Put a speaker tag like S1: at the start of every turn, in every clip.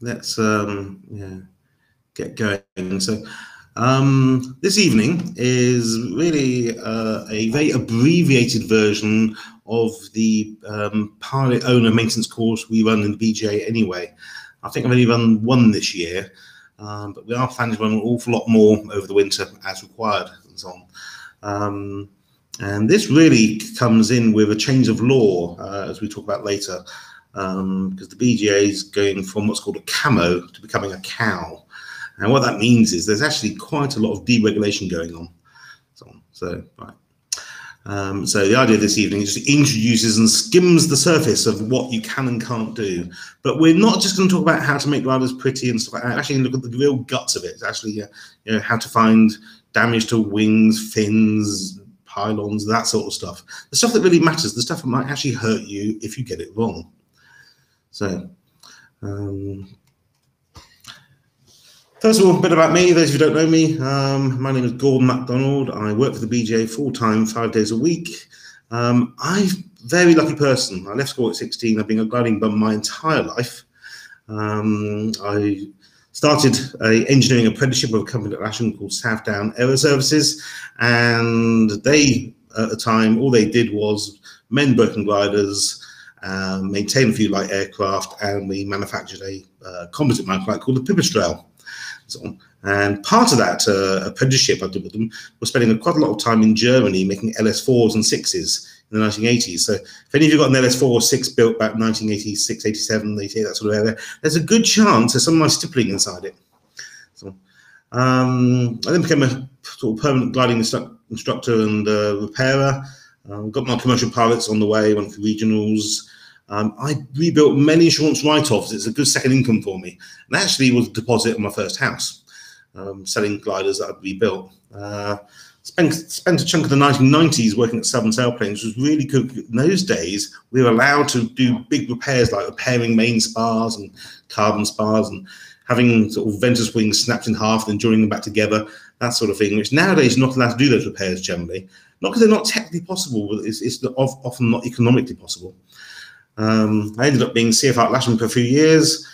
S1: let's um, yeah, get going. So um, this evening is really uh, a very abbreviated version of the um, pilot owner maintenance course we run in BGA anyway. I think I've only run one this year, um, but we are planning to run an awful lot more over the winter as required and so on. Um, and this really comes in with a change of law, uh, as we talk about later, because um, the BGA is going from what's called a camo to becoming a cow. And what that means is there's actually quite a lot of deregulation going on. So, so right. Um, so the idea this evening is just introduces and skims the surface of what you can and can't do. But we're not just going to talk about how to make gliders pretty and stuff like that. Actually, look at the real guts of it. It's actually, uh, you know, how to find damage to wings, fins, pylons, that sort of stuff. The stuff that really matters, the stuff that might actually hurt you if you get it wrong. So, um, first of all, a bit about me. Those of you who don't know me, um, my name is Gordon MacDonald. I work for the BGA full time, five days a week. Um, I'm a very lucky person. I left school at 16. I've been a gliding bum my entire life. Um, I started a engineering apprenticeship with a company at Lasham called Southdown Aero Services, and they at the time all they did was mend broken gliders, um, maintain a few light aircraft, and we manufactured a uh, composite microlight called the Pipistrelle. So, and part of that uh, apprenticeship I did with them was spending quite a lot of time in Germany making LS4s and 6s in the 1980s. So if any of you got an LS4 or 6 built back 1986, 87, 88, that sort of area, there's a good chance there's some nice stippling inside it. So um, I then became a sort of permanent gliding instru instructor and uh, repairer. Um, got my commercial pilots on the way, went for regionals. Um, I rebuilt many insurance write-offs. It's a good second income for me. And actually was a deposit on my first house, um, selling gliders that I'd rebuilt. Uh, spent spent a chunk of the 1990s working at Southern Sailplanes, which was really good. In those days, we were allowed to do big repairs like repairing main spars and carbon spars and having sort of Ventus wings snapped in half and joining them back together, that sort of thing, which nowadays you're not allowed to do those repairs generally. Not because they're not technically possible, but it's, it's often not economically possible. Um, I ended up being CFR at Lasham for a few years,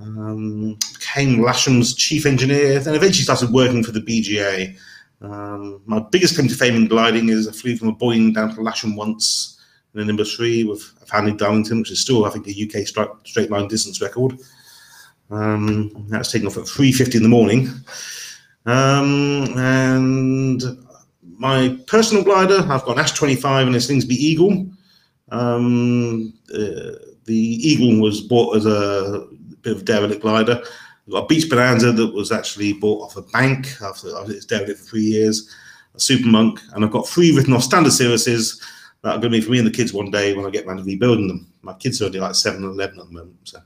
S1: um, became Lasham's chief engineer, then eventually started working for the BGA. Um, my biggest claim to fame in gliding is I flew from Aboyne down to Lasham once in a Nimbus 3 with a family Darlington, which is still, I think, a UK straight, straight line distance record. Um, that's taken off at 3.50 in the morning. Um, and my personal glider, I've got an Ash 25 and a Slingsby Eagle. Um, uh, the Eagle was bought as a bit of derelict glider. We've got a Beech Bonanza that was actually bought off a bank after, after it's derelict for three years, a Super Monk, and I've got three written off Standard Cirruses that are going to be for me and the kids one day when I get around to rebuilding them. My kids are only like 7 and 11 at the moment. So.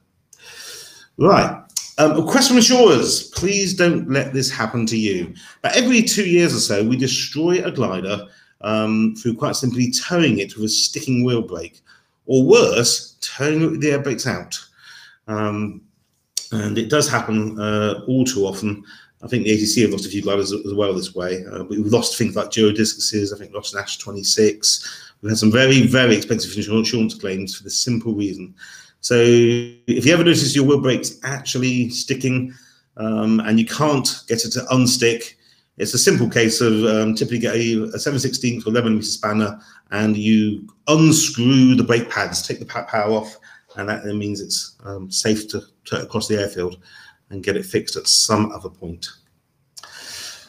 S1: Right. Um, a question from insurers. Please don't let this happen to you. But every two years or so, we destroy a glider um, through quite simply towing it with a sticking wheel brake, or worse, towing the air brakes out. Um, and it does happen uh, all too often. I think the ATC have lost a few gliders as well this way. Uh, we've lost things like Duo Discuses, I think lost an Ash 26. We've had some very, very expensive insurance claims for the simple reason. So if you ever notice your wheel brake's actually sticking um, and you can't get it to unstick, it's a simple case of um, typically get a, a 7 16 or 11 meter spanner and you unscrew the brake pads, take the power off, and that means it's um, safe to, to across the airfield and get it fixed at some other point.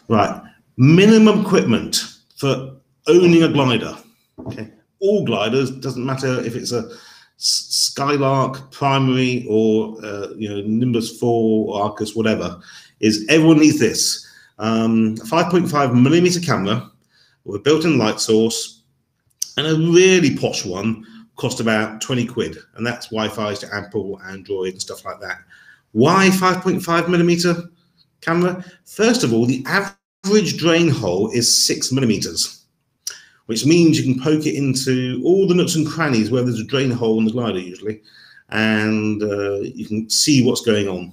S1: Right, minimum equipment for owning a glider. Okay, all gliders doesn't matter if it's a Skylark primary or uh, you know Nimbus Four or Arcus, whatever. Is everyone needs this um, 5.5 millimeter camera with a built-in light source and a really posh one cost about 20 quid, and that's Wi-Fi to Apple, Android, and stuff like that. Why 5.5 millimeter camera? First of all, the average drain hole is six millimeters, which means you can poke it into all the nooks and crannies where there's a drain hole in the glider usually, and uh, you can see what's going on.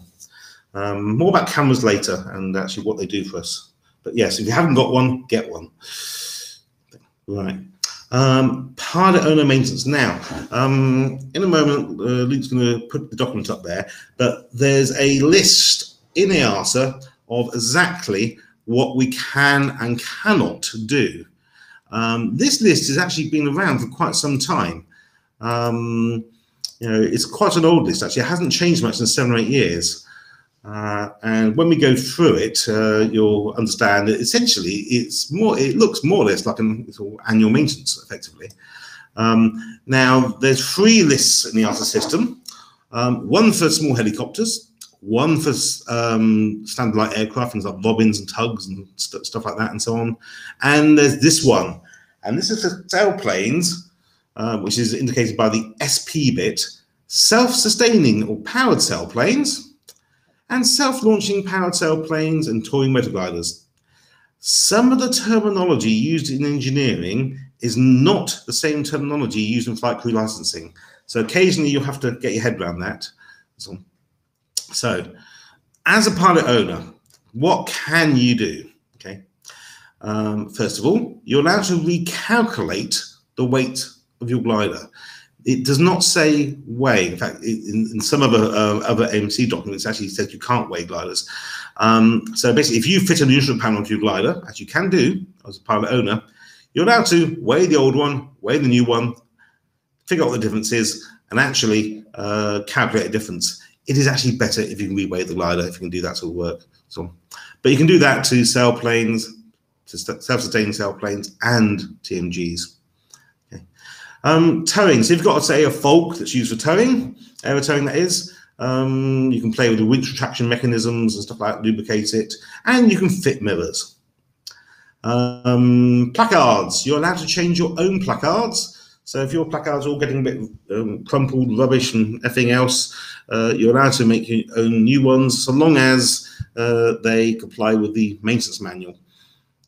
S1: Um, more about cameras later and actually what they do for us. But yes, if you haven't got one, get one. Right. Um, pilot owner maintenance. Now, um, in a moment, uh, Luke's going to put the document up there, but there's a list in the EASA of exactly what we can and cannot do. Um, this list has actually been around for quite some time. Um, you know, it's quite an old list actually. It hasn't changed much in seven or eight years. Uh, and when we go through it, uh, you'll understand that essentially it's more. It looks more or less like an annual maintenance, effectively. Um, now, there's three lists in the EASA system. Um, one for small helicopters, one for um, standard light aircraft, things like bobbins and tugs and st stuff like that, and so on. And there's this one, and this is for sailplanes, uh, which is indicated by the SP bit, self-sustaining or powered sailplanes, and self-launching powered sailplanes and toy motor gliders. Some of the terminology used in engineering is not the same terminology used in flight crew licensing. So occasionally you'll have to get your head around that. So so, as a pilot owner, what can you do? Okay. Um, first of all, you're allowed to recalculate the weight of your glider. It does not say weigh. In fact, in, in some other uh, other AMC documents, actually says you can't weigh gliders. Um, so basically, if you fit an instrument panel onto your glider, as you can do as a pilot owner, you're allowed to weigh the old one, weigh the new one, figure out what the difference is, and actually uh, calculate a difference it is actually better if you can reweigh the glider, if you can do that sort of work. So, but you can do that to sailplanes, to self-sustaining sailplanes and TMGs. Um, towing. So you've got, say, a Falk that's used for towing, air towing that is. Um, you can play with the winch retraction mechanisms and stuff like that, lubricate it, and you can fit mirrors. Um, placards. You're allowed to change your own placards. So if your placards are all getting a bit um, crumpled, rubbish, and everything else, uh, you're allowed to make your own new ones, so long as uh, they comply with the maintenance manual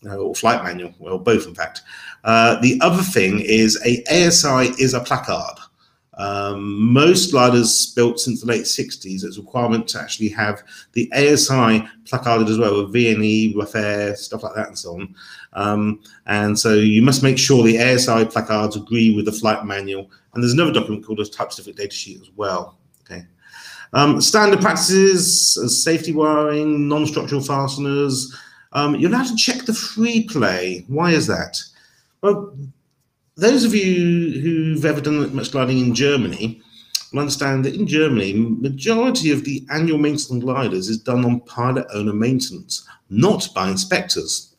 S1: or flight manual, well, both in fact. Uh, the other thing is a ASI is a placard. Um, most gliders built since the late 60s, it's a requirement to actually have the ASI placarded as well with VNE, rough air, stuff like that, and so on. Um, and so you must make sure the ASI placards agree with the flight manual. And there's another document called a type specific data sheet as well. Okay. Um, standard practices, uh, safety wiring, non-structural fasteners. Um, you're allowed to check the free play. Why is that? Well, those of you who've ever done much gliding in Germany will understand that in Germany, majority of the annual maintenance on gliders is done on pilot owner maintenance, not by inspectors.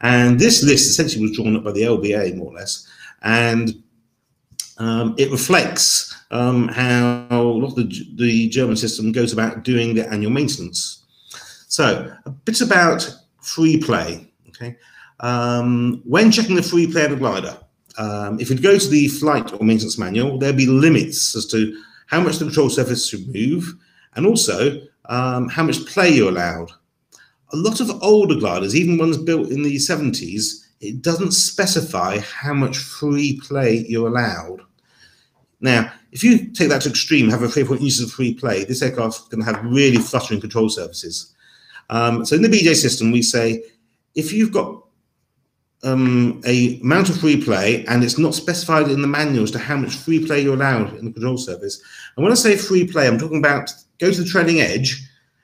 S1: And this list essentially was drawn up by the LBA, more or less, and um, it reflects um, how a lot of the, the German system goes about doing the annual maintenance. So a bit about free play. Okay, um, when checking the free play of the glider, um, if you go to the flight or maintenance manual, there'll be limits as to how much the control surface should move and also um, how much play you're allowed. A lot of older gliders, even ones built in the 70s, it doesn't specify how much free play you're allowed. Now, if you take that to extreme, have a 3.0 use of free play, this aircraft to have really fluttering control surfaces. Um, so in the BGA system, we say if you've got um, a amount of free play and it's not specified in the manual as to how much free play you're allowed in the control surface. And when I say free play, I'm talking about go to the trailing edge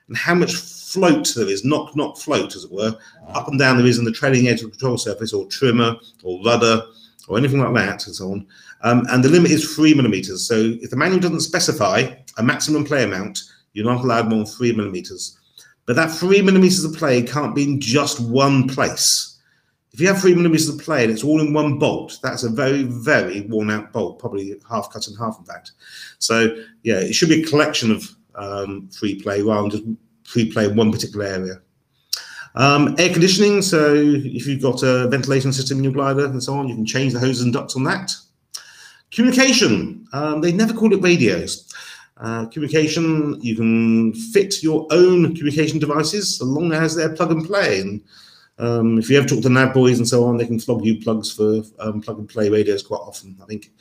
S1: and how much float there is, not not float as it were, up and down there is in the trailing edge of the control surface or trimmer or rudder or anything like that and so on. Um, and the limit is three millimeters. So if the manual doesn't specify a maximum play amount, you're not allowed more than three millimeters. But that three millimeters of play can't be in just one place if you have three millimeters of play and it's all in one bolt, that's a very, very worn out bolt, probably half cut in half, in fact. So, yeah, it should be a collection of um, free play rather than just free play in one particular area. Um, air conditioning, so if you've got a ventilation system in your glider and so on, you can change the hoses and ducts on that. Communication, um, they never called it radios. Uh, communication, you can fit your own communication devices so long as they're plug and play. And um, if you ever talk to NAV boys and so on, they can flog you plugs for um, plug and play radios quite often, I think.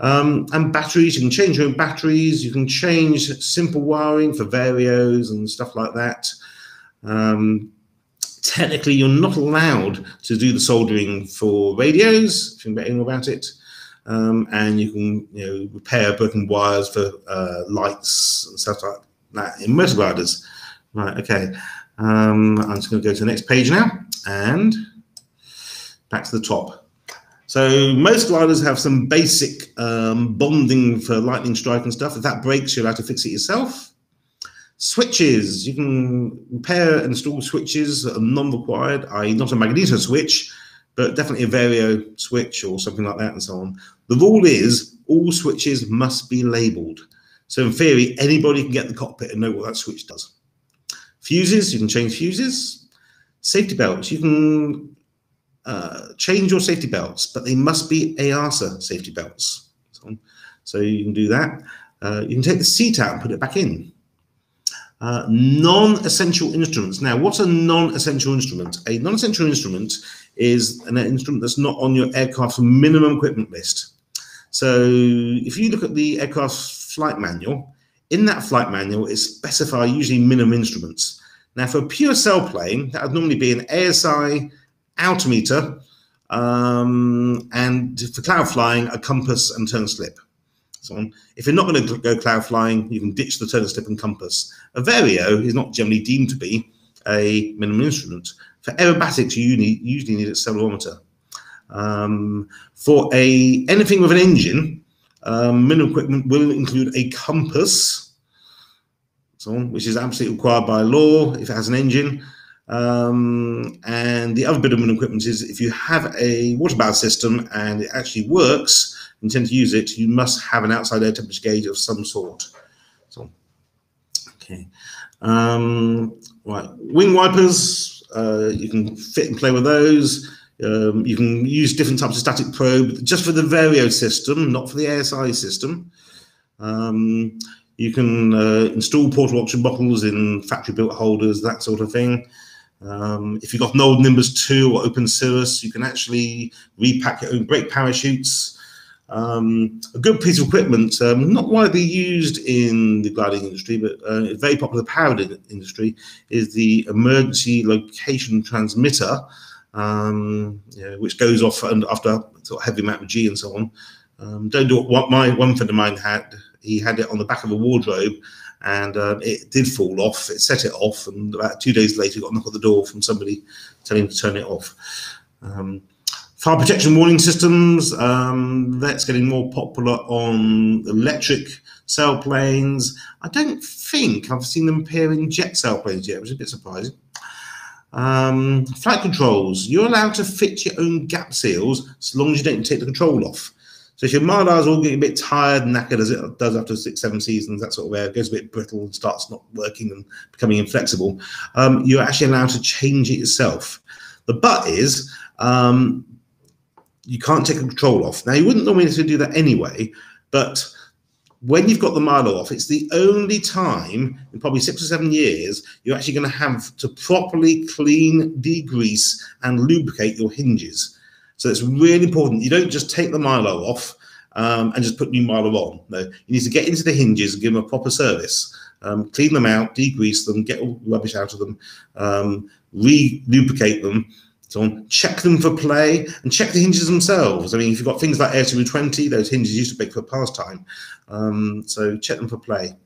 S1: Um, and batteries, you can change your own batteries. You can change simple wiring for varios and stuff like that. Um, Technically, you're not allowed to do the soldering for radios, if you know about it. Um, and you can you know repair broken wires for uh, lights and stuff like that in motor gliders. Right, okay. Um, I'm just going to go to the next page now and back to the top. So most gliders have some basic um, bonding for lightning strike and stuff. If that breaks, you'll have to fix it yourself. Switches, you can repair and install switches that are non-required, i.e. not a magneto switch, but definitely a Vario switch or something like that and so on. The rule is all switches must be labeled. So in theory, anybody can get the cockpit and know what that switch does. Fuses, you can change fuses. Safety belts, you can uh, change your safety belts, but they must be EASA safety belts. So, so you can do that. Uh, you can take the seat out and put it back in. Uh, non-essential instruments. Now, what's a non-essential instrument? A non-essential instrument is an instrument that's not on your aircraft's minimum equipment list. So if you look at the aircraft flight manual, in that flight manual, it specifies usually minimum instruments. Now, for a pure cell plane, that would normally be an ASI altimeter, um, and for cloud flying, a compass and turn slip so on. If you're not going to go cloud flying, you can ditch the turn slip and compass. A Vario is not generally deemed to be a minimum instrument. For aerobatics, you need, usually need a accelerometer. Um, for a anything with an engine, um, minimum equipment will include a compass, so which is absolutely required by law if it has an engine. Um, and the other bit of minimum equipment is if you have a water ballast system and it actually works, intend to use it, you must have an outside air temperature gauge of some sort. So, okay. Um, right, wing wipers, uh, you can fit and play with those. Um, you can use different types of static probe just for the Vario system, not for the ASI system. Um, you can uh, install portable oxygen bottles in factory built holders, that sort of thing. Um, if you've got an old Nimbus 2 or Open Cirrus, you can actually repack your own brake parachutes. Um, a good piece of equipment, um, not widely used in the gliding industry, but uh, very popular powered industry, is the emergency location transmitter, um, you know, which goes off and after sort of heavy amount of G and so on. Um, don't do what my one friend of mine had. He had it on the back of a wardrobe, and um, it did fall off. It set it off, and about two days later, got a knock at the door from somebody telling him to turn it off. Um, Fire protection warning systems, um, that's getting more popular on electric sailplanes. I don't think I've seen them appear in jet sailplanes yet, which is a bit surprising. Um, flight controls, you're allowed to fit your own gap seals as long as you don't take the control off. So if your Mylar's all getting a bit tired and knackered as it does after six, seven seasons, that sort of way, it goes a bit brittle and starts not working and becoming inflexible, um, you're actually allowed to change it yourself. The but is um, you can't take the control off. Now, you wouldn't normally need to do that anyway, but when you've got the Mylar off, it's the only time in probably six or seven years you're actually going to have to properly clean, degrease, and lubricate your hinges. So it's really important. You don't just take the Mylar off um, and just put new Mylar on. No, you need to get into the hinges and give them a proper service. Um, clean them out, degrease them, get all the rubbish out of them, um, re-lubricate them, so check them for play and check the hinges themselves. I mean, if you've got things like Air 220, those hinges used to make for pastime. Um, so check them for play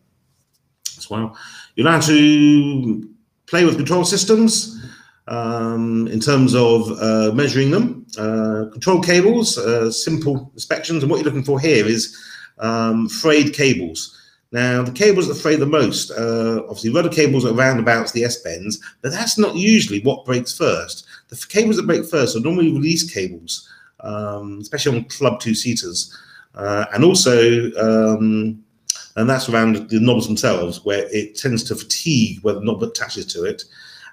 S1: as well. You're allowed to play with control systems um, in terms of uh, measuring them. Uh, control cables, uh, simple inspections. And what you're looking for here is um, frayed cables. Now, the cables that fray the most, uh, obviously, rudder cables are roundabouts, the S bends, but that's not usually what breaks first. The cables that break first are normally release cables, um, especially on club two seaters, uh, and also um, and that's around the knobs themselves, where it tends to fatigue where the knob attaches to it.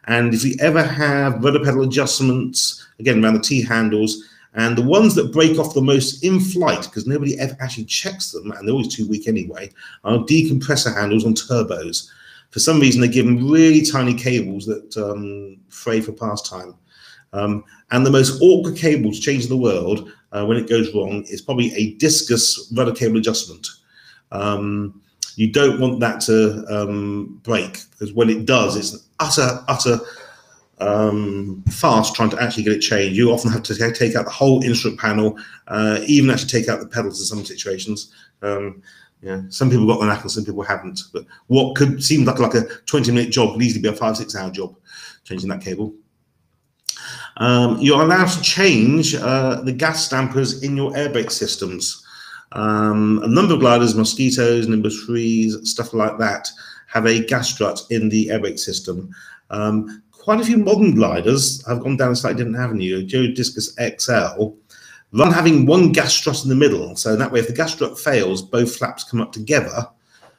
S1: And if you ever have rudder pedal adjustments, again around the T handles, and the ones that break off the most in flight, because nobody ever actually checks them, and they're always too weak anyway, are decompressor handles on turbos. For some reason, they give them really tiny cables that um, fray for pastime. Um, and the most awkward cable to change the world uh, when it goes wrong is probably a discus rudder cable adjustment. Um, you don't want that to um, break because when it does, it's an utter, utter um, fast trying to actually get it changed. You often have to take out the whole instrument panel, uh, even actually take out the pedals in some situations. Um, yeah, some people got the knack and some people haven't. But what could seem like like a 20 minute job could easily be a five, six hour job changing that cable. Um, you're allowed to change uh, the gas dampers in your air brake systems. Um, a number of gliders, mosquitoes, Nimbus 3s, stuff like that, have a gas strut in the air brake system. Um, quite a few modern gliders have gone down a slightly different avenue. Duo Discus XL, rather than having one gas strut in the middle, so that way if the gas strut fails, both flaps come up together.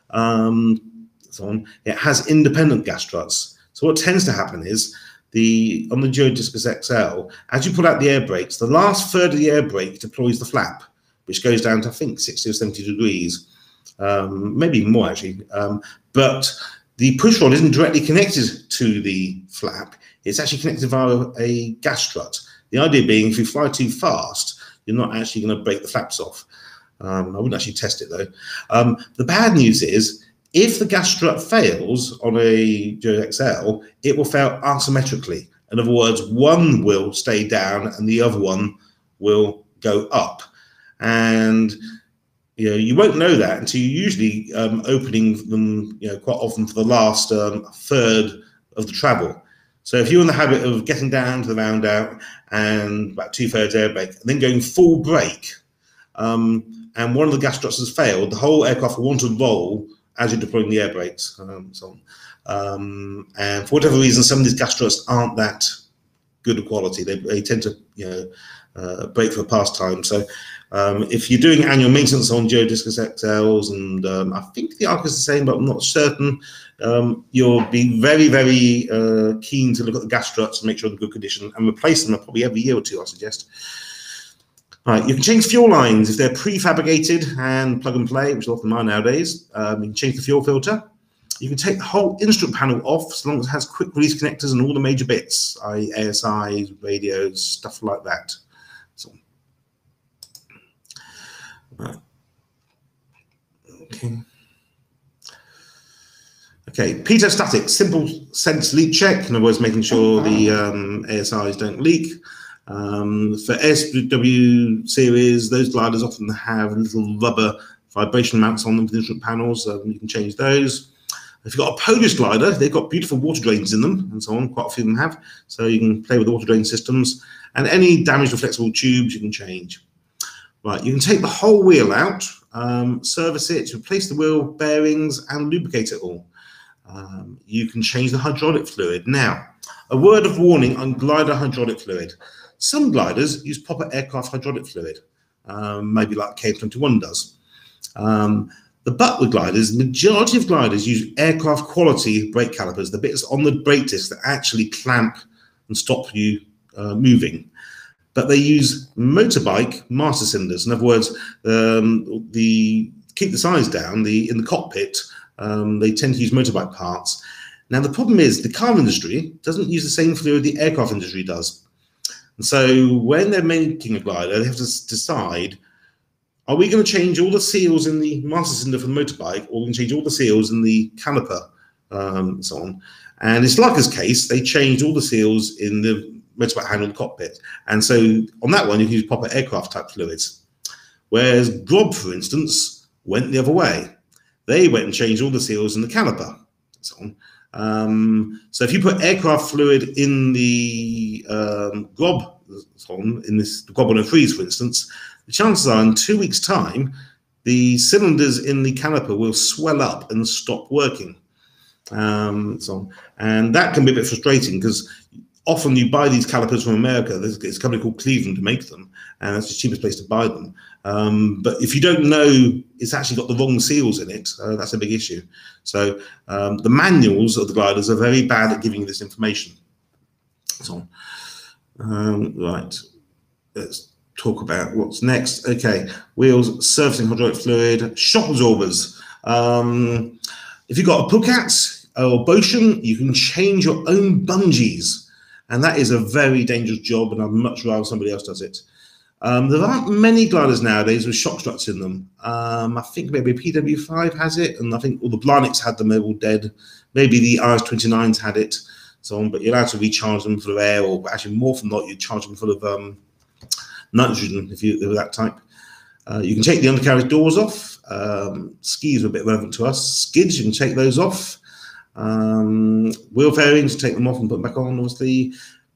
S1: Um, so on, it has independent gas struts. So what tends to happen is the on the Duo Discus XL, as you pull out the air brakes, the last third of the air brake deploys the flap, which goes down to I think 60 or 70 degrees, um, maybe more actually. Um, but the push rod isn't directly connected to the flap. It's actually connected via a gas strut. The idea being if you fly too fast, you're not actually going to break the flaps off. Um, I wouldn't actually test it though. Um, the bad news is if the gas strut fails on a XL, it will fail asymmetrically. In other words, one will stay down and the other one will go up. And you know, you won't know that until you're usually um, opening them, you know, quite often for the last um, third of the travel. So if you're in the habit of getting down to the round out and about two thirds air brake, then going full brake, um, and one of the gas struts has failed, the whole aircraft will want to roll as you're deploying the air brakes. Um, so um, and for whatever reason, some of these gas struts aren't that good quality. They, they tend to, you know, uh, break for pastime. So um, if you're doing annual maintenance on Duo Discus XLs, and um, I think the Arc is the same, but I'm not certain, um, you'll be very, very uh, keen to look at the gas struts and make sure they're in good condition and replace them probably every year or two, I suggest. Right, you can change fuel lines if they're prefabricated and plug and play, which is often mine are nowadays. Um, you can change the fuel filter. You can take the whole instrument panel off as long as it has quick release connectors and all the major bits, i.e. ASIs, radios, stuff like that. So Right. Okay. Okay, pitot static, simple sense leak check. In other words, making sure the um, ASIs don't leak. Um, for SW series, those gliders often have little rubber vibration mounts on them for the instrument panels. Um, you can change those. If you've got a Polish glider, they've got beautiful water drains in them and so on. Quite a few of them have. So you can play with the water drain systems. And any damaged or flexible tubes you can change. Right, you can take the whole wheel out, um, service it, replace the wheel bearings, and lubricate it all. Um, you can change the hydraulic fluid. Now, a word of warning on glider hydraulic fluid. Some gliders use proper aircraft hydraulic fluid, um, maybe like K21 does. Um, the Butler gliders, majority of gliders use aircraft quality brake calipers, the bits on the brake disc that actually clamp and stop you uh, moving but they use motorbike master cylinders. In other words, um, the keep the size down. The in the cockpit, um, they tend to use motorbike parts. Now the problem is the car industry doesn't use the same fluid the aircraft industry does. And so when they're making a glider, they have to decide: Are we going to change all the seals in the master cylinder for the motorbike, or we to change all the seals in the caliper, um, and so on? And in Schleicher's case, they changed all the seals in the motorbike handle the cockpit. And so on that one, you can use proper aircraft type fluids. Whereas Grob, for instance, went the other way. They went and changed all the seals in the caliper. So on. Um, so if you put aircraft fluid in the um, Grob, on, in this Grob 103s, for instance, the chances are in two weeks' time, the cylinders in the caliper will swell up and stop working. Um, so, and that can be a bit frustrating because often you buy these calipers from America. There's, there's, a company called Cleveland to make them, and that's the cheapest place to buy them. Um, but if you don't know it's actually got the wrong seals in it, uh, that's a big issue. So um, the manuals of the gliders are very bad at giving you this information. So, um, right, let's talk about what's next. Okay, wheels, servicing hydraulic fluid, shock absorbers. Um, if you've got a Puchacz or Bocian, you can change your own bungees and that is a very dangerous job, and I'd much rather somebody else does it. Um, there aren't many gliders nowadays with shock struts in them. Um, I think maybe PW5 has it, and I think all the Blaniks had them, they're all dead. Maybe the IS-29s had it. so on, but you're allowed to recharge them full of air, or actually more from not, you charge them full of um, nitrogen if you are that type. Uh, you can take the undercarriage doors off. Um, skis are a bit relevant to us. Skids, you can take those off. Um, wheel fairings, take them off and put them back on, obviously.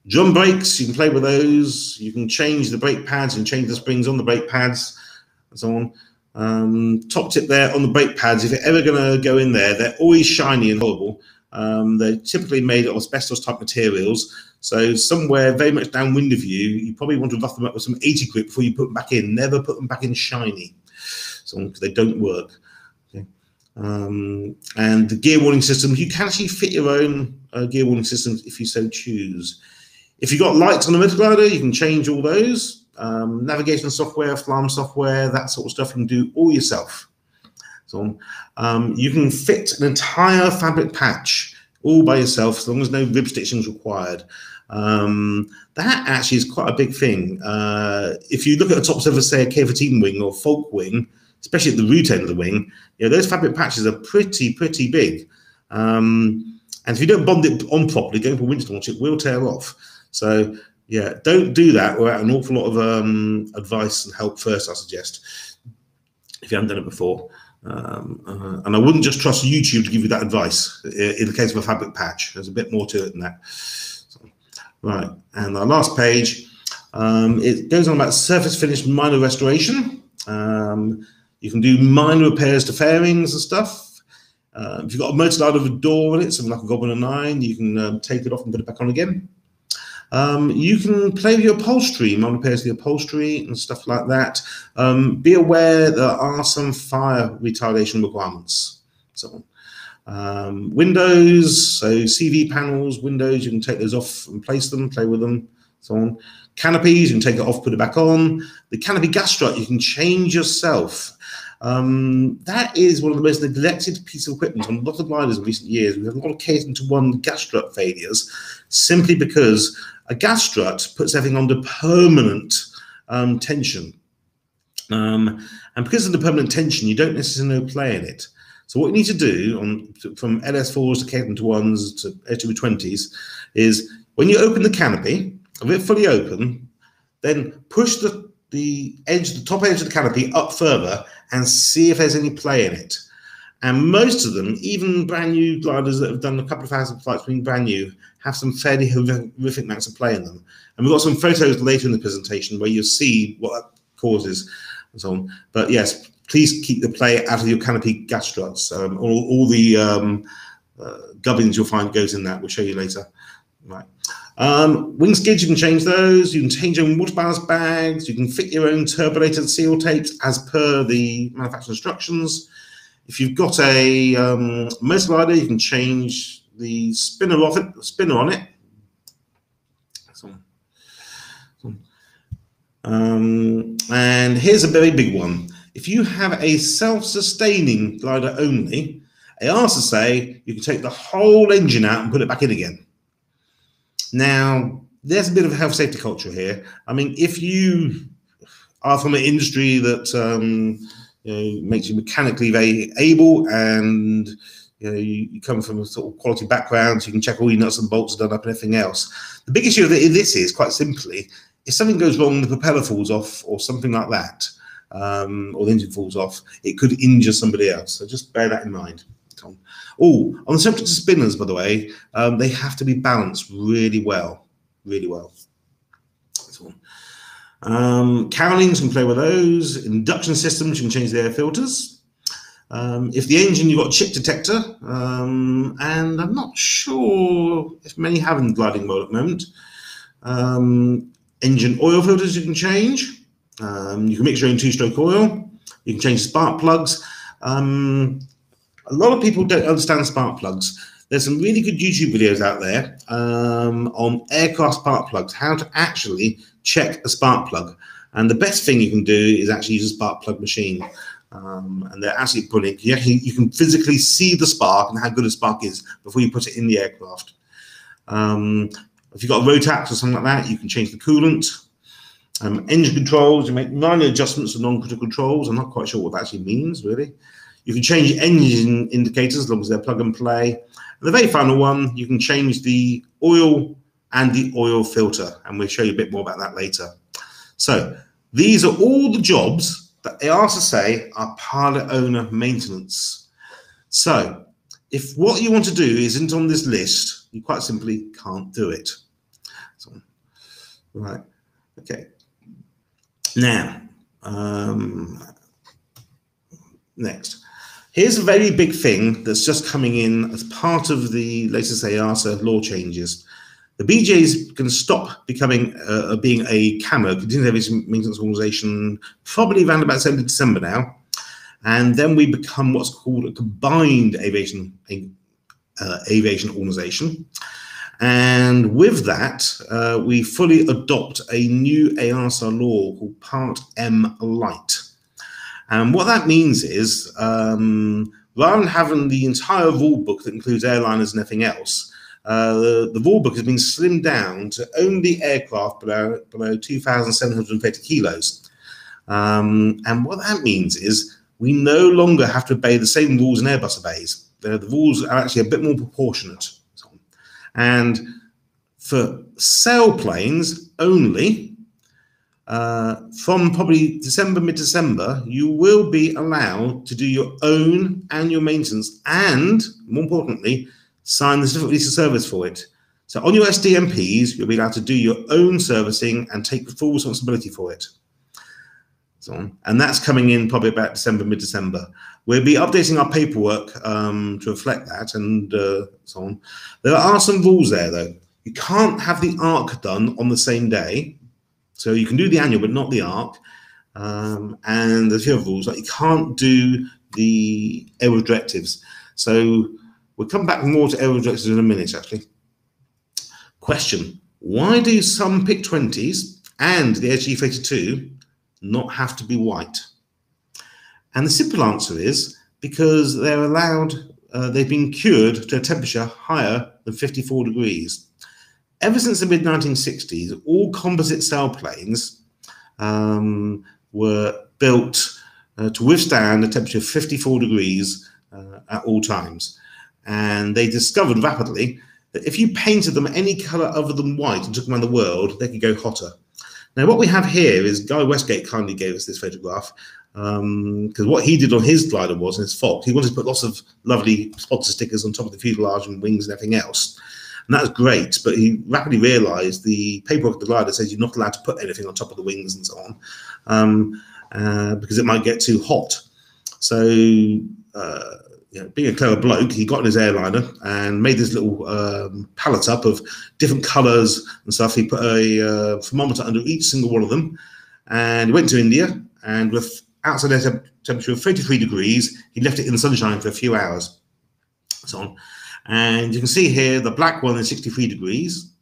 S1: Drum brakes, you can play with those. You can change the brake pads and change the springs on the brake pads and so on. Um, top tip there on the brake pads, if you're ever going to go in there, they're always shiny and horrible. Um, they're typically made of asbestos type materials. So somewhere very much downwind of you, you probably want to rough them up with some 80 grit before you put them back in. Never put them back in shiny, so because they don't work. Um, and the gear warning systems, you can actually fit your own uh, gear warning systems if you so choose. If you've got lights on the motor glider, you can change all those. Um, navigation software, FLARM software, that sort of stuff, you can do all yourself. So um, you can fit an entire fabric patch all by yourself as long as no rib stitching is required. Um, that actually is quite a big thing. Uh, if you look at the tops of, a, say, a K14 wing or Falk wing, especially at the root end of the wing, you know, those fabric patches are pretty, pretty big. Um, and if you don't bond it on properly, going for winter launch, it will tear off. So yeah, don't do that without an awful lot of um, advice and help first, I suggest, if you haven't done it before. Um, uh, and I wouldn't just trust YouTube to give you that advice in the case of a fabric patch. There's a bit more to it than that. So, right, and our last page, um, it goes on about surface finish minor restoration. Um, you can do minor repairs to fairings and stuff. Uh, if you've got a motor out of a door in it, something like a Goblin 9, you can um, take it off and put it back on again. Um, you can play with your upholstery, mount repairs to the upholstery and stuff like that. Um, be aware there are some fire retardation requirements. So, um, windows, so DV panels, windows, you can take those off and place them, play with them, so on. Canopies, you can take it off, put it back on. The canopy gas strut, you can change yourself. Um, that is one of the most neglected pieces of equipment on a lot of gliders in recent years. A lot of case into one gas strut failures simply because a gas strut puts everything under permanent um, tension. Um, and because of the permanent tension, you don't necessarily know play in it. So what you need to do on from LS4s to K 1s to SW20s is when you open the canopy, of it fully open, then push the, the edge, the top edge of the canopy up further and see if there's any play in it. And most of them, even brand new gliders that have done a couple of thousand flights being brand new, have some fairly horrific amounts of play in them. And we've got some photos later in the presentation where you'll see what causes and so on. But yes, please keep the play out of your canopy gas struts. Um, all, all, the um, uh, gubbins you'll find goes in that. We'll show you later. Right. Um, wing skids, you can change those. You can change your own water ballast bags. You can fit your own turbolated seal tapes as per the manufacturer instructions. If you've got a um, motor glider, you can change the spinner of it, spinner on it. Um, and here's a very big one. If you have a self-sustaining glider only, I also say you can take the whole engine out and put it back in again. Now, there's a bit of a health safety culture here. I mean, if you are from an industry that um, you know, makes you mechanically very able and you know, you, you, come from a sort of quality background, so you can check all your nuts and bolts done up and everything else. The big issue of this is, quite simply, if something goes wrong, the propeller falls off or something like that, um, or the engine falls off, it could injure somebody else. So just bear that in mind. Oh, on the subject of spinners, by the way, um, they have to be balanced really well, really well. Um, cowlings, can play with those. Induction systems, you can change the air filters. Um, if the engine, you've got chip detector, um, and I'm not sure if many have in gliding mode at the moment. Um, engine oil filters you can change. Um, you can mix your own two-stroke oil. You can change spark plugs. A lot of people don't understand spark plugs. There's some really good YouTube videos out there um, on aircraft spark plugs, how to actually check a spark plug. And the best thing you can do is actually use a spark plug machine. Um, and they're absolutely brilliant. You, actually, you can physically see the spark and how good a spark is before you put it in the aircraft. Um, if you've got a Rotax or something like that, you can change the coolant. Um, engine controls, you make minor adjustments to non-critical controls. I'm not quite sure what that actually means, really. You can change engine indicators as long as they're plug and play. And the very final one, you can change the oil and the oil filter, and we'll show you a bit more about that later. So these are all the jobs that EASA say are pilot owner maintenance. So if what you want to do isn't on this list, you quite simply can't do it. So, right, okay. Now, um, next. Here's a very big thing that's just coming in as part of the latest EASA law changes. The BGA's can stop becoming uh, being a CAMO, continuous aviation maintenance organization, probably around about 7th December now. And then we become what's called a combined aviation uh, aviation organization. And with that, uh, we fully adopt a new EASA law called Part M Light. And what that means is, um, rather than having the entire rule book that includes airliners and everything else, uh, the, the rule book has been slimmed down to only aircraft below, below 2,750 kilos. Um, and what that means is we no longer have to obey the same rules an Airbus obeys. The, the rules are actually a bit more proportionate. And for sailplanes only, uh, from probably December, mid December, you will be allowed to do your own annual maintenance and, more importantly, sign the certificate of service for it. So on your SDMPs, you'll be allowed to do your own servicing and take full responsibility for it. So on. And that's coming in probably about December, mid-December. We'll be updating our paperwork um, to reflect that and uh, so on. There are some rules there, though. You can't have the ARC done on the same day. So you can do the annual, but not the ARC. Um, and there's other rules, like you can't do the error directives. So We'll come back more to aerial directives in a minute, actually. Question Why do some PIK 20s and the SG 32 not have to be white? And the simple answer is because they're allowed, uh, they've been cured to a temperature higher than 54 degrees. Ever since the mid 1960s, all composite sailplanes um, were built uh, to withstand a temperature of 54 degrees uh, at all times and they discovered rapidly that if you painted them any color other than white and took them around the world, they could go hotter. Now, what we have here is Guy Westgate kindly gave us this photograph because um, what he did on his glider was in his Fox, he wanted to put lots of lovely sponsor stickers on top of the fuselage and wings and everything else. And that's great, but he rapidly realized the paperwork of the glider says you're not allowed to put anything on top of the wings and so on um, uh, because it might get too hot. So, uh, you know, being a clever bloke, he got in his airliner and made this little um, pallet up of different colours and stuff. He put a uh, thermometer under each single one of them, and he went to India. And with outside air temperature of 33 degrees, he left it in the sunshine for a few hours. So on, and you can see here the black one is 63 degrees,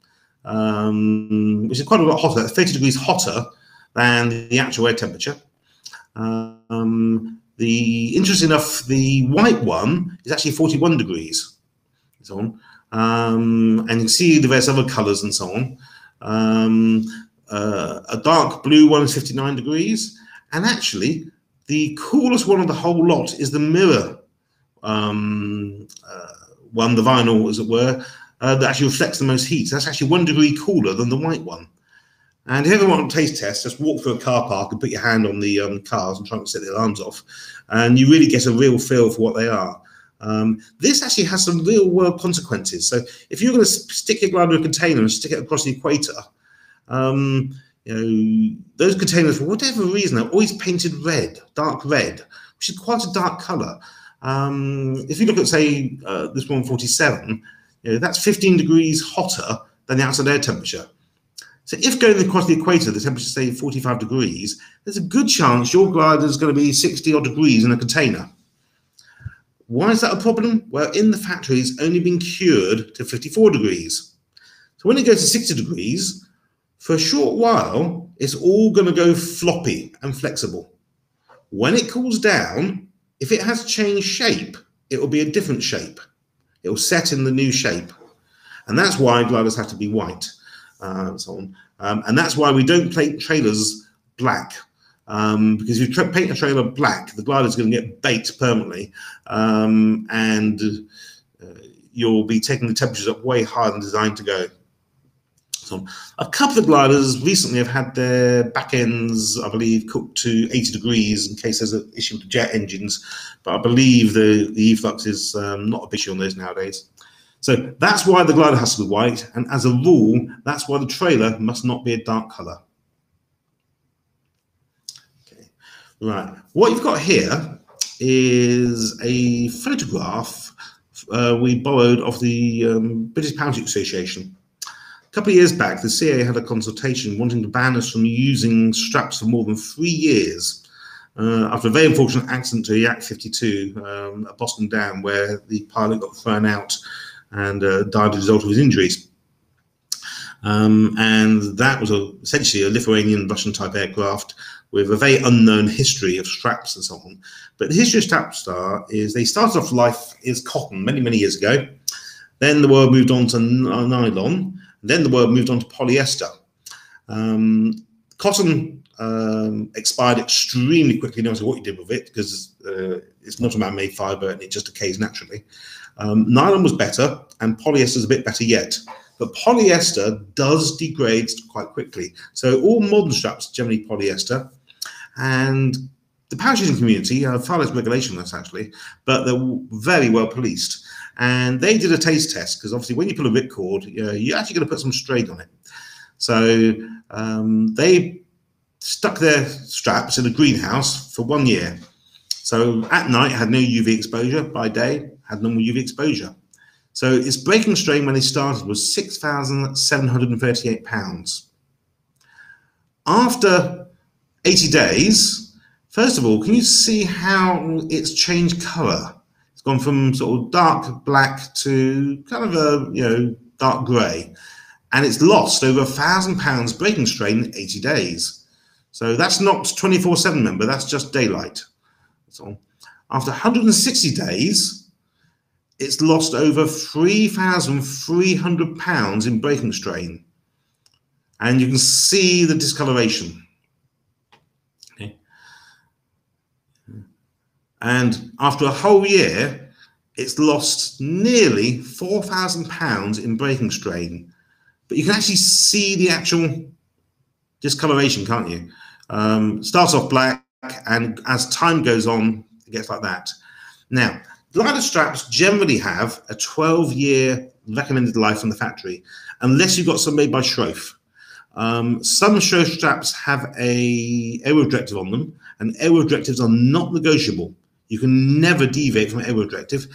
S1: um, which is quite a lot hotter. 30 degrees hotter than the actual air temperature. Um, the interesting enough, the white one is actually 41 degrees. So on. Um, and you can see the various other colors and so on. Um, uh, a dark blue one is 59 degrees. And actually, the coolest one of the whole lot is the mirror um, uh, one, the vinyl, as it were, uh, that actually reflects the most heat. So that's actually one degree cooler than the white one. And if you want a taste test, just walk through a car park and put your hand on the um, cars and try and set the alarms off. And you really get a real feel for what they are. Um, this actually has some real world consequences. So if you're going to stick your glider in a container and stick it across the equator, um, you know, those containers, for whatever reason, are always painted red, dark red, which is quite a dark color. Um, if you look at, say, uh, this 147, you know, that's 15 degrees hotter than the outside air temperature. So if going across the equator, the temperature say 45 degrees, there's a good chance your glider is going to be 60 odd degrees in a container. Why is that a problem? Well, in the factory, it's only been cured to 54 degrees. So when it goes to 60 degrees, for a short while, it's all going to go floppy and flexible. When it cools down, if it has changed shape, it will be a different shape. It will set in the new shape. And that's why gliders have to be white uh, and so on. Um, and that's why we don't paint trailers black. Um, because if you paint a trailer black, the glider is going to get baked permanently, um, and uh, you'll be taking the temperatures up way higher than designed to go. So a couple of gliders recently have had their back ends, I believe, cooked to 80 degrees in case there's an issue with the jet engines. But I believe the, the efflux is um, not a big issue on those nowadays. So that's why the glider has to be white. And as a rule, that's why the trailer must not be a dark color. Okay, right. What you've got here is a photograph uh, we borrowed of the um, British Parachute Association couple of years back, the CA had a consultation wanting to ban us from using straps for more than three years uh, after a very unfortunate accident to Yak 52 um, at Boston Down, where the pilot got thrown out and uh, died as a result of his injuries. Um, and that was a, essentially a Lithuanian Russian type aircraft with a very unknown history of straps and so on. But the history of Strapstar is they started off life as cotton many, many years ago. Then the world moved on to nylon, then the world moved on to polyester. Um, cotton um, expired extremely quickly, no matter what you did with it, because uh, it's not a man-made fiber and it just decays naturally. Um, nylon was better, and polyester is a bit better yet. But polyester does degrade quite quickly. So all modern straps generally polyester, and the parachuting community have far less regulation on this actually, but they're very well policed. And they did a taste test because obviously when you pull a ripcord, you're actually going to put some strain on it. So um, they stuck their straps in a greenhouse for one year. So at night had no UV exposure. By day had normal UV exposure. So its breaking strain when they started was 6,738 pounds. After 80 days, first of all, can you see how it's changed color? Gone from sort of dark black to kind of a you know dark grey, and it's lost over a thousand pounds breaking strain in 80 days. So that's not 24/7 member. That's just daylight. So after 160 days, it's lost over 3,300 pounds in breaking strain, and you can see the discoloration. And after a whole year, it's lost nearly £4,000 in breaking strain. But you can actually see the actual discoloration, can't you? Um, starts off black, and as time goes on, it gets like that. Now, glider straps generally have a 12 year recommended life from the factory, unless you've got some made by Schroth. Um, some Schroth straps have a aero directive on them, and aero directives are not negotiable. You can never deviate from aero directive.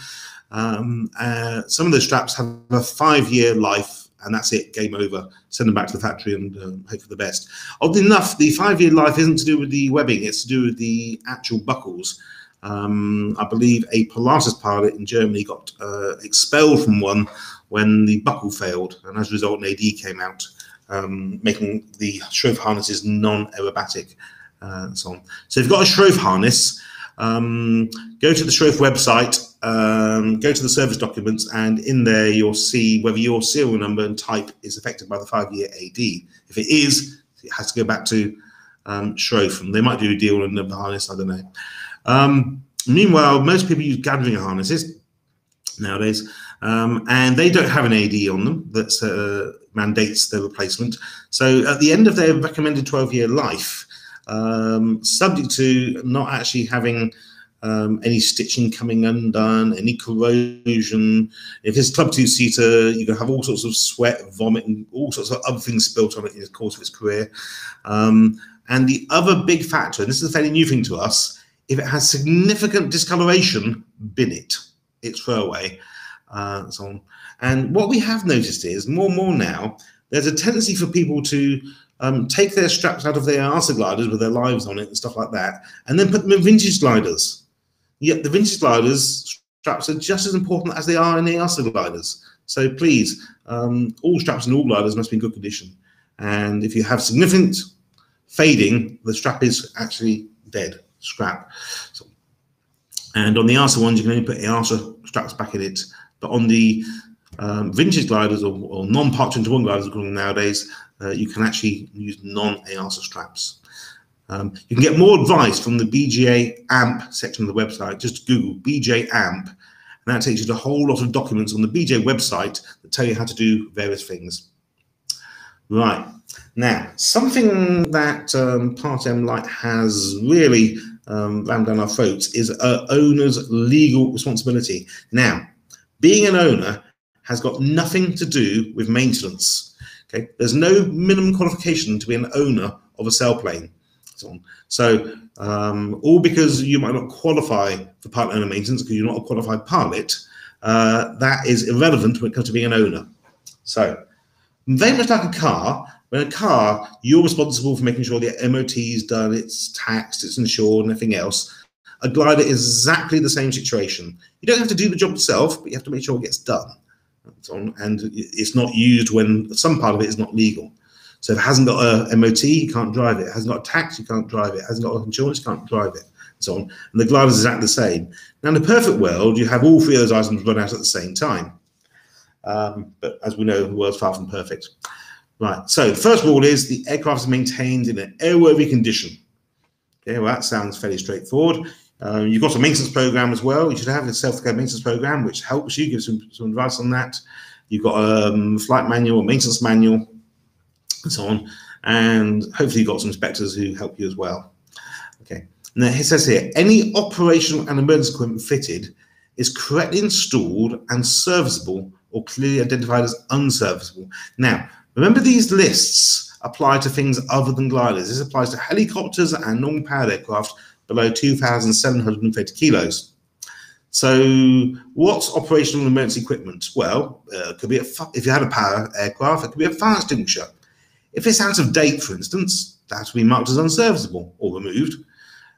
S1: Um, uh, some of the straps have a five-year life, and that's it, game over. Send them back to the factory and uh, hope for the best. Oddly enough, the five-year life isn't to do with the webbing; it's to do with the actual buckles. Um, I believe a Pilatus pilot in Germany got uh, expelled from one when the buckle failed, and as a result, an AD came out, um, making the Schroth harnesses non-aerobatic. Uh, and so on. So if you've got a Schroth harness, um, go to the Schroth website, um, go to the service documents, and in there you'll see whether your serial number and type is affected by the five-year AD. If it is, it has to go back to um, Schroth, and they might do a deal on the harness, I don't know. Um, meanwhile, most people use Gadringer harnesses nowadays, um, and they don't have an AD on them that uh, mandates their replacement. So at the end of their recommended 12-year life, um, subject to not actually having um, any stitching coming undone, any corrosion. If it's club two seater, you can have all sorts of sweat, vomit, and all sorts of other things spilt on it in the course of its career. Um, and the other big factor, and this is a fairly new thing to us, if it has significant discoloration, bin it. It's throwaway. Uh, so on. And what we have noticed is more and more now, there's a tendency for people to um, take their straps out of their EASA gliders with their lives on it and stuff like that, and then put them in vintage gliders. Yet the vintage gliders straps are just as important as they are in the EASA gliders. So please, um, all straps and all gliders must be in good condition. And if you have significant fading, the strap is actually dead, scrap. So, and on the EASA ones, you can only put EASA straps back in it. But on the um, vintage gliders or, or non-part 21 gliders, nowadays, uh, you can actually use non-EASA straps. Um, you can get more advice from the BGA AMP section of the website. Just Google BJ AMP, and that takes you to a whole lot of documents on the BJ website that tell you how to do various things. Right. Now, something that um, Part M Light has really um, rammed down our throats is uh, owner's legal responsibility. Now, being an owner has got nothing to do with maintenance. Okay, there's no minimum qualification to be an owner of a sailplane. So, so um, all because you might not qualify for pilot owner maintenance because you're not a qualified pilot, uh, that is irrelevant when it comes to being an owner. So, very much like a car, when a car, you're responsible for making sure the MOT is done, it's taxed, it's insured, and everything else. A glider is exactly the same situation. You don't have to do the job yourself, but you have to make sure it gets done. And it's not used when some part of it is not legal. So if it hasn't got a MOT, you can't drive it. It hasn't got a tax, you can't drive it. it hasn't got insurance, you can't drive it. And so on. And the glider is exactly the same. Now, in the perfect world, you have all three of those items run out at the same time. Um, but as we know, the world's far from perfect. Right. So the first rule is the aircraft is maintained in an airworthy condition. Okay, well, that sounds fairly straightforward. Um, you've got a maintenance program as well. You should have a self-care maintenance program, which helps you, gives some, some advice on that. You've got a um, flight manual, maintenance manual, and so on. And hopefully you've got some inspectors who help you as well. Okay. Now it says here, any operational and emergency equipment fitted is correctly installed and serviceable or clearly identified as unserviceable. Now, remember these lists apply to things other than gliders. This applies to helicopters and non-powered aircraft below 2,750 kilos. So, what's operational emergency equipment? Well, uh, could be a, if you had a power aircraft, it could be a fire extinguisher. If it's out of date, for instance, that will be marked as unserviceable or removed.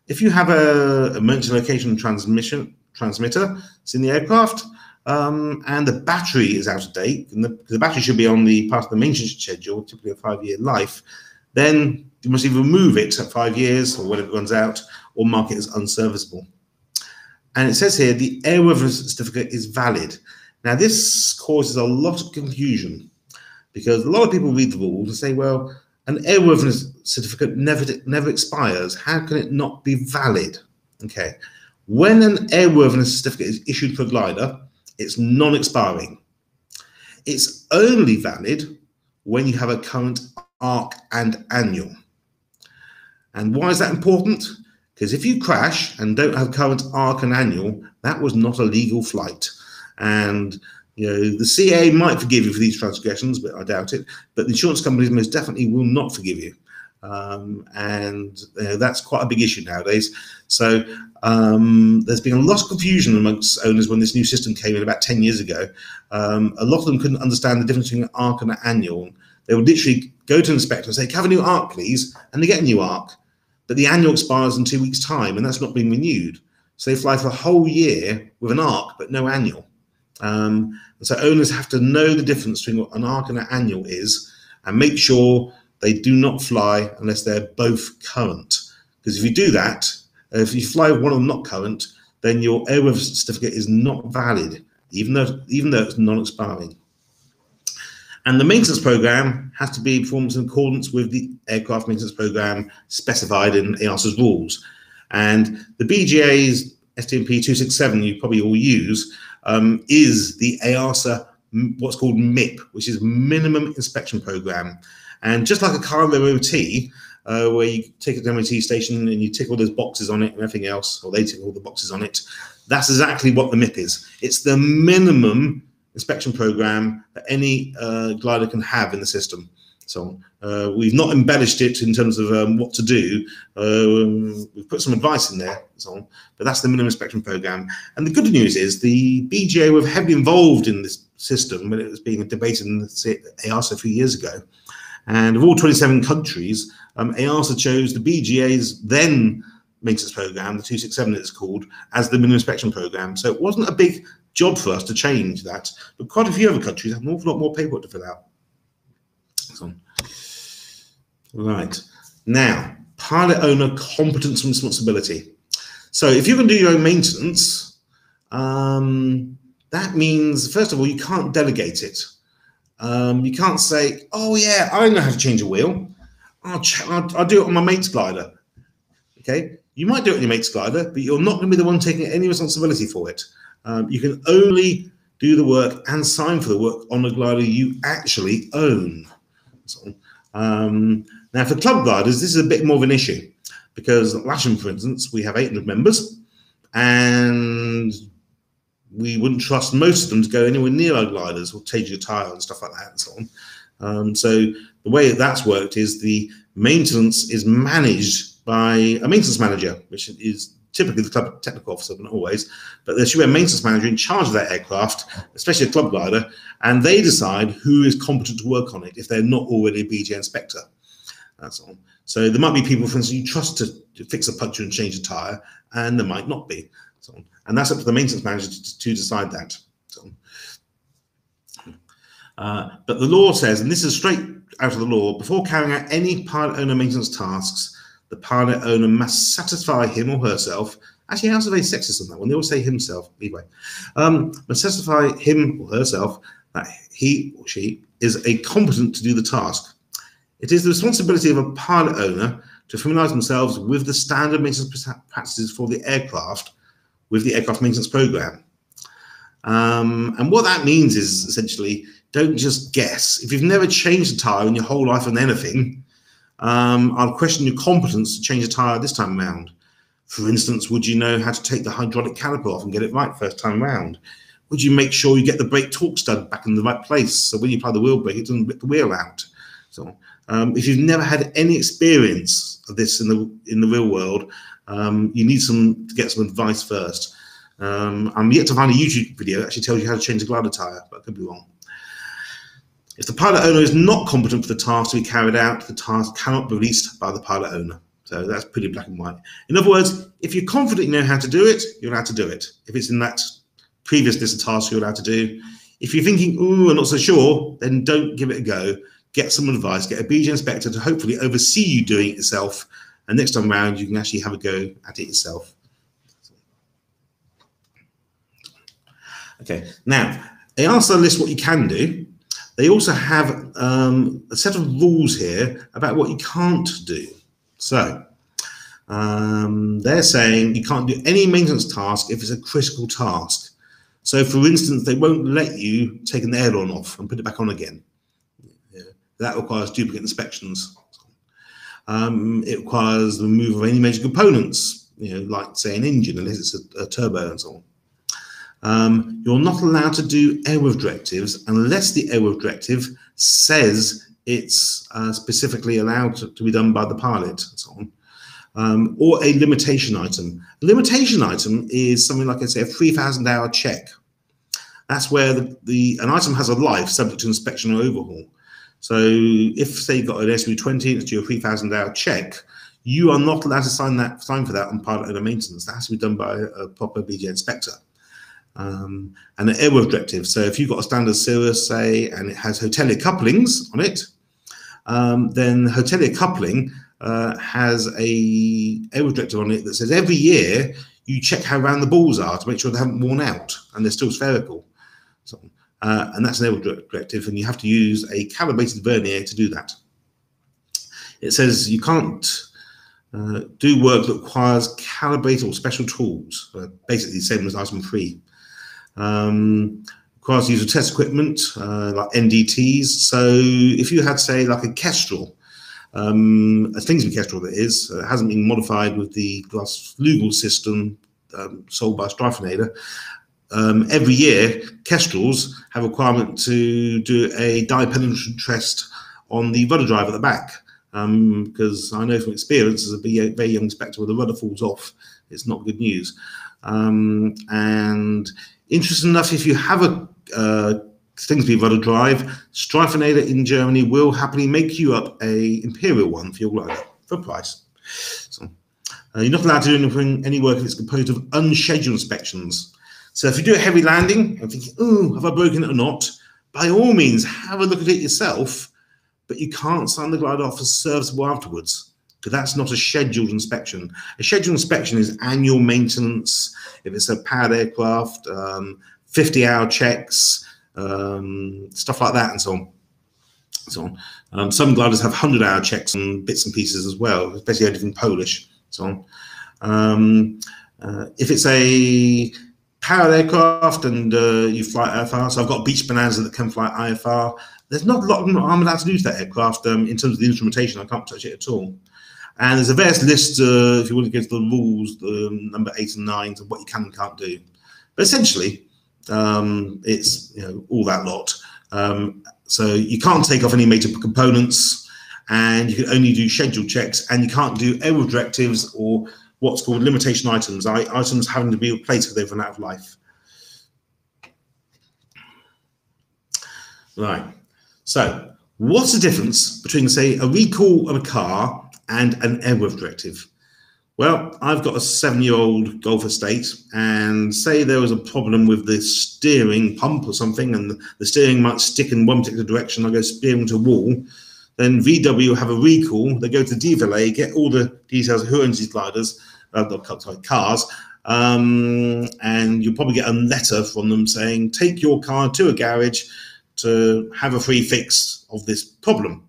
S1: If you have a emergency location transmission transmitter, it's in the aircraft, um, and the battery is out of date, and the, the battery should be on the part of the maintenance schedule, typically a five-year life, then you must either remove it at five years or when it runs out, or mark it as unserviceable. And it says here the airworthiness certificate is valid. Now, this causes a lot of confusion because a lot of people read the rules and say, well, an airworthiness certificate never never expires. How can it not be valid? Okay. When an airworthiness certificate is issued for a glider, it's non-expiring. It's only valid when you have a current ARC and annual. And why is that important? Because if you crash and don't have current ARC and annual, that was not a legal flight. And you know the CA might forgive you for these transgressions, but I doubt it. But the insurance companies most definitely will not forgive you, um, and uh, that's quite a big issue nowadays. So um, there's been a lot of confusion amongst owners when this new system came in about 10 years ago. Um, a lot of them couldn't understand the difference between ARC and an annual. They would literally go to an inspector and say, "Can I have a new ARC, please?" And they get a new ARC but the annual expires in two weeks' time, and that's not being renewed. So they fly for a whole year with an ARC, but no annual. Um, so owners have to know the difference between what an ARC and an annual is, and make sure they do not fly unless they're both current. Because if you do that, if you fly with one of them not current, then your airworthiness certificate is not valid, even though even though it's non-expiring. And the maintenance program has to be performed in accordance with the aircraft maintenance program specified in EASA's rules. And the BGA's STMP 267 you probably all use um, is the EASA what's called MIP, which is Minimum Inspection Program. And just like a car MOT, uh, where you take it to MOT station and you tick all those boxes on it and everything else, or they tick all the boxes on it, that's exactly what the MIP is. It's the minimum inspection program that any uh, glider can have in the system. So uh, we've not embellished it in terms of um, what to do. Uh, we've put some advice in there, so but that's the minimum inspection program. And the good news is the BGA were heavily involved in this system when it was being debated in the EASA a few years ago. And of all 27 countries, um, chose the BGA's then maintenance program, the 267 it's called, as the minimum inspection program. So it wasn't a big job for us to change that. But quite a few other countries have an awful lot more paperwork to fill out. So, right. Now, pilot owner competence and responsibility. So if you can do your own maintenance, um, that means, first of all, you can't delegate it. Um, you can't say, oh, yeah, I know how to change a wheel. I'll, I'll, I'll do it on my mate's glider. Okay, you might do it on your mate's glider, but you're not going to be the one taking any responsibility for it. Um, you can only do the work and sign for the work on a glider you actually own. So, um, now, for club gliders, this is a bit more of an issue because at Lasham, for instance, we have 800 members and we wouldn't trust most of them to go anywhere near our gliders or change your tire and stuff like that and so on. Um, so the way that that's worked is the maintenance is managed by a maintenance manager, which is typically the club technical officer, but not always. But there should be a maintenance manager in charge of that aircraft, especially a club glider, and they decide who is competent to work on it if they're not already a BJ inspector. That's all. So there might be people, for instance, you trust to, to fix a puncture and change a tire, and there might not be. So, and that's up to the maintenance manager to, to decide that. So, uh, but the law says, and this is straight out of the law, before carrying out any pilot owner maintenance tasks, the pilot owner must satisfy him or herself. Actually, was very sexist on that one. They always say himself, anyway. Um, must satisfy him or herself that he or she is a competent to do the task. It is the responsibility of a pilot owner to familiarize themselves with the standard maintenance practices for the aircraft with the aircraft maintenance program. Um, and what that means is essentially don't just guess. If you've never changed a tire in your whole life on anything, um, I'll question your competence to change a tire this time around. For instance, would you know how to take the hydraulic caliper off and get it right first time round? Would you make sure you get the brake torque stud back in the right place so when you apply the wheel brake, it doesn't rip the wheel out? So, um, if you've never had any experience of this in the in the real world, um, you need some to get some advice first. Um, I'm yet to find a YouTube video that actually tells you how to change a glider tire, but I could be wrong. If the pilot owner is not competent for the task to be carried out, the task cannot be released by the pilot owner. So that's pretty black and white. In other words, if you're confident you know how to do it, you're allowed to do it. If it's in that previous list of tasks you're allowed to do. If you're thinking, ooh, I'm not so sure, then don't give it a go. Get some advice, get a BJ inspector to hopefully oversee you doing it yourself. And next time around, you can actually have a go at it yourself. Okay, now they also list what you can do. They also have um, a set of rules here about what you can't do. So um, they're saying you can't do any maintenance task if it's a critical task. So, for instance, they won't let you take an aileron off and put it back on again. Yeah. That requires duplicate inspections. Um, it requires the removal of any major components, you know, like say an engine, unless it's a, a turbo and so on. Um, you're not allowed to do airworthiness directives unless the airworthiness directive says it's uh, specifically allowed to, to, be done by the pilot and so on. Um, or a limitation item. A limitation item is something like I say a 3,000 hour check. That's where the, the, an item has a life subject to inspection or overhaul. So if say you've got an SW20 it's your 3,000 hour check, you are not allowed to sign that sign for that on pilot owner maintenance. That has to be done by a proper BJ inspector um, and an airworthiness directive. So if you've got a standard Cirrus, say, and it has Hotellier couplings on it, um, then Hotellier coupling uh, has a airworthiness directive on it that says every year you check how round the balls are to make sure they haven't worn out and they're still spherical. So, uh, and that's an airworthiness directive, and you have to use a calibrated vernier to do that. It says you can't uh, do work that requires calibrated or special tools, uh, basically the same as item three. Um, requires use of test equipment uh, like NDTs. So if you had, say, like a Kestrel, um, a Slingsby Kestrel that is, uh, hasn't been modified with the Glasflügel system um, sold by Streifeneder. Um, every year, Kestrels have a requirement to do a dye penetration test on the rudder drive at the back. Because um, I know from experience, as a very young inspector, when the rudder falls off, it's not good news. Um, and Interesting enough, if you have a uh, Slingsby rudder drive, Streifeneder in Germany will happily make you up a Imperial one for your glider for price. So uh, you're not allowed to do anything, any work if it's composed of unscheduled inspections. So if you do a heavy landing and thinking, oh, have I broken it or not? By all means, have a look at it yourself, but you can't sign the glider off as serviceable afterwards because that's not a scheduled inspection. A scheduled inspection is annual maintenance. If it's a powered aircraft, um, 50 hour checks, um, stuff like that, and so on. So on. Um, some gliders have 100 hour checks on bits and pieces as well, especially anything Polish. so on. Um, uh, if it's a powered aircraft and uh, you fly IFR, so I've got Beech Bonanza that can fly IFR. There's not a lot I'm allowed to do to that aircraft um, in terms of the instrumentation. I can't touch it at all. And there's a various list, uh, if you want to get to the rules, the number eight and nine, of what you can and can't do. But essentially, um, it's you know all that lot. Um, so you can't take off any major components, and you can only do schedule checks, and you can't do error directives or what's called limitation items, items having to be replaced because they've run out of life. Right. So, what's the difference between, say, a recall of a car and an airworthiness directive? Well, I've got a seven-year-old Golf estate, and say there was a problem with the steering pump or something, and the steering might stick in one particular direction. I go steering to wall. Then VW have a recall. They go to DVLA, get all the details of who owns these gliders, uh, sorry, cars, um, and you'll probably get a letter from them saying, "Take your car to a garage to have a free fix of this problem."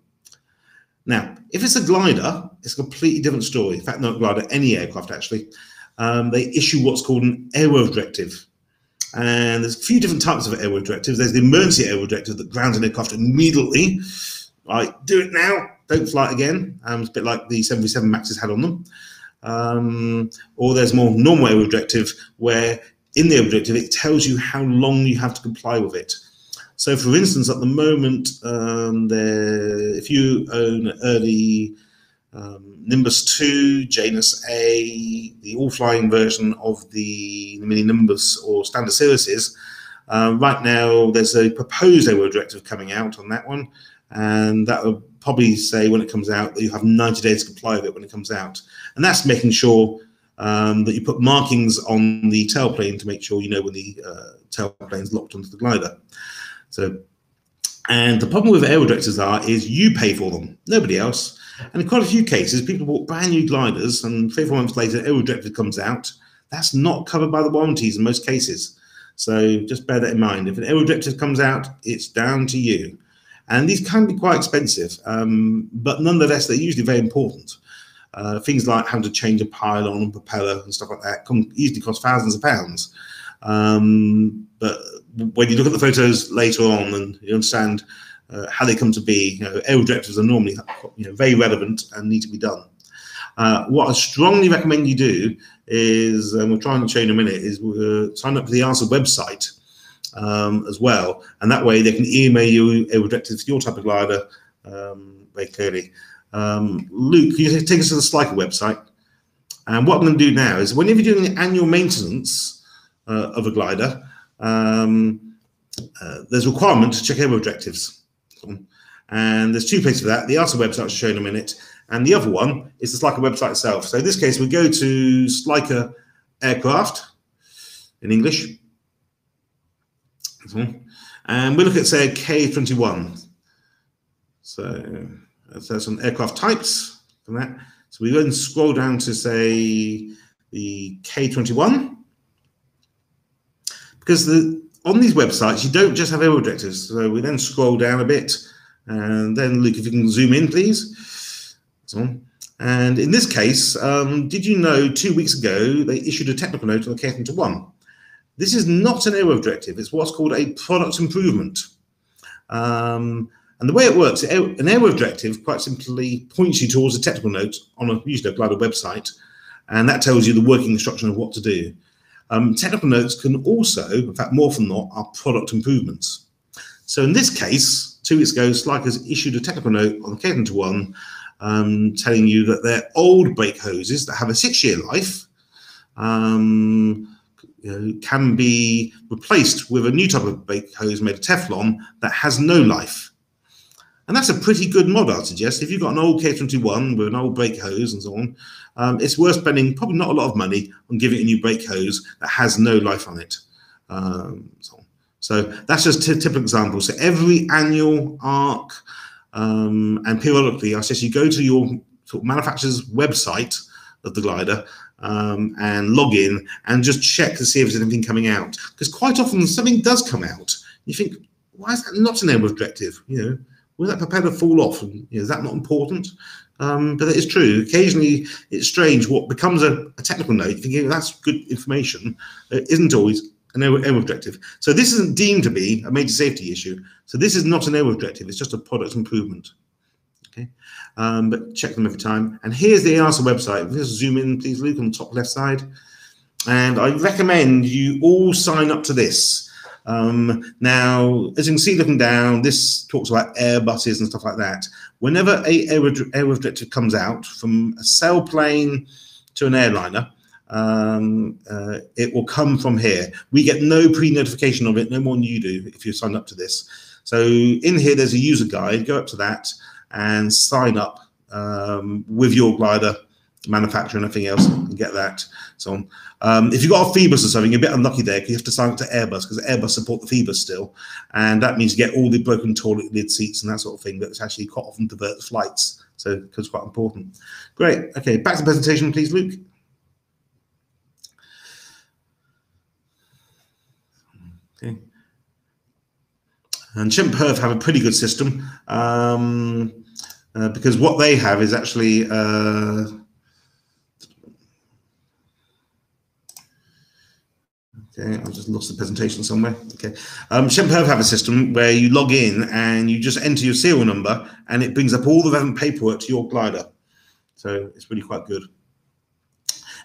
S1: Now, if it's a glider, it's a completely different story. In fact, not glider, any aircraft actually. Um, they issue what's called an airworthiness directive. And there's a few different types of airworthiness directives. There's the emergency airworthiness directive that grounds an aircraft immediately. Right, do it now, don't fly again. Um, it's a bit like the 737 Maxes had on them. Um, or there's more normal airworthiness directive where in the directive it tells you how long you have to comply with it. So, for instance, at the moment, um, there, if you own early um, Nimbus 2, Janus A, the all-flying version of the, Mini Nimbus or Standard Cirruses, uh, right now there's a proposed airworthiness directive coming out on that one, and that will probably say when it comes out that you have 90 days to comply with it when it comes out, and that's making sure um, that you put markings on the tailplane to make sure you know when the uh, tailplane is locked onto the glider. So, and the problem with aero directors are is you pay for them, nobody else. And in quite a few cases, people bought brand new gliders, and three or four months later, aero director comes out. That's not covered by the warranties in most cases. So just bear that in mind. If an aero director comes out, it's down to you. And these can be quite expensive, um, but nonetheless, they're usually very important. Uh, things like having to change a pylon and propeller and stuff like that can easily cost thousands of pounds. Um, but when you look at the photos later on and you understand uh, how they come to be, you know, aero directives are normally you know, very relevant and need to be done. Uh, what I strongly recommend you do is, and we'll try and show in a minute, is uh, sign up for the EASA website um, as well, and that way they can email you aero directives for your type of glider um, very clearly. Um, Luke, can you take us to the Schleicher website? And what I'm going to do now is whenever you're doing annual maintenance uh, of a glider, um, uh, there's a requirement to check aero directives. And there's two places for that. The EASA website I'll show in a minute. And the other one is the Schleicher website itself. So in this case, we go to Schleicher Aircraft in English. And we look at, say, K21. So that's some aircraft types from that. So we then scroll down to, say, the K21 because the, on these websites you don't just have aero directives. So we then scroll down a bit, and then Luke, if you can zoom in, please. And in this case, um, did you know two weeks ago they issued a technical note on the K one? This is not an aero directive. It's what's called a product improvement. Um, and the way it works, an aero directive quite simply points you towards a technical note on a usually a glider website, and that tells you the working instruction of what to do. Um, technical notes can also, in fact, more often than not, are product improvements. So in this case, two weeks ago, Schleicher has issued a technical note on the one um, telling you that their old brake hoses that have a six-year life um, you know, can be replaced with a new type of brake hose made of Teflon that has no life. And that's a pretty good mod, I'd suggest. If you've got an old K21 with an old brake hose and so on, um, it's worth spending probably not a lot of money on giving a new brake hose that has no life on it. Um, so, so, that's just a typical example. So every annual ARC um, and periodically, I suggest you go to your sort of manufacturer's website of the glider um, and log in and just check to see if there's anything coming out. Because quite often something does come out. You think, why is that not an airworthiness directive? You know, will that propeller fall off? And, you know, is that not important? Um, but it is true. Occasionally, it's strange. What becomes a, a technical note, thinking that's good information, uh, isn't always an airworthiness directive. So this isn't deemed to be a major safety issue. So this is not an airworthiness objective. It's just a product improvement. Okay, um, but check them every time. And here's the EASA website. Just zoom in, please, Luke, on the top left side. And I recommend you all sign up to this. Um, now, as you can see looking down, this talks about Airbuses and stuff like that. Whenever a airworthiness directive comes out from a sailplane to an airliner, um, uh, it will come from here. We get no pre-notification of it, no more than you do if you sign up to this. So in here, there's a user guide. Go up to that and sign up um, with your glider manufacturer and everything else and get that. So um, if you've got a Phoebus or something, you're a bit unlucky there because you have to sign up to Airbus because Airbus support the Phoebus still. And that means you get all the broken toilet lid seats and that sort of thing that's actually quite often diverts flights. So it's quite important. Great. Okay, back to the presentation, please, Luke. Okay. And Schempp-Hirth have a pretty good system um, uh, because what they have is actually uh, Okay, I've just lost the presentation somewhere. Okay, um, Schempp-Hirth have a system where you log in and you just enter your serial number and it brings up all the relevant paperwork to your glider. So it's really quite good.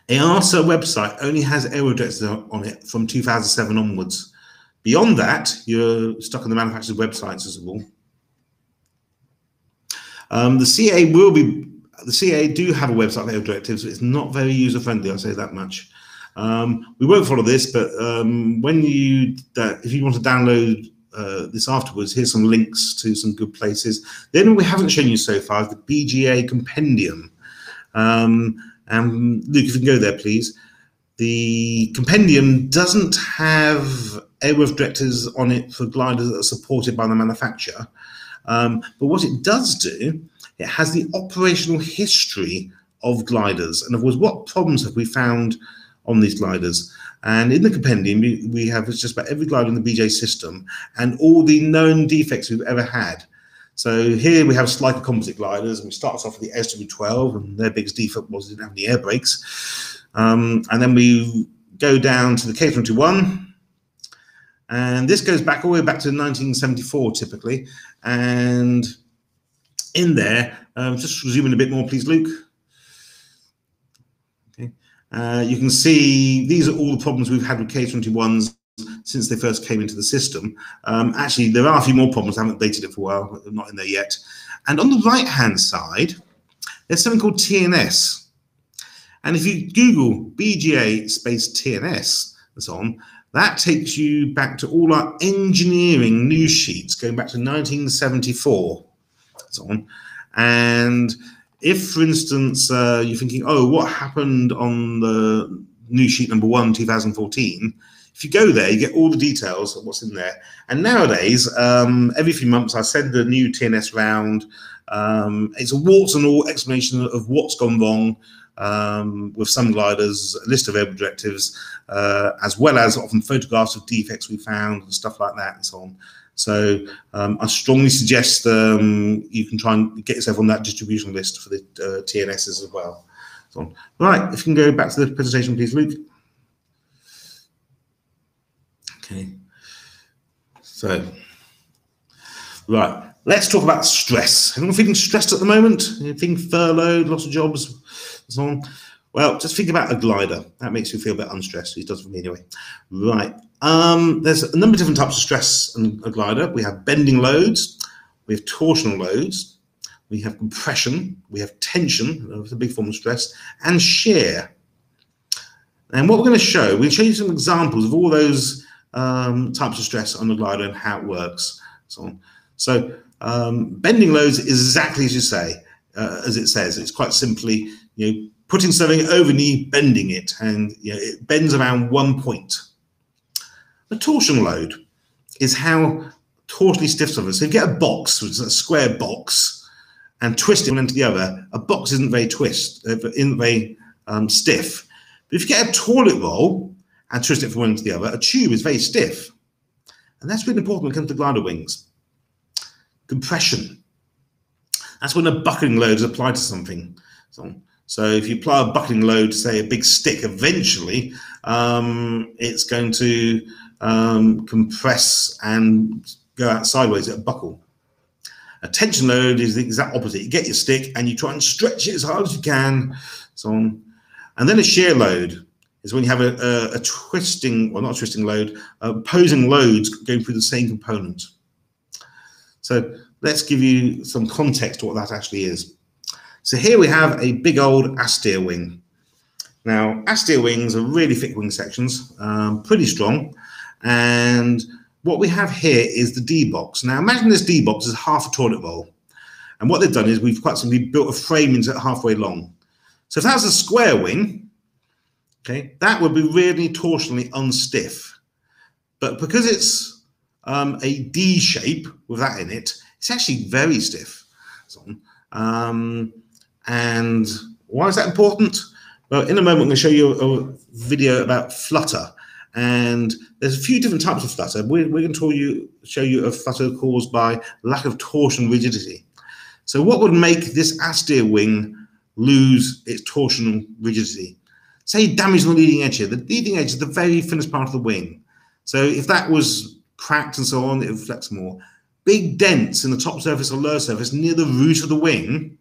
S1: EASA website only has aerodexter on it from 2007 onwards. Beyond that, you're stuck on the manufacturer's websites as rule. Um, the CA will be, the CA do have a website for aero directives, but it's not very user friendly, I'll say that much. Um, we won't follow this, but um, when you, if you want to download uh, this afterwards, here's some links to some good places. Then we haven't shown you so far the BGA compendium. Um, and Luke, if you can go there, please. The compendium doesn't have airworthiness directives on it for gliders that are supported by the manufacturer. Um, but what it does do, it has the operational history of gliders. And of course, what problems have we found on these gliders? And in the compendium, we, we have just about every glider in the BJ system and all the known defects we've ever had. So here we have Schleicher composite gliders, and we start off with the SW12, and their biggest defect was they didn't have any air brakes. Um, and then we go down to the K21, and this goes back all the way back to 1974, typically. And in there, um, just zoom in a bit more, please, Luke. Uh, you can see these are all the problems we've had with K21s since they first came into the system. Um, actually, there are a few more problems. I haven't updated it for a while, but they're not in there yet. And on the right-hand side, there's something called TNS. And if you Google BGA space TNS and so on, that takes you back to all our engineering news sheets going back to 1974. and So on. And if, for instance, uh, you're thinking, oh, what happened on the new sheet number one, 2014? If you go there, you get all the details of what's in there. And nowadays, um, every few months, I send the new TNS round. Um, it's a warts and all explanation of what's gone wrong, um, with some gliders, a list of air directives, uh, as well as often photographs of defects we found and stuff like that and so on. So um, I strongly suggest um, you can try and get yourself on that distribution list for the uh, TNSs as well. So. Right, if you can go back to the presentation, please, Luke. Okay. So, right, let's talk about stress. Anyone feeling stressed at the moment? Anything furloughed, lots of jobs, so on. Well, just think about a glider. That makes you feel a bit unstressed. It does for me anyway. Right. Um, there's a number of different types of stress in a glider. We have bending loads, we have torsional loads, we have compression, we have tension, a big form of stress, and shear. And what we're going to show, we'll show you some examples of all those um, types of stress on the glider and how it works. So, on. so um, bending loads is exactly as you say, uh, as it says. It's quite simply, you know, putting something over knee, bending it, and you know, it bends around one point. A torsion load is how torsionally stiff something. So if you get a box, which is a square box, and twist it one end to the other, a box isn't very twist, uh, isn't very um, stiff. But if you get a toilet roll and twist it from one end to the other, a tube is very stiff. And that's really important when it comes to glider wings. Compression. That's when a buckling load is applied to something. So, so if you apply a buckling load, say a big stick, eventually um, it's going to um, compress and go out sideways at a buckle. A tension load is the exact opposite. You get your stick and you try and stretch it as hard as you can. So on. And then a shear load is when you have a, a, a twisting, well, not a twisting load, opposing loads going through the same component. So let's give you some context to what that actually is. So here we have a big old Astir wing. Now, Astir wings are really thick wing sections, um, pretty strong. And what we have here is the D box. Now, imagine this D box is half a toilet roll. And what they've done is we've quite simply built a frame into it halfway long. So if that's a square wing, okay, that would be really torsionally unstiff. But because it's um, a D shape with that in it, it's actually very stiff. Um, and why is that important? Well, in a moment, I'm going to show you a, video about flutter. And there's a few different types of flutter. We're, we're going to you, show you a flutter caused by lack of torsion rigidity. So what would make this Astir wing lose its torsional rigidity? Say damage the leading edge here. The leading edge is the very thinnest part of the wing. So if that was cracked and so on, it would flex more. Big dents in the top surface or lower surface near the root of the wing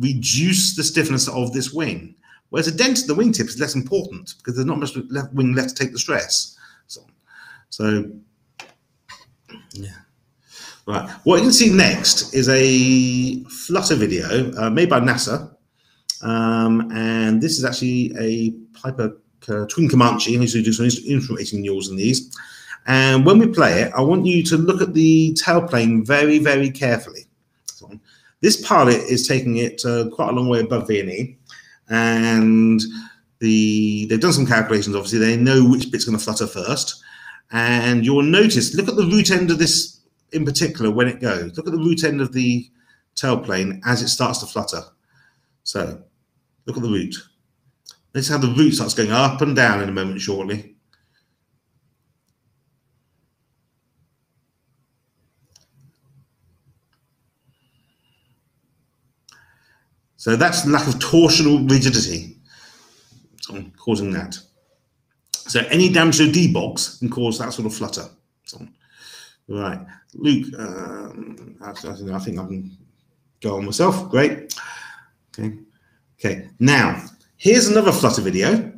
S1: reduce the stiffness of this wing. Whereas a dent in the wingtip is less important because there's not much left wing left to take the stress. So, so yeah. Right. What you can see next is a Flutter video uh, made by NASA. Um, and this is actually a Piper uh, Twin Comanche. I used to do some instrument manuals in these. And when we play it, I want you to look at the tailplane very, very carefully. This pilot is taking it uh, quite a long way above VNE and the they've done some calculations. Obviously, they know which bit's going to flutter first, and you'll notice. Look at the root end of this in particular when it goes. Look at the root end of the tailplane as it starts to flutter. So, look at the root. Is how the root starts going up and down in a moment shortly. So that's lack of torsional rigidity so causing that. So any damage to D box can cause that sort of flutter. So, right, Luke, um, I, I think I can go on myself. Great. Okay. Okay. Now, here's another flutter video.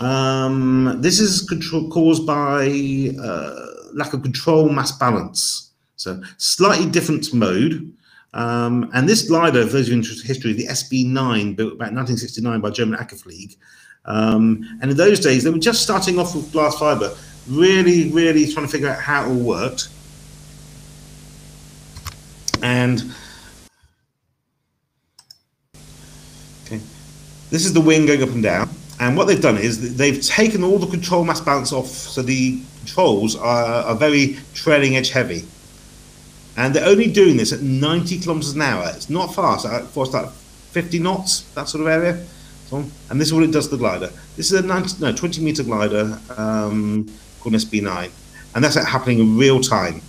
S1: Um, this is control, caused by uh, lack of control mass balance. So slightly different mode. Um, and this glider, for those of you interested in history, the SB9, built about 1969 by German Akaflieg. Um, and in those days, they were just starting off with glass fiber, really, really trying to figure out how it all worked. And okay, this is the wing going up and down. And what they've done is they've taken all the control mass balance off, so the controls are, are very trailing edge heavy and they're only doing this at 90 kilometers an hour. It's not fast. For like 50 knots, that sort of area. And this is what it does to the glider. This is a 90, no 20 meter glider um, called SB9, and that's happening in real time.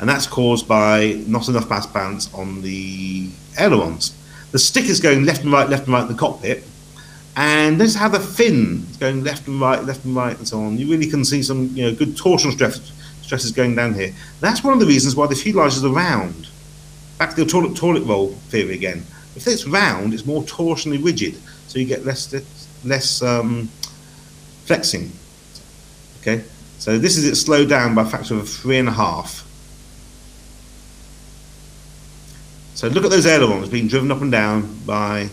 S1: And that's caused by not enough mass balance on the ailerons. The stick is going left and right, left and right in the cockpit, and this is how the fin is going left and right, left and right, and so on. You really can see some you know good torsional stress stress is going down here. That's one of the reasons why the fuselage is round. Back to the toilet, toilet roll theory again. If it's round, it's more torsionally rigid, so you get less less um, flexing. Okay, so this is it slowed down by a factor of three and a half. So look at those ailerons being driven up and down by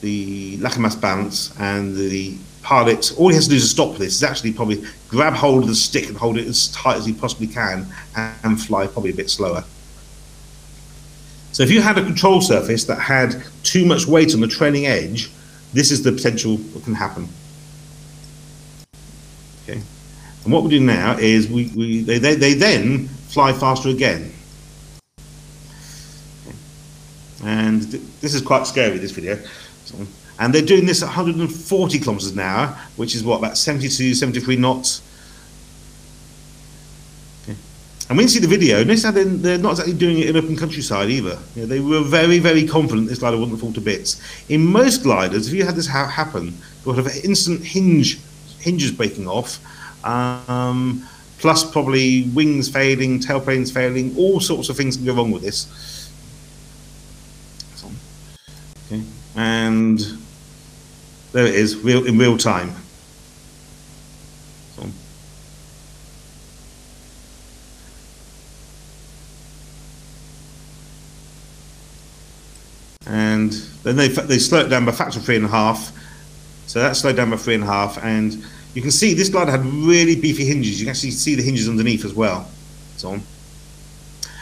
S1: the lack of mass balance and the all he has to do to stop this is actually probably grab hold of the stick and hold it as tight as he possibly can and fly probably a bit slower. So if you had a control surface that had too much weight on the trailing edge, this is the potential that can happen. Okay. And what we do now is we, we they, they, they then fly faster again. Okay. And th this is quite scary, this video. So, and they're doing this at 140 kilometers an hour, which is what about 72, 73 knots. Okay. And when you see the video, notice how they're, not exactly doing it in open countryside either. You know, they were very, very confident this glider wouldn't fall to bits. In most gliders, if you had this ha- happen, you would have instant hinge hinges breaking off, um, plus probably wings failing, tailplanes failing, all sorts of things can go wrong with this. Okay, and there it is, real in real time. and then they they slow it down by factor three and a half. So that slowed down by three and a half, and you can see this glider had really beefy hinges. You can actually see the hinges underneath as well. So,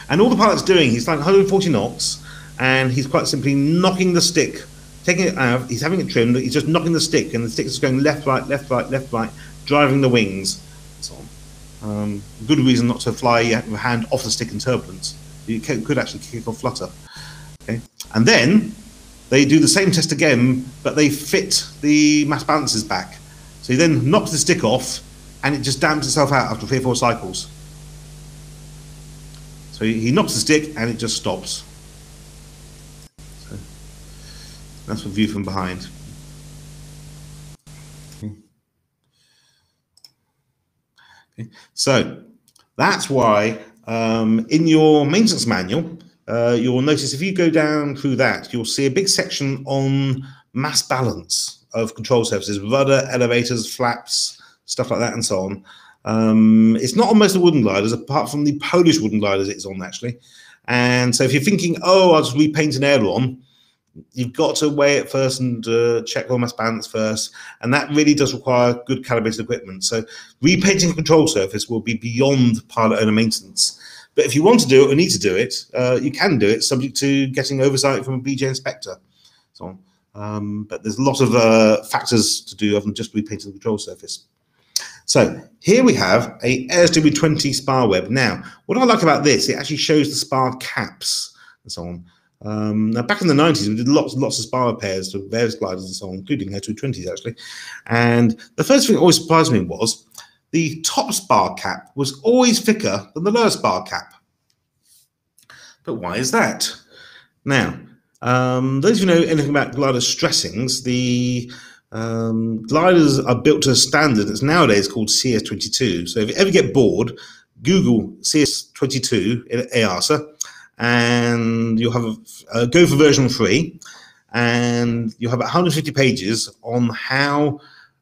S1: and all the pilot's doing, he's like 140 knots, and he's quite simply knocking the stick, taking it out. He's having it trimmed. He's just knocking the stick, and the stick is going left, right, left, right, left, right, driving the wings. and So, um, good reason not to fly your hand off the stick in turbulence. You could actually kick off flutter. Okay. And then they do the same test again, but they fit the mass balances back. So he then knocks the stick off and it just damps itself out after three or four cycles. So he, knocks the stick and it just stops. So that's a view from behind. Okay. So that's why um, in your maintenance manual, uh, you'll notice if you go down through that, you'll see a big section on mass balance of control surfaces, rudder, elevators, flaps, stuff like that, and so on. Um, it's not on most of the wooden gliders, apart from the Polish wooden gliders it's on actually. And so if you're thinking, oh, I'll just repaint an aileron, you've got to weigh it first and uh, check all mass balance first. And that really does require good calibrated equipment. So repainting a control surface will be beyond pilot owner maintenance. But if you want to do it or need to do it, uh, you can do it, subject to getting oversight from a BGA inspector. So, um, but there's a lot of uh, factors to do other than just repainting the control surface. So here we have a ASW20 spar web. Now, what I like about this, it actually shows the spar caps and so on. Um, now, back in the 90s, we did lots and lots of spar repairs to various gliders and so on, including ASW20s actually. And the first thing that always surprised me was the top spar cap was always thicker than the lower spar cap. But why is that? Now, um, those who know anything about glider stressings, the um, gliders are built to a standard that's nowadays called CS22. So if you ever get bored, Google CS22 in EASA, and you'll have a, uh, go for version three, and you'll have 150 pages on how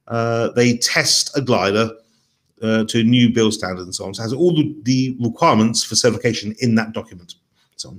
S1: uh, they test a glider uh, to new build standards and so on. So it has all the, the requirements for certification in that document. So,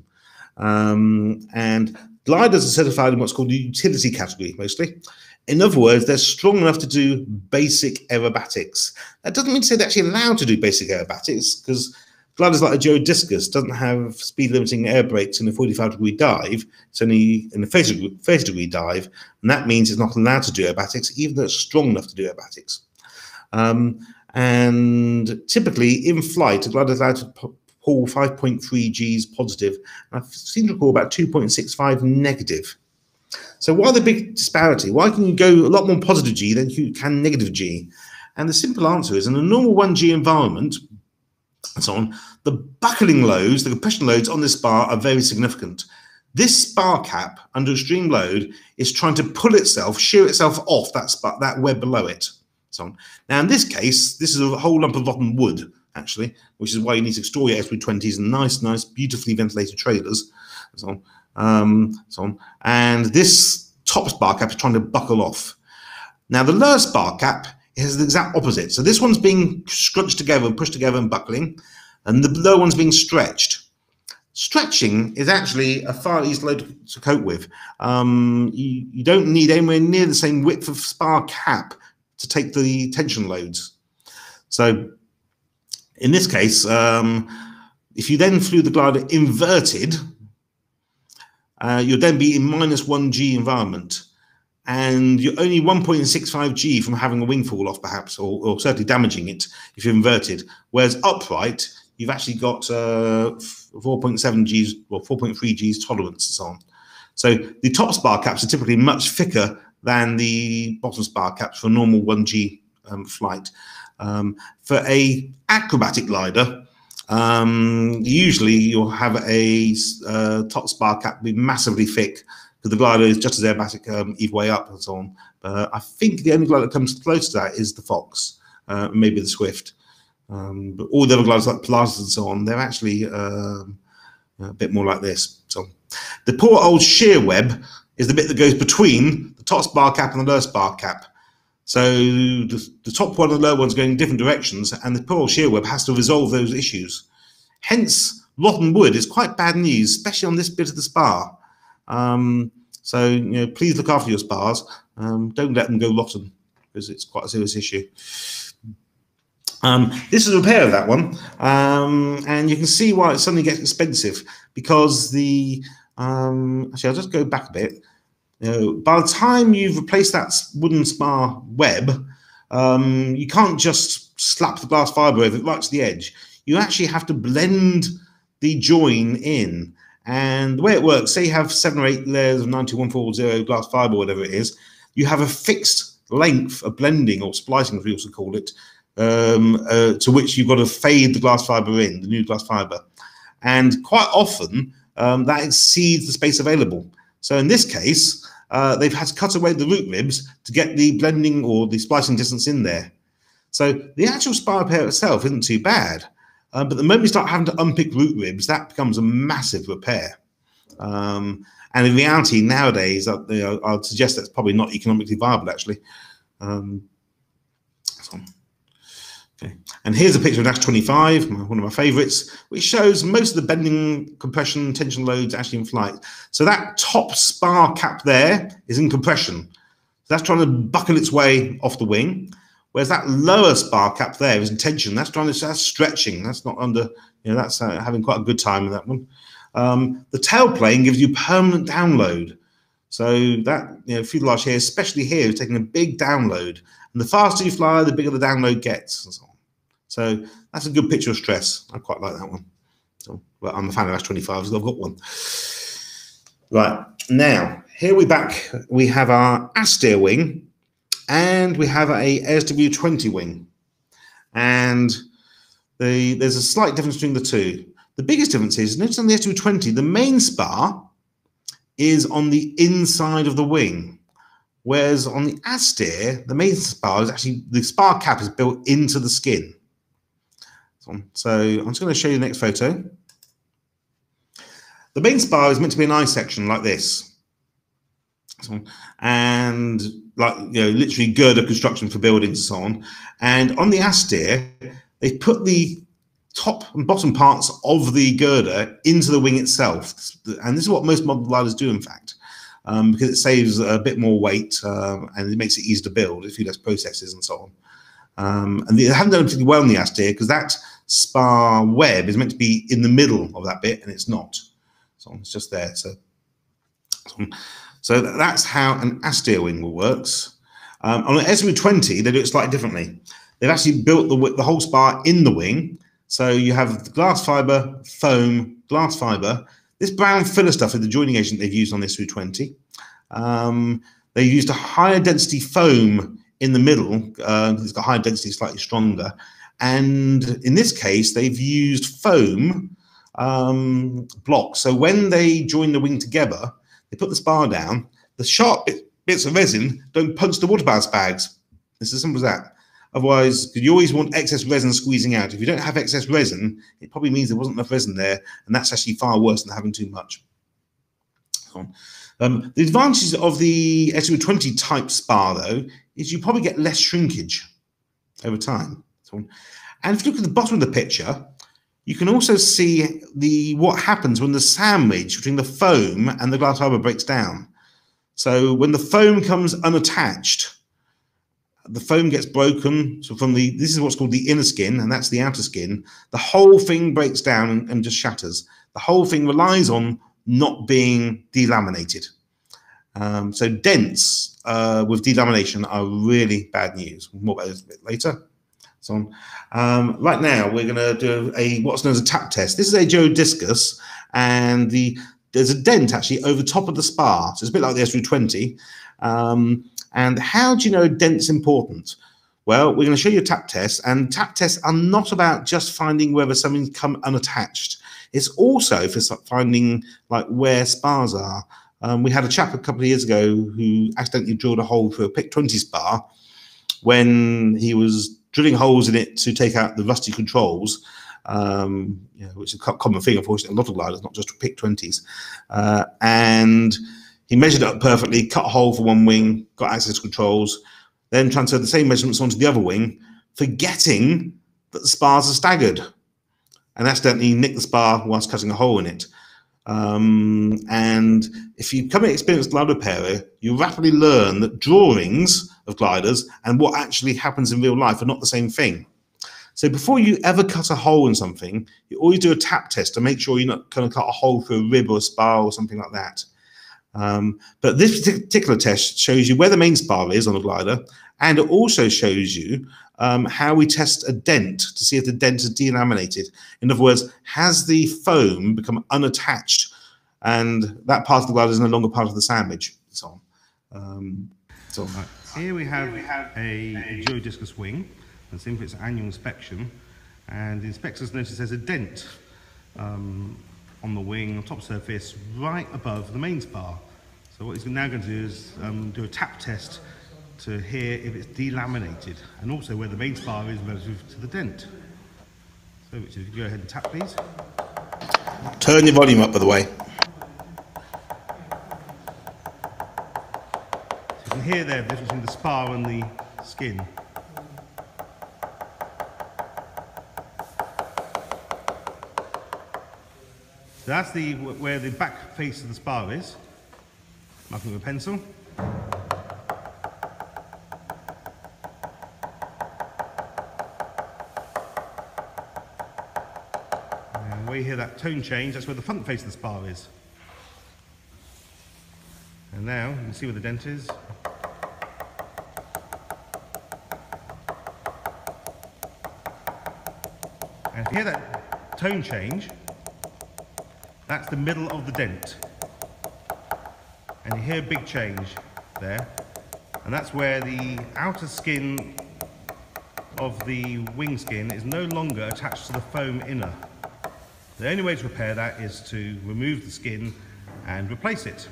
S1: um, and gliders are certified in what's called the utility category mostly. In other words, they're strong enough to do basic aerobatics. That doesn't mean to say they're actually allowed to do basic aerobatics because gliders like a Duo Discus doesn't have speed limiting air brakes in a 45 degree dive. It's only in a 30 degree, 30 degree dive, and that means it's not allowed to do aerobatics, even though it's strong enough to do aerobatics. Um, and typically in flight, a glider is allowed to pull 5.3 Gs positive. And I seem to recall about 2.65 negative. So why the big disparity? Why can you go a lot more positive G than you can negative G? And the simple answer is in a normal 1G environment, and so on, the buckling loads, the compression loads on this bar are very significant. This spar cap under extreme load is trying to pull itself, shear itself off that spar, that web below it so on. Now, in this case, this is a whole lump of rotten wood, actually, which is why you need to store your ASW20s in nice, nice, beautifully ventilated trailers, so on. Um, so on. And this top spar cap is trying to buckle off. Now, the lower spar cap is the exact opposite. So this one's being scrunched together, and pushed together, and buckling, and the lower one's being stretched. Stretching is actually a far easier load to cope with. Um, you, you, don't need anywhere near the same width of spar cap to take the tension loads. So in this case, um, if you then flew the glider inverted, uh, you'd then be in minus 1g environment. And you're only 1.65 g from having a wing fall off, perhaps, or, or, certainly damaging it if you're inverted. Whereas upright, you've actually got uh, 4.7 g's or 4.3 g's tolerance and so on. So the top spar caps are typically much thicker than the bottom spar caps for normal 1G um, flight. Um, for a acrobatic glider, um, usually you'll have a uh, top spar cap be massively thick because the glider is just as aerobatic um, either way up and so on. But I think the only glider that comes close to that is the Fox, uh, maybe the Swift. Um, but all the other gliders like Pilatus and so on, they're actually um, a bit more like this. So the poor old shear web is the bit that goes between the top spar cap and the lower spar cap. So the, the top one and the lower one's going in different directions, and the poor old shear web has to resolve those issues. Hence, rotten wood is quite bad news, especially on this bit of the spar. Um, so you know, please look after your spars. Um, don't let them go rotten because it's quite a serious issue. Um, this is a repair of that one, um, and you can see why it suddenly gets expensive because the um, actually I'll just go back a bit. You know, by the time you've replaced that wooden spar web, um, you can't just slap the glass fiber over it right to the edge. You actually have to blend the join in. And the way it works, say you have seven or eight layers of 9140 glass fiber, whatever it is, you have a fixed length of blending or splicing, as we also call it, um, uh, to which you've got to fade the glass fiber in, the new glass fiber. And quite often, um, that exceeds the space available. So in this case, uh, they've had to cut away the root ribs to get the blending or the splicing distance in there. So the actual spar pair itself isn't too bad. Uh, but the moment you start having to unpick root ribs, that becomes a massive repair. Um, and in reality, nowadays, uh, you know, I'd suggest that's probably not economically viable, actually. Um, so. Okay. And here's a picture of ASH 25, one of my favorites, which shows most of the bending, compression, tension loads actually in flight. So that top spar cap there is in compression. So that's trying to buckle its way off the wing. Whereas that lower spar cap there is in tension. That's trying to that's stretching. That's not under, you know, that's uh, having quite a good time with that one. Um, the tail plane gives you permanent download. So that, you know, fuselage here, especially here, is taking a big download. And the faster you fly, the bigger the download gets. And so on. So that's a good picture of stress. I quite like that one. So, well, I'm a fan of ASH 25, so I've got one. Right, now, here we back, we have our Astir wing, and we have a SW20 wing. And the, there's a slight difference between the two. The biggest difference is, notice on the SW20, the main spar is on the inside of the wing. Whereas on the Astir, the main spar is actually, the spar cap is built into the skin. So I'm just going to show you the next photo. The main spar is meant to be an I section like this. And like, you know, literally girder construction for buildings and so on. And on the Astir, they put the top and bottom parts of the girder into the wing itself. And this is what most model gliders do, in fact, um, because it saves a bit more weight uh, and it makes it easier to build, a few less processes and so on. Um, and they haven't done particularly well in the Astir because that spar web is meant to be in the middle of that bit, and it's not. So it's just there. So, so that's how an Astir wing works. Um, on an SW20, they do it slightly differently. They've actually built the, the whole spar in the wing. So you have glass fiber, foam, glass fiber. This brown filler stuff is the joining agent they've used on this SW20. Um, they used a higher density foam in the middle. Uh, it's got higher density, slightly stronger. And in this case, they've used foam um, blocks. So when they join the wing together, they put the spar down. The sharp bits of resin don't punch the water ballast bags. It's as simple as that. Otherwise, you always want excess resin squeezing out. If you don't have excess resin, it probably means there wasn't enough resin there, and that's actually far worse than having too much. Um, the advantages of the SW20 type spar, though, is you probably get less shrinkage over time. And if you look at the bottom of the picture, you can also see the what happens when the sandwich between the foam and the glass fiber breaks down. So when the foam comes unattached, the foam gets broken. So from the this is what's called the inner skin, and that's the outer skin. The whole thing breaks down and, just shatters. The whole thing relies on not being delaminated. Um, so dents uh, with delamination are really bad news. More about this a bit later. So um, right now we're going to do a what's known as a tap test. This is a Duo Discus, and the there's a dent actually over top of the spar. So it's a bit like the SW20. Um, and how do you know dent's important? Well, we're going to show you a tap test, and tap tests are not about just finding whether something's come unattached. It's also for finding like where spars are. Um, we had a chap a couple of years ago who accidentally drilled a hole through a PIK 20 spar when he was drilling holes in it to take out the rusty controls, um, you know, which is a common thing, unfortunately, a lot of gliders, not just PIK 20s. Uh, and he measured it up perfectly, cut a hole for one wing, got access to controls, then transferred the same measurements onto the other wing, forgetting that the spars are staggered, and accidentally nicked the spar whilst cutting a hole in it. Um, and if you become an experienced glider repairer, you rapidly learn that drawings of gliders and what actually happens in real life are not the same thing. So before you ever cut a hole in something, you always do a tap test to make sure you're not going to cut a hole through a rib or a spar or something like that. Um, but this particular test shows you where the main spar is on a glider, and it also shows you um, how we test a dent to see if the dent is delaminated. In other words, has the foam become unattached, and that part of the glider is no longer part of the sandwich. So, um,
S2: so right. here we have, here we have a, a Duo Discus wing, and simply its annual inspection, and the inspectors notice there's a dent. Um, on the wing, on top surface, right above the main spar. So what he's now going to do is um, do a tap test to hear if it's delaminated and also where the main spar is relative to the dent. So Richard, if you go ahead and tap please.
S1: Turn your volume up by the way.
S2: So you can hear there the difference between the spar and the skin. So that's the where the back face of the spar is. Marking with a pencil. Where you hear that tone change, that's where the front face of the spar is. And now you can see where the dent is. And if you hear that tone change, that's the middle of the dent. And you hear a big change there. And that's where the outer skin of the wing skin is no longer attached to the foam inner. The only way to repair that is to remove the skin and replace it.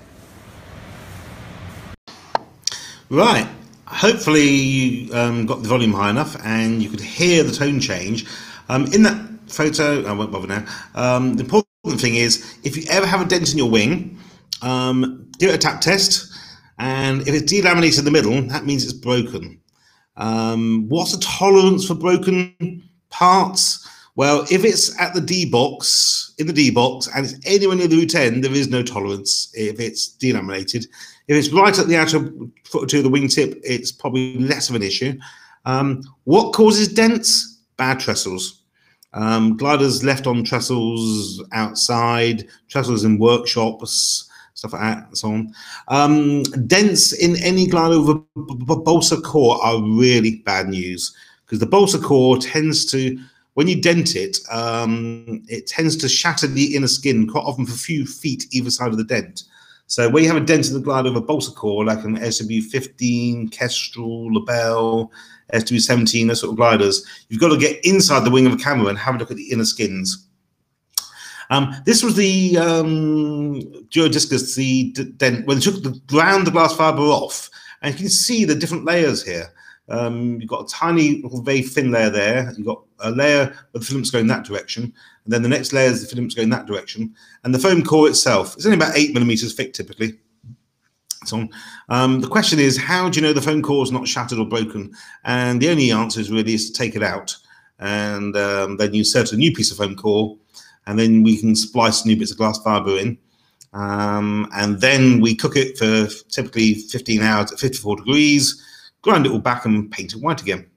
S1: Right. Hopefully you um, got the volume high enough and you could hear the tone change. Um, in that photo, I won't bother now, um, the important thing is if you ever have a dent in your wing, um, it a tap test. And if it's delaminated in the middle, that means it's broken. Um, what's the tolerance for broken parts? Well, if it's at the D box, in the D box, and it's anywhere near the root end, there is no tolerance if it's delaminated. If it's right at the outer foot of the wingtip, it's probably less of an issue. Um, what causes dents? Bad trestles. Um, gliders left on trestles outside, trestles in workshops, stuff like that, and so on. Um, dents in any glider with a balsa core are really bad news because the balsa core tends to, when you dent it, um, it tends to shatter the inner skin quite often for a few feet either side of the dent. So where you have a dent in the glider of a balsa core, like an SW15, Kestrel, Libelle, SW17, those sort of gliders, you've got to get inside the wing of a camera and have a look at the inner skins. Um, this was the um, Duo Discus, the dent, when they took the ground the glass fiber off, and you can see the different layers here. Um, you've got a tiny, very thin layer there. You've got a layer where the filaments go in that direction, and then the next layer is the filaments go in that direction. And the foam core itself is only about eight millimeters thick, typically. So um, the question is, how do you know the foam core is not shattered or broken? And the only answer is really is to take it out, and um, then you insert a new piece of foam core, and then we can splice new bits of glass fiber in. Um, and then we cook it for typically 15 hours at 54 degrees, grind it all back and paint it white again.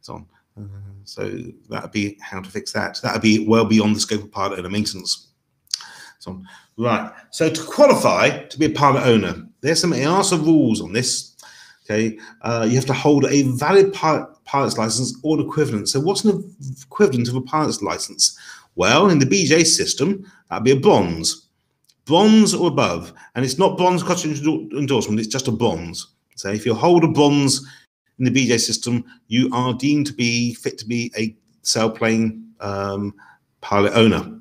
S1: So, uh, so that would be how to fix that. That would be well beyond the scope of pilot owner maintenance. So, right. So to qualify to be a pilot owner, there's some EASA rules on this. Okay, uh, you have to hold a valid pilot, pilot's license or equivalent. So what's an equivalent of a pilot's license? Well, in the BGA system, that'd be a bronze, bronze or above, and it's not bronze cost endorsement; it's just a bronze. So if you hold a bronze, in the BGA system, you are deemed to be fit to be a sailplane um, pilot owner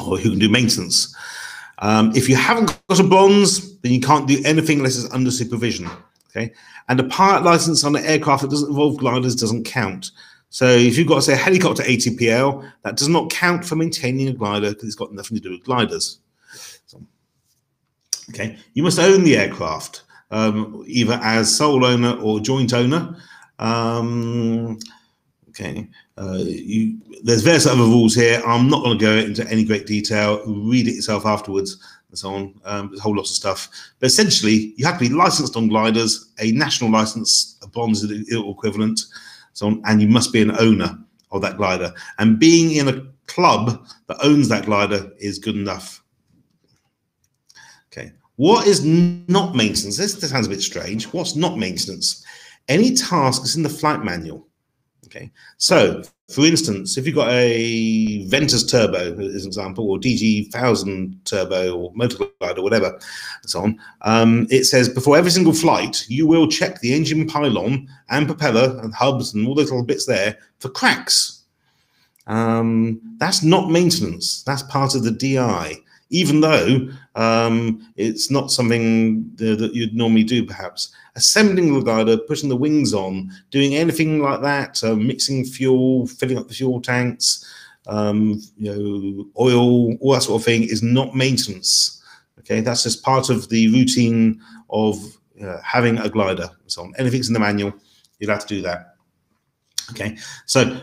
S1: or who can do maintenance. Um, if you haven't got a bronze, then you can't do anything unless it's under supervision. Okay, and a pilot license on an aircraft that doesn't involve gliders doesn't count. So if you've got, say, a helicopter ATPL, that does not count for maintaining a glider because it's got nothing to do with gliders. So, okay, you must own the aircraft, um, either as sole owner or joint owner. Um, okay, uh, you, there's various other rules here. I'm not going to go into any great detail. Read it yourself afterwards and so on. Um, there's a whole lot of stuff. But essentially, you have to be licensed on gliders, a national license, a bronze equivalent, so on, and you must be an owner of that glider. And being in a club that owns that glider is good enough. What is not maintenance? This, sounds a bit strange. What's not maintenance? Any task is in the flight manual. Okay, so for instance, if you've got a Ventus turbo, as an example, or DG 1000 turbo, or motor glide, or whatever, and so on, um, it says before every single flight, you will check the engine pylon and propeller and hubs and all those little bits there for cracks. Um, that's not maintenance. That's part of the DI even though um, it's not something that you'd normally do, perhaps. Assembling the glider, putting the wings on, doing anything like that, uh, mixing fuel, filling up the fuel tanks, um, you know, oil, all that sort of thing is not maintenance. Okay, that's just part of the routine of uh, having a glider. So on. anything's in the manual, you'll have to do that. Okay, so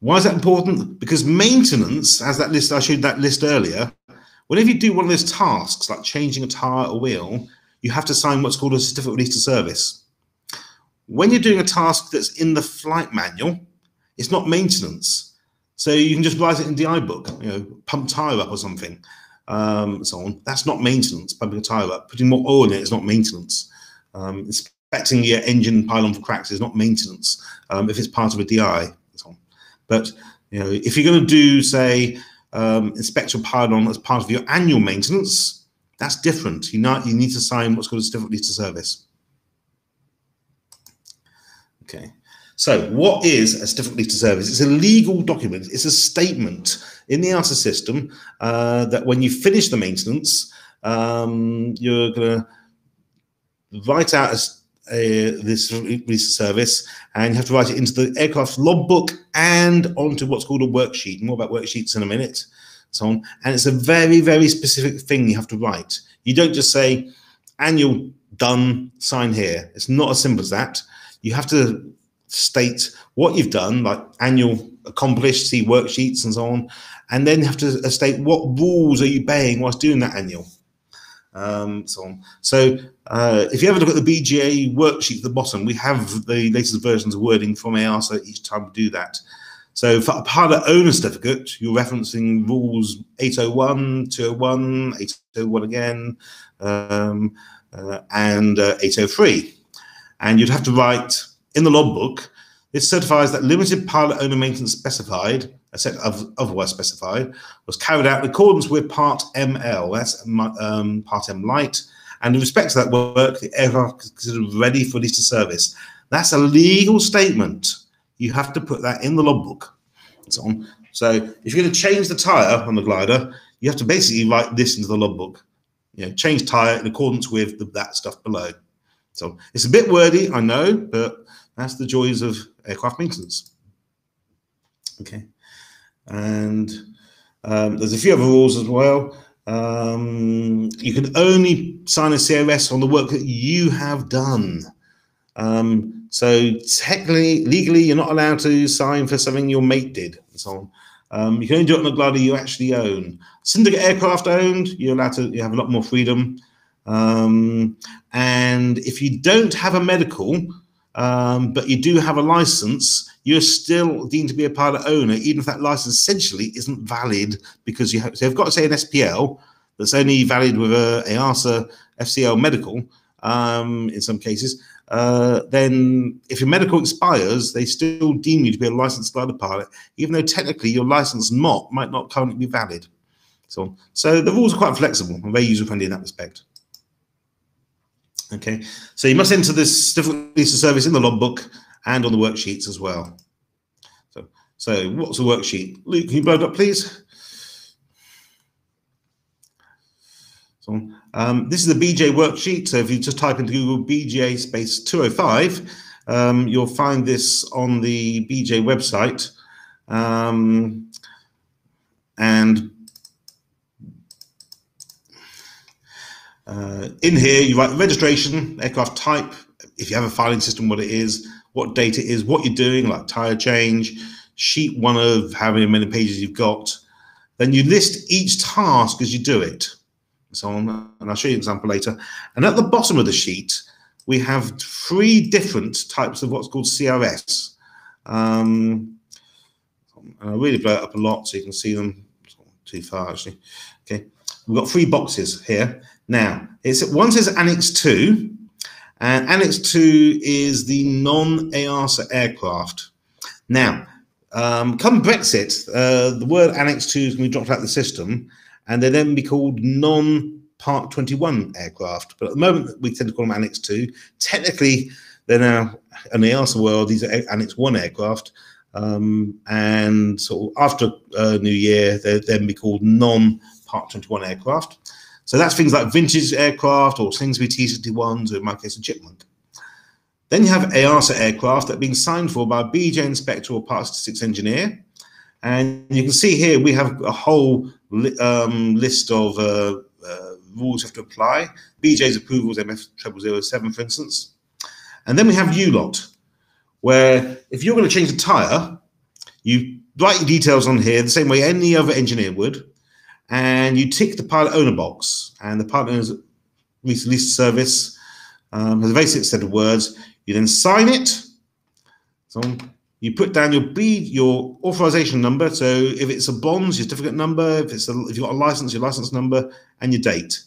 S1: why is that important? Because maintenance, as that list I showed that list earlier, Whenever you do one of those tasks, like changing a tire or wheel, you have to sign what's called a certificate of release to service. When you're doing a task that's in the flight manual, it's not maintenance. So you can just write it in the iBook, you know, pump tire up or something, um, so on. That's not maintenance, pumping a tire up. Putting more oil in it is not maintenance. Um, inspecting your engine pylon for cracks is not maintenance um, if it's part of a DI. So on. But you know, if you're going to do, say, um, inspect your pylon as part of your annual maintenance, that's different. You, not, you need to sign what's called a certificate of service. Okay. So, what is a certificate of service? It's a legal document. It's a statement in the EASA system uh, that when you finish the maintenance, um, you're going to write out a this release service, and you have to write it into the aircraft logbook and onto what's called a worksheet. More about worksheets in a minute. So on, and it's a very very specific thing you have to write. You don't just say annual done, sign here. It's not as simple as that. You have to state what you've done, like annual accomplished, see worksheets and so on, and then you have to state what rules are you obeying whilst doing that annual um, so on. So uh, if you ever look at the BGA worksheet at the bottom, we have the latest versions of wording from EASA each time we do that. So for a pilot owner certificate, you're referencing rules 801, 201, 801 again, um, uh, and uh, 803. And you'd have to write in the logbook, this certifies that limited pilot owner maintenance specified a set of otherwise specified, was carried out in accordance with Part ML, that's um, Part M Light, and in respect to that work, the aircraft is considered ready for release to service. That's a legal statement. You have to put that in the logbook. So, on. so if you're going to change the tyre on the glider, you have to basically write this into the logbook. You know, change tyre in accordance with the, that stuff below. So it's a bit wordy, I know, but that's the joys of aircraft maintenance. Okay and um, there's a few other rules as well. Um, you can only sign a COS on the work that you have done. Um, so technically, legally, you're not allowed to sign for something your mate did, and so on. Um, you can only do it on the glider you actually own. Syndicate aircraft owned, you're allowed to. You have a lot more freedom. Um, and if you don't have a medical, um, but you do have a license, you're still deemed to be a pilot owner, even if that license essentially isn't valid because you have, so you've got to say an SPL that's only valid with a EASA FCL medical um, in some cases. Uh, then if your medical expires, they still deem you to be a licensed glider pilot, even though technically your license not might not currently be valid. So, so the rules are quite flexible and very user friendly in that respect. Okay, so you must enter this different piece of service in the logbook and on the worksheets as well. So, so what's the worksheet? Luke, can you blow it up, please? So, um, this is the BGA worksheet. So if you just type into Google BGA space 205, um, you'll find this on the BGA website. Um, and Uh, in here, you write registration, aircraft type, if you have a filing system, what it is, what date it is, what you're doing, like tire change, sheet one of how many pages you've got. Then you list each task as you do it. So on, and I'll show you an example later. And at the bottom of the sheet, we have three different types of what's called CRS. Um, I really blow it up a lot so you can see them. Too far actually. Okay, we've got three boxes here. Now, it's one says Annex 2, and Annex 2 is the non-EASA aircraft. Now, um, come Brexit, uh, the word Annex 2 is going to be dropped out of the system, and they then be called non-Part 21 aircraft. But at the moment, we tend to call them Annex 2. Technically, they're now in the EASA world, these are Annex 1 aircraft. Um, and so after uh, New Year, they'll then be called non-Part 21 aircraft. So that's things like vintage aircraft or Slingsby T61s, or in my case, a Chipmunk. Then you have EASA aircraft that are being signed for by a BGA inspector or Part 66 engineer. And you can see here we have a whole li um, list of uh, uh, rules you have to apply. BGA's approvals, MF0007, for instance. And then we have ULOT, where if you're going to change the tyre, you write your details on here the same way any other engineer would and you tick the pilot owner box, and the pilot owner's release service um, has a very set of words. You then sign it. So you put down your B, your authorization number. So if it's a bonds, your certificate number. If it's a, if you've got a license, your license number, and your date.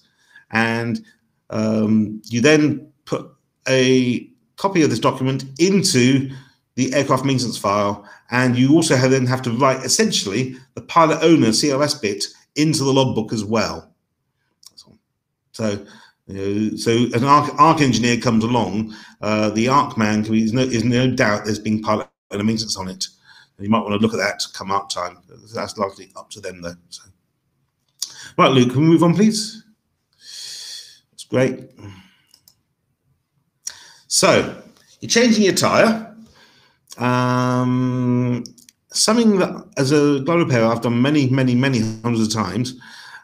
S1: And um, you then put a copy of this document into the aircraft maintenance file, and you also have, then have to write essentially the pilot owner CRS bit into the logbook as well. So, you know, so an ARC, ARC engineer comes along, uh, the ARC man can be, is no, is no doubt there's been pilot maintenance on it. And you might want to look at that come up time. That's largely up to them though. So. Right, Luke, can we move on, please? That's great. So, you're changing your tyre. Um, something that as a glide repairer I've done many, many, many hundreds of times.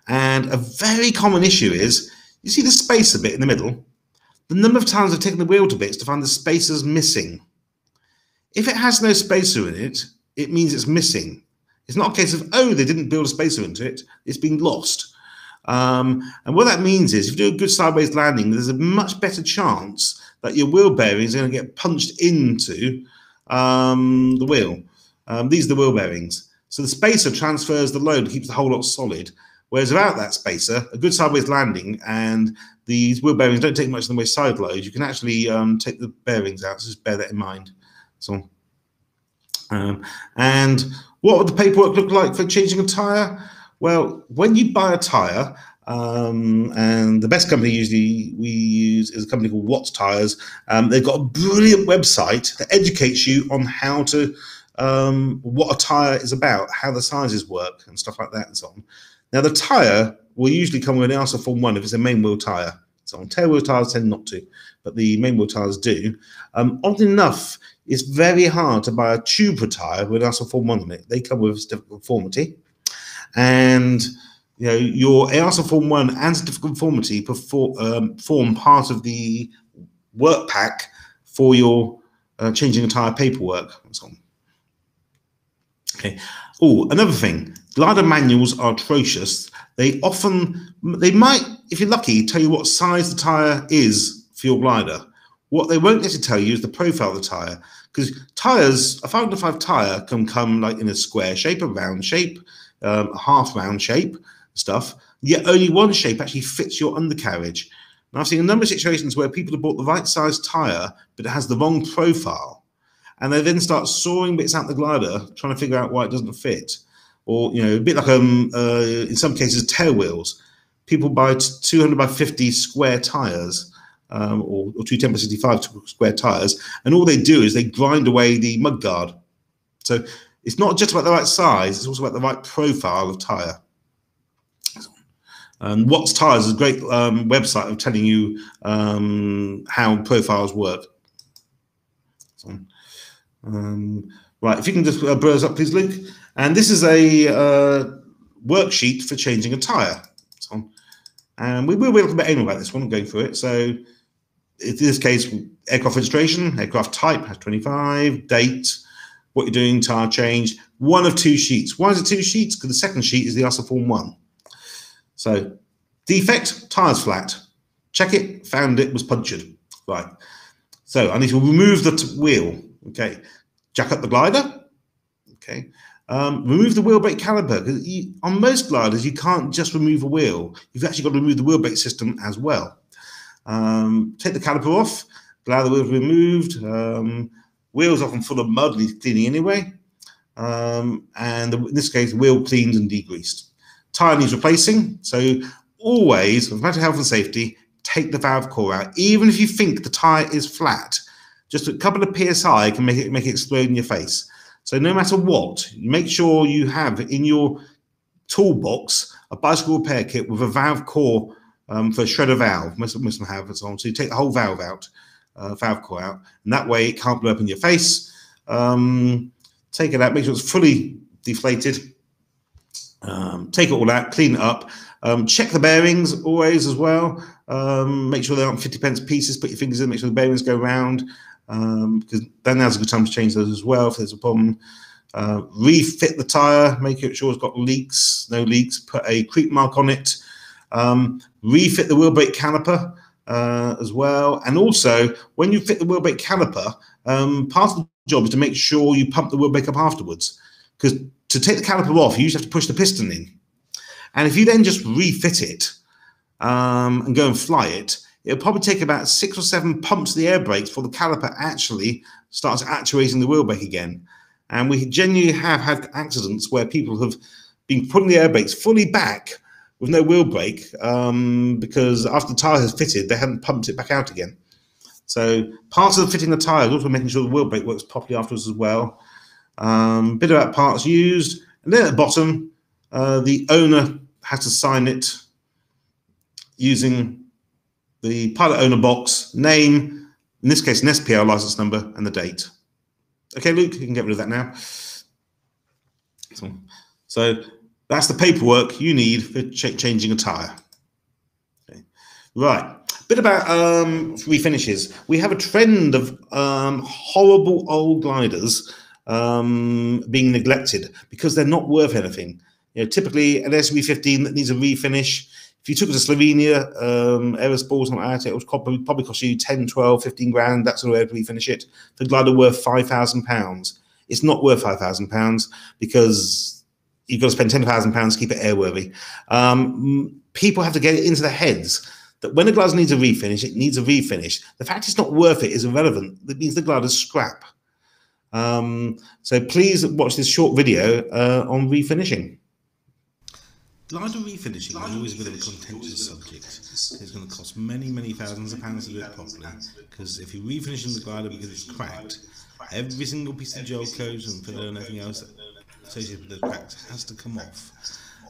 S1: And a very common issue is you see the space a bit in the middle. The number of times I've taken the wheel to bits to find the spacers missing. If it has no spacer in it, it means it's missing. It's not a case of, oh, they didn't build a spacer into it, it's been lost. Um, and what that means is if you do a good sideways landing, there's a much better chance that your wheel bearing is going to get punched into um, the wheel. Um, these are the wheel bearings. So the spacer transfers the load, keeps the whole lot solid. Whereas without that spacer, a good sideways landing and these wheel bearings don't take much in the way side load, you can actually um, take the bearings out. So just bear that in mind. So, um, and what would the paperwork look like for changing a tire? Well, when you buy a tire, um, and the best company usually we use is a company called Watts Tires. Um, they've got a brilliant website that educates you on how to um, what a tire is about, how the sizes work, and stuff like that, and so on. Now, the tire will usually come with an EASA Form 1 if it's a main wheel tire. So on tail wheel tires tend not to, but the main wheel tires do. Um, odd enough, it's very hard to buy a tuber tire with an EASA Form 1 on it. They come with a certificate conformity. And you know, your EASA Form 1 and certificate conformity perform, um, form part of the work pack for your uh, changing a tire paperwork and so on. Okay. Oh, another thing, glider manuals are atrocious. They often, they might, if you're lucky, tell you what size the tire is for your glider. What they won't necessarily tell you is the profile of the tire, because tires, a 505 tire can come like in a square shape, a round shape, um, a half round shape, stuff. Yet only one shape actually fits your undercarriage. And I've seen a number of situations where people have bought the right size tire, but it has the wrong profile and they then start sawing bits out the glider, trying to figure out why it doesn't fit. Or, you know, a bit like um, uh, in some cases, tail wheels. People buy 200 by 50 square tires um, or, or two 10 by 65 square tires, and all they do is they grind away the mud guard. So it's not just about the right size; it's also about the right profile of tire. And Watts Tires is a great um, website of telling you um, how profiles work. So, um, right, if you can just uh, browse up, please, Luke. And this is a uh, worksheet for changing a tyre. And we will be a little bit anal about this one, going through it. So in this case, aircraft registration, aircraft type ASH 25, date, what you're doing, tyre change, one of two sheets. Why is it two sheets? Because the second sheet is the EASA Form 1. So defect, tyres flat. Check it, found it, was punctured. Right. So I need to remove the wheel. Okay. Jack up the glider. Okay. Um, remove the wheel brake caliper. You, on most gliders, you can't just remove a wheel. You've actually got to remove the wheel brake system as well. Um, take the caliper off, the wheels removed. Um, wheels often full of mud, needs cleaning anyway. Um, and the, in this case, wheel cleaned and degreased. Tire needs replacing. So always, with matter health and safety, take the valve core out. Even if you think the tire is flat, just a couple of psi can make it make it explode in your face. So no matter what, make sure you have in your toolbox a bicycle repair kit with a valve core um, for a Schrader valve. Most, of them have so on. So you take the whole valve out, uh, valve core out, and that way it can't blow up in your face. Um, take it out, make sure it's fully deflated. Um, take it all out, clean it up. Um, check the bearings always as well. Um, make sure they aren't 50 pence pieces. Put your fingers in, make sure the bearings go round um, because then now's a good time to change those as well if there's a problem. Uh, refit the tire, make sure it's got leaks, no leaks. Put a creep mark on it. Um, refit the wheel brake caliper uh, as well. And also, when you fit the wheel brake caliper, um, part of the job is to make sure you pump the wheel brake up afterwards. Because to take the caliper off, you usually have to push the piston in. And if you then just refit it um, and go and fly it, it'll probably take about six or seven pumps of the air brakes before the caliper actually starts actuating the wheel brake again. And we genuinely have had accidents where people have been putting the air brakes fully back with no wheel brake um, because after the tyre has fitted, they haven't pumped it back out again. So part of fitting the tyre is also making sure the wheel brake works properly afterwards as well. Um, bit about parts used, and then at the bottom, uh, the owner has to sign it using the pilot owner box, name, in this case, an SPL license number, and the date. Okay, Luke, you can get rid of that now. So, so that's the paperwork you need for ch changing a tire. Okay. Right. Bit about um, refinishes. We have a trend of um, horrible old gliders um, being neglected because they're not worth anything. You know, typically an SV15 that needs a refinish. If you took it to Slovenia, um, Aerosport, something like that, it would probably, cost you 10, 12, 15 grand. That's the way to refinish it. The glider worth £5,000. It's not worth £5,000 because you've got to spend ten thousand pounds to keep it airworthy. Um, people have to get it into their heads that when a glider needs a refinish, it needs a refinish. The fact it's not worth it is irrelevant. That means the glider's scrap. Um, so please watch this short video uh, on refinishing. Glider refinishing is always a bit of a contentious subject. It's going to cost many, many thousands of pounds to do it properly. Because if you're refinishing the glider because it's cracked, every single piece of gel coat and filler and everything else associated with the cracks has to come off.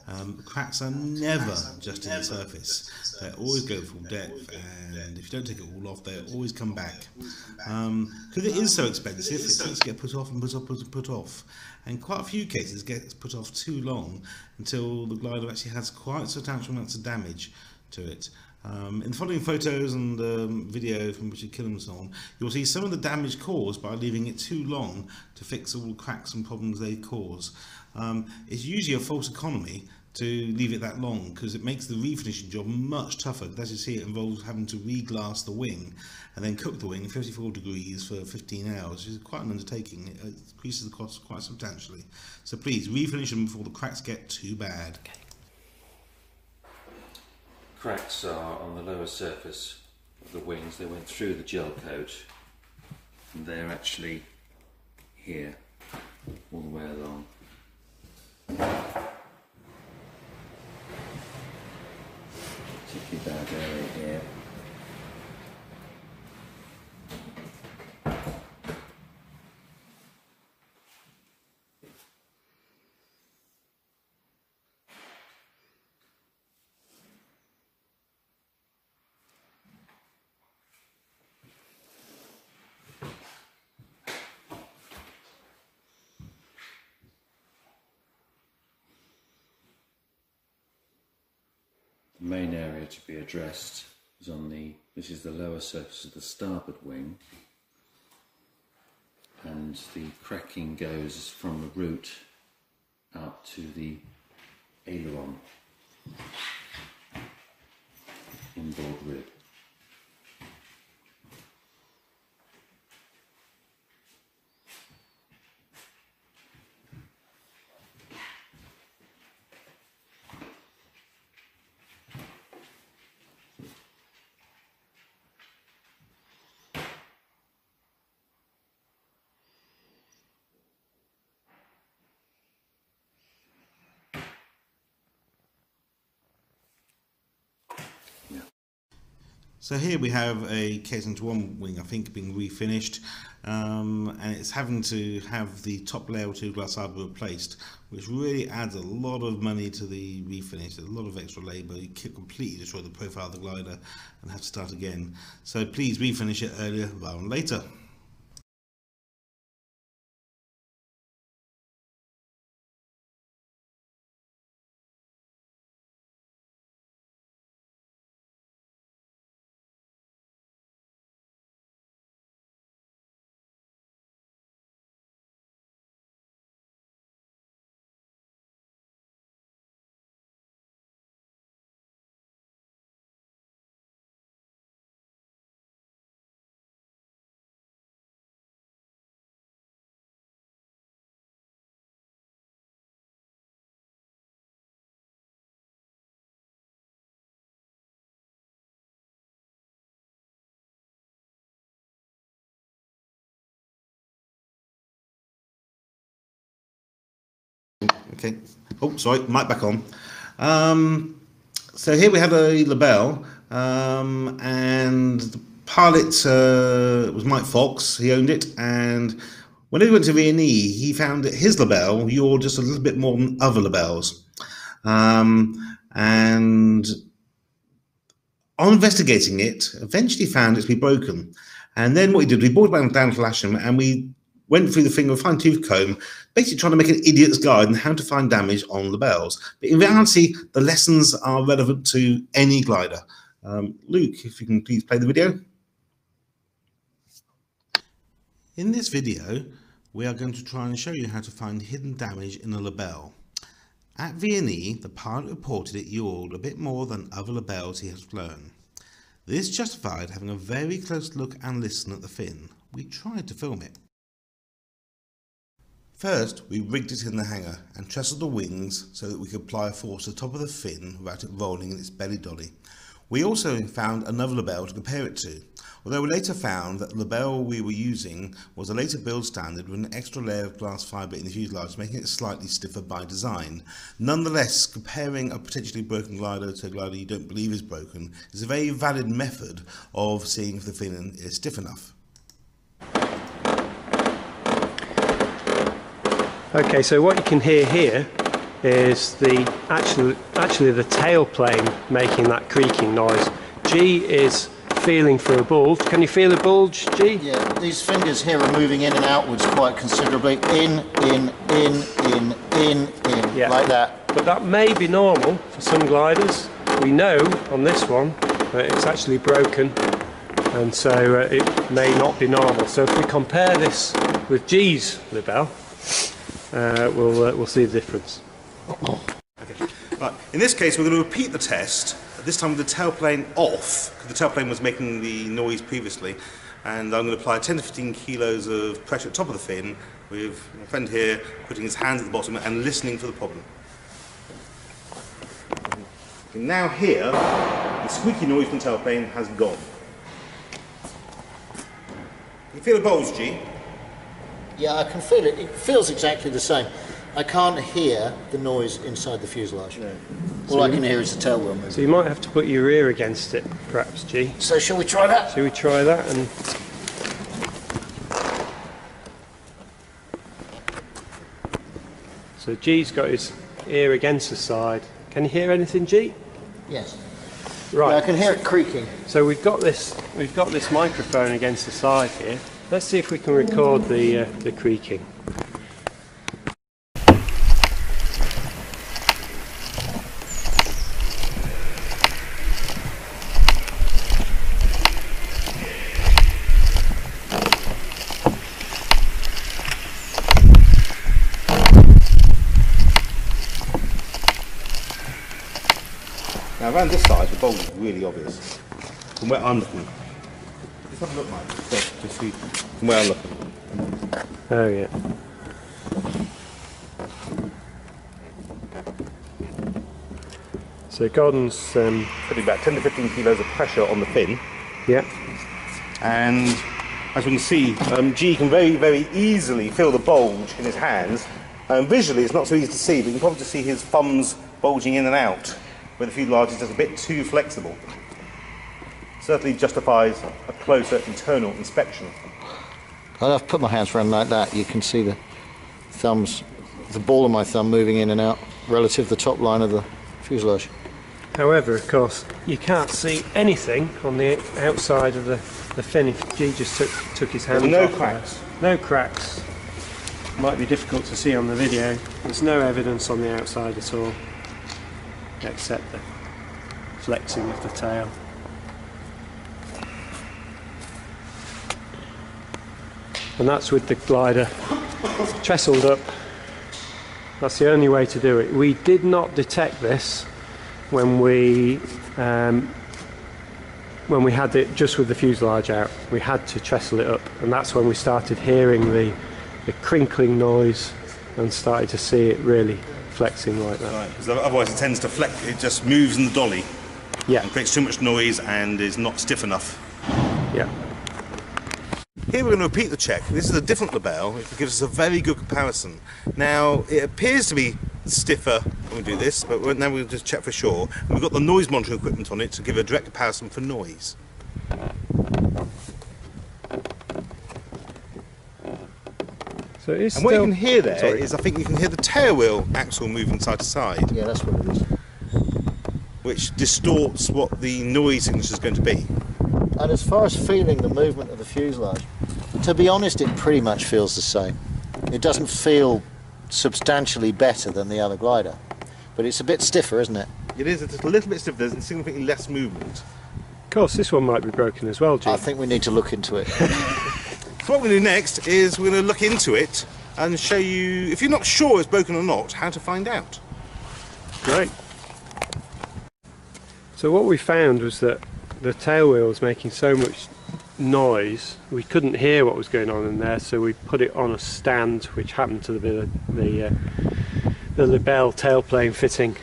S1: Um, cracks are never just in the surface. They always go full depth, and if you don't take it all off, they always come back. Because um, it is so expensive, it tends to get put off and put off and put off. And quite a few cases gets put off too long until the glider actually has quite substantial amounts of damage to it. Um, in the following photos and um, video from Richard Killam you'll see some of the damage caused by leaving it too long to fix all the cracks and problems they cause. Um, it's usually a false economy to leave it that long because it makes the refinishing job much tougher. As you see, it involves having to reglass the wing and then cook the wing at 54 degrees for 15 hours, which is quite an undertaking. It increases the cost quite substantially. So please refinish them before the cracks get too bad. Okay
S3: cracks are on the lower surface of the wings. They went through the gel coat and they're actually here all the way along. Particularly main area to be addressed is on the, this is the lower surface of the starboard wing. And the cracking goes from the root out to the aileron inboard rib.
S1: So here we have a KS91 wing, I think, being refinished, um, and it's having to have the top layer two glass arbor replaced, which really adds a lot of money to the refinish. A lot of extra labour. You can completely destroy the profile of the glider and have to start again. So please refinish it earlier rather than later. Okay. Oh, sorry, mic back on. Um, so here we have a Libelle, um, and the pilot uh, was Mike Fox. He owned it, and when he went to VNE, he found that his Libelle, you're just a little bit more than other Libelles. Um, and on investigating it, eventually found it to be broken. And then what he did, we brought it down to Lasham and we went through the thing with a fine tooth comb, basically trying to make an idiot's guide on how to find damage on the bells. But in reality, the lessons are relevant to any glider. Um, Luke, if you can please play the video. In this video, we are going to try and show you how to find hidden damage in a Libelle. At VNE, the pilot reported it yawled a bit more than other Libelles he has flown. This justified having a very close look and listen at the fin. We tried to film it. First, we rigged it in the hangar and trestled the wings so that we could apply a force to the top of the fin without it rolling in its belly dolly. We also found another Libelle to compare it to, although we later found that the Libelle we were using was a later build standard with an extra layer of glass fibre in the fuselage, making it slightly stiffer by design. Nonetheless, comparing a potentially broken glider to a glider you don't believe is broken is a very valid method of seeing if the fin is stiff enough.
S4: Okay, so what you can hear here is the actually actually the tail plane making that creaking noise. G is feeling for a bulge. Can you feel a bulge, G?
S5: Yeah, these fingers here are moving in and outwards quite considerably. In, in, in, in, in, in,
S4: Yeah.
S5: like that.
S4: But that may be normal for some gliders. We know on this one that it's actually broken and so uh, it may not be normal. So if we compare this with G's Libelle, uh, we'll, uh, we'll see the difference.
S1: Right. In this case, we're going to repeat the test, this time with the tailplane off, because the tailplane was making the noise previously. And I'm going to apply 10 to 15 kilos of pressure at the top of the fin, with my friend here putting his hands at the bottom and listening for the problem. You can now hear the squeaky noise from the tailplane has gone. You feel the bulge, G?
S5: Yeah, I can feel it. It feels exactly the same. I can't hear the noise inside the fuselage. All I can hear is the tail wheel moving.
S4: So you might have to put your ear against it, perhaps, G.
S5: So shall we try that?
S4: Shall we try that? And so G's got his ear against the side. Can you hear anything, G?
S5: Yes.
S4: Right.
S5: Yeah, I can hear it creaking.
S4: So we've got this we've got this microphone against the side here. Let's see if we can record the, uh, the creaking.
S1: Now around this side, the bowl is really obvious from where I'm looking. Just have a look, Mike. Just, just see from where I'm looking.
S4: Oh yeah. So Gordon's, um,
S1: Putting about 10 to 15 kilos of pressure on the fin.
S4: yeah,
S1: and as we can see, um, G can very, very easily feel the bulge in his hands. And visually, it's not so easy to see, but you can probably just see his thumbs bulging in and out, where the fuselage is just a bit too flexible. Certainly justifies a closer internal inspection.
S5: And I've put my hands around like that. You can see the thumbs, the ball of my thumb moving in and out relative to the top line of the fuselage.
S4: However, of course, you can't see anything on the outside of the, the fin if G just took, took his hands
S1: no
S4: off there.
S1: cracks.
S4: No cracks. Might be difficult to see on the video. There's no evidence on the outside at all, except the flexing of the tail. And that's with the glider trestled up. That's the only way to do it. We did not detect this when we um, when we had it just with the fuselage out. We had to trestle it up, and that's when we started hearing the the crinkling noise and started to see it really flexing like that.
S1: Right, because otherwise it tends to flex, it just moves in the dolly
S4: Yeah,
S1: and creates too much noise and is not stiff enough.
S4: yeah.
S1: Here we're going to repeat the check. This is a different Libelle. It gives us a very good comparison. Now, it appears to be stiffer when we do this, but now we'll just check for sure. And we've got the noise monitoring equipment on it to give a direct comparison for noise.
S4: So it is
S1: And what you can hear there is,
S4: Sorry.
S1: I think you can hear the tail wheel axle moving side to side,
S5: Yeah, that's what it is.
S1: which distorts what the noise signature is going to be.
S5: And as far as feeling the movement of the fuselage, to be honest, it pretty much feels the same. It doesn't feel substantially better than the other glider, but it's a bit stiffer, isn't it?
S1: It is just a little bit stiffer, there's significantly less movement.
S4: Of course, this one might be broken as well, Jim.
S5: I think we need to look into it.
S1: So what we're going to do next is we're going to look into it and show you, if you're not sure it's broken or not, how to find out.
S4: Great. So what we found was that the tail wheel was making so much noise we couldn't hear what was going on in there so we put it on a stand which happened to be the the, uh, the Libelle tailplane fitting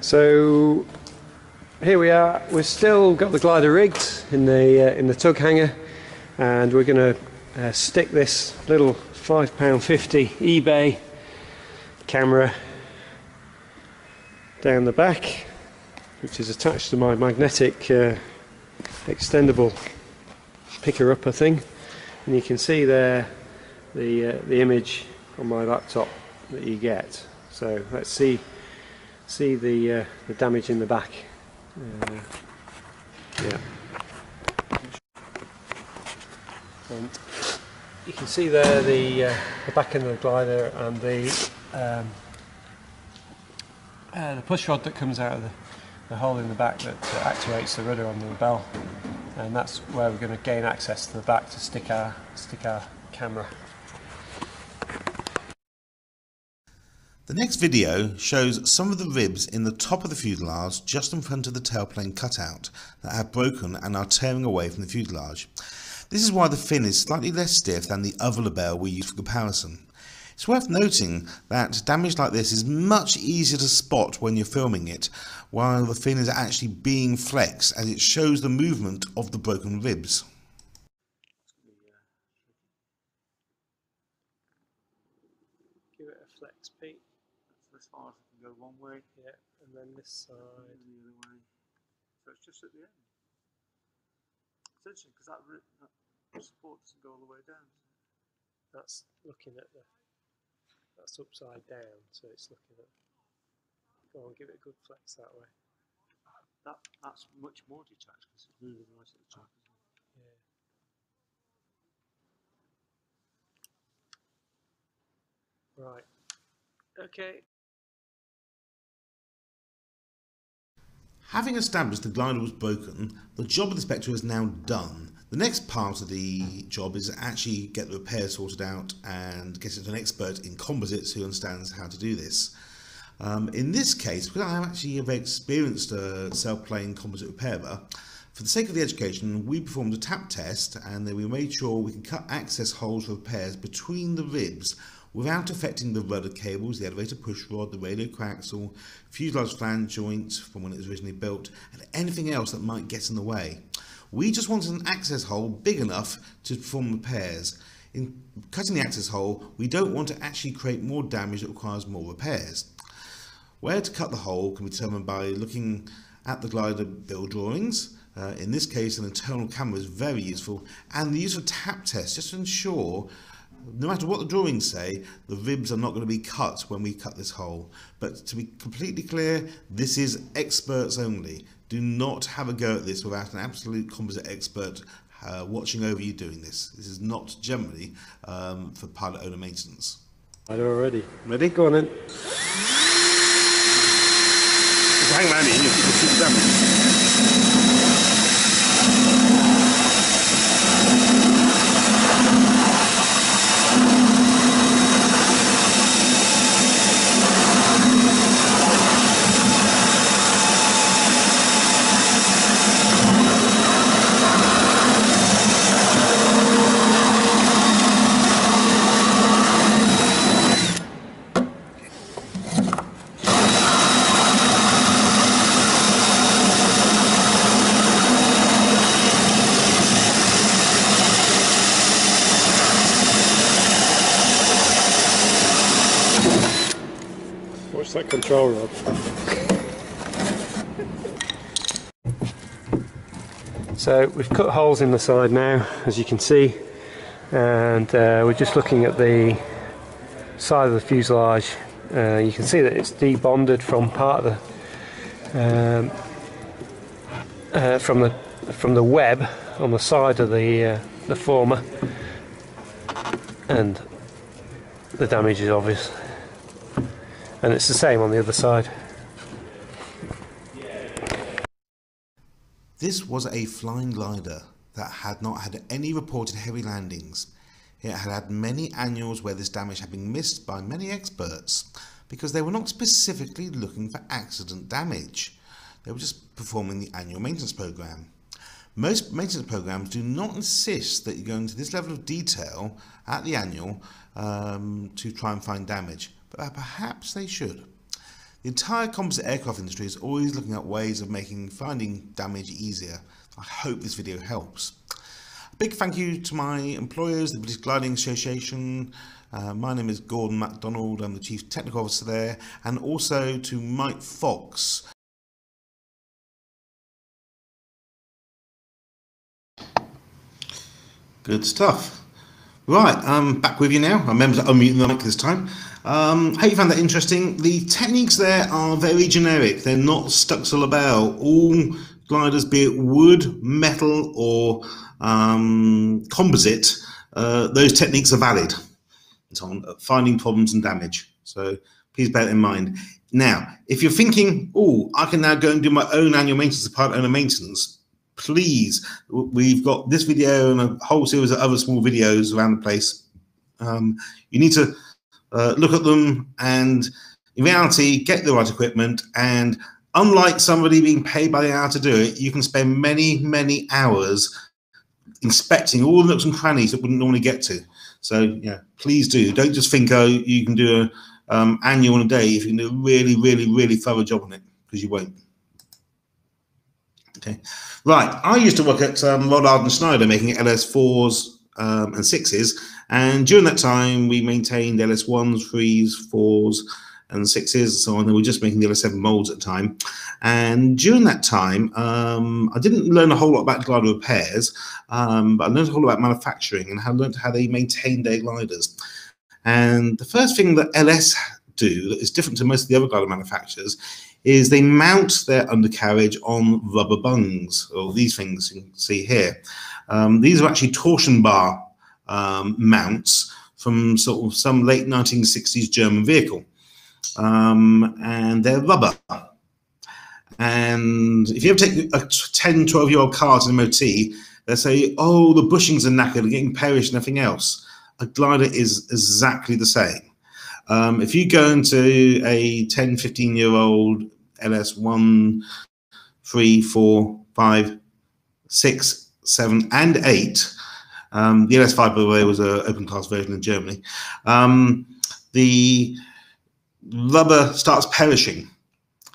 S4: So here we are. We've still got the glider rigged in the uh, in the tug hanger, and we're going to uh, stick this little five pound fifty eBay camera down the back, which is attached to my magnetic uh, extendable picker upper thing, and you can see there the uh, the image on my laptop that you get. So let's see see the uh, the damage in the back. Uh, yeah. And you can see there the uh, the back end of the glider and the um, uh, the push rod that comes out of the, the hole in the back that uh, actuates the rudder on the bell, and that's where we're going to gain access to the back to stick our stick our camera.
S1: The next video shows some of the ribs in the top of the fuselage just in front of the tailplane cutout that have broken and are tearing away from the fuselage. This is why the fin is slightly less stiff than the other Libelle we use for comparison. It's worth noting that damage like this is much easier to spot when you're filming it, while the fin is actually being flexed as it shows the movement of the broken ribs.
S4: Give it a flex, Pete.
S6: That's as far as I can go one way
S4: Yeah, and then this side.
S6: and the other way. So it's just at the end. It's interesting because that, that support doesn't go all the way down.
S4: That's looking at the. That's upside down, so it's looking at. Go on, give it a good flex that way.
S6: That that's much more detached because it's moving right at the top. Isn't it?
S4: Yeah. Right. Okay.
S1: Having established the glider was broken, the job of the Spectre is now done. The next part of the job is actually get the repair sorted out and get it to an expert in composites who understands how to do this. Um, in this case, because I'm actually a very experienced uh, sailplane composite repairer, for the sake of the education, we performed a tap test and then we made sure we can cut access holes for repairs between the ribs without affecting the rudder cables, the elevator push rod, the radio coaxial, fuselage flange joints from when it was originally built, and anything else that might get in the way. We just wanted an access hole big enough to perform repairs. In cutting the access hole, we don't want to actually create more damage that requires more repairs. Where to cut the hole can be determined by looking at the glider build drawings, uh, in this case, an internal camera is very useful, and the use of tap tests just to ensure, no matter what the drawings say, the ribs are not going to be cut when we cut this hole. But to be completely clear, this is experts only. Do not have a go at this without an absolute composite expert uh, watching over you doing this. This is not generally um, for pilot owner maintenance.
S4: Right already.
S1: Ready?
S4: Go on then.
S1: Hang around here,
S4: So we've cut holes in the side now, as you can see, and uh, we're just looking at the side of the fuselage. Uh, you can see that it's debonded from part of the um, uh, from the from the web on the side of the uh, the former, and the damage is obvious and it's the same on the other side.
S1: This was a flying glider that had not had any reported heavy landings. It had had many annuals where this damage had been missed by many experts because they were not specifically looking for accident damage. They were just performing the annual maintenance program. Most maintenance programs do not insist that you go into this level of detail at the annual um, to try and find damage, but perhaps they should. The entire composite aircraft industry is always looking at ways of making finding damage easier. I hope this video helps. A big thank you to my employers, the British Gliding Association. Uh, my name is Gordon MacDonald, I'm the Chief Technical Officer there, and also to Mike Fox. Good stuff. Right, I'm back with you now. I remember unmute the mic this time. Um, hope you found that interesting. The techniques there are very generic. They're not stuck to Libelle. All gliders, be it wood, metal, or um, composite, uh, those techniques are valid. It's on finding problems and damage. So please bear that in mind. Now, if you're thinking, oh, I can now go and do my own annual maintenance, part owner maintenance, please, we've got this video and a whole series of other small videos around the place. Um, you need to uh, look at them and in reality get the right equipment. And unlike somebody being paid by the hour to do it you can spend many many hours inspecting all the nooks and crannies that wouldn't normally get to. So yeah please do. Don't just think oh you can do a um, annual in a day if you can do a really really really thorough job on it because you won't. Okay. Right. I used to work at um, Rolladen-Schneider making ls4s um, and sixes. And during that time, we maintained LS1s, 3s, 4s, and 6s, and so on. And we were just making the LS7 molds at the time. And during that time, um, I didn't learn a whole lot about glider repairs, um, but I learned a whole lot about manufacturing and I learned how they maintain their gliders. And the first thing that LS do that is different to most of the other glider manufacturers is they mount their undercarriage on rubber bungs, or these things you can see here. Um, these are actually torsion bar um, mounts from sort of some late 1960s German vehicle. Um, and they're rubber. And if you ever take a 10, 12 year old car to the MOT they say, oh, the bushings are knackered, getting perished, nothing else. A glider is exactly the same. Um, if you go into a 10, 15 year old LS1, 3, 4, 5, 6, 7, and 8, um, the LS5, by the way, was an open class version in Germany. Um, the rubber starts perishing.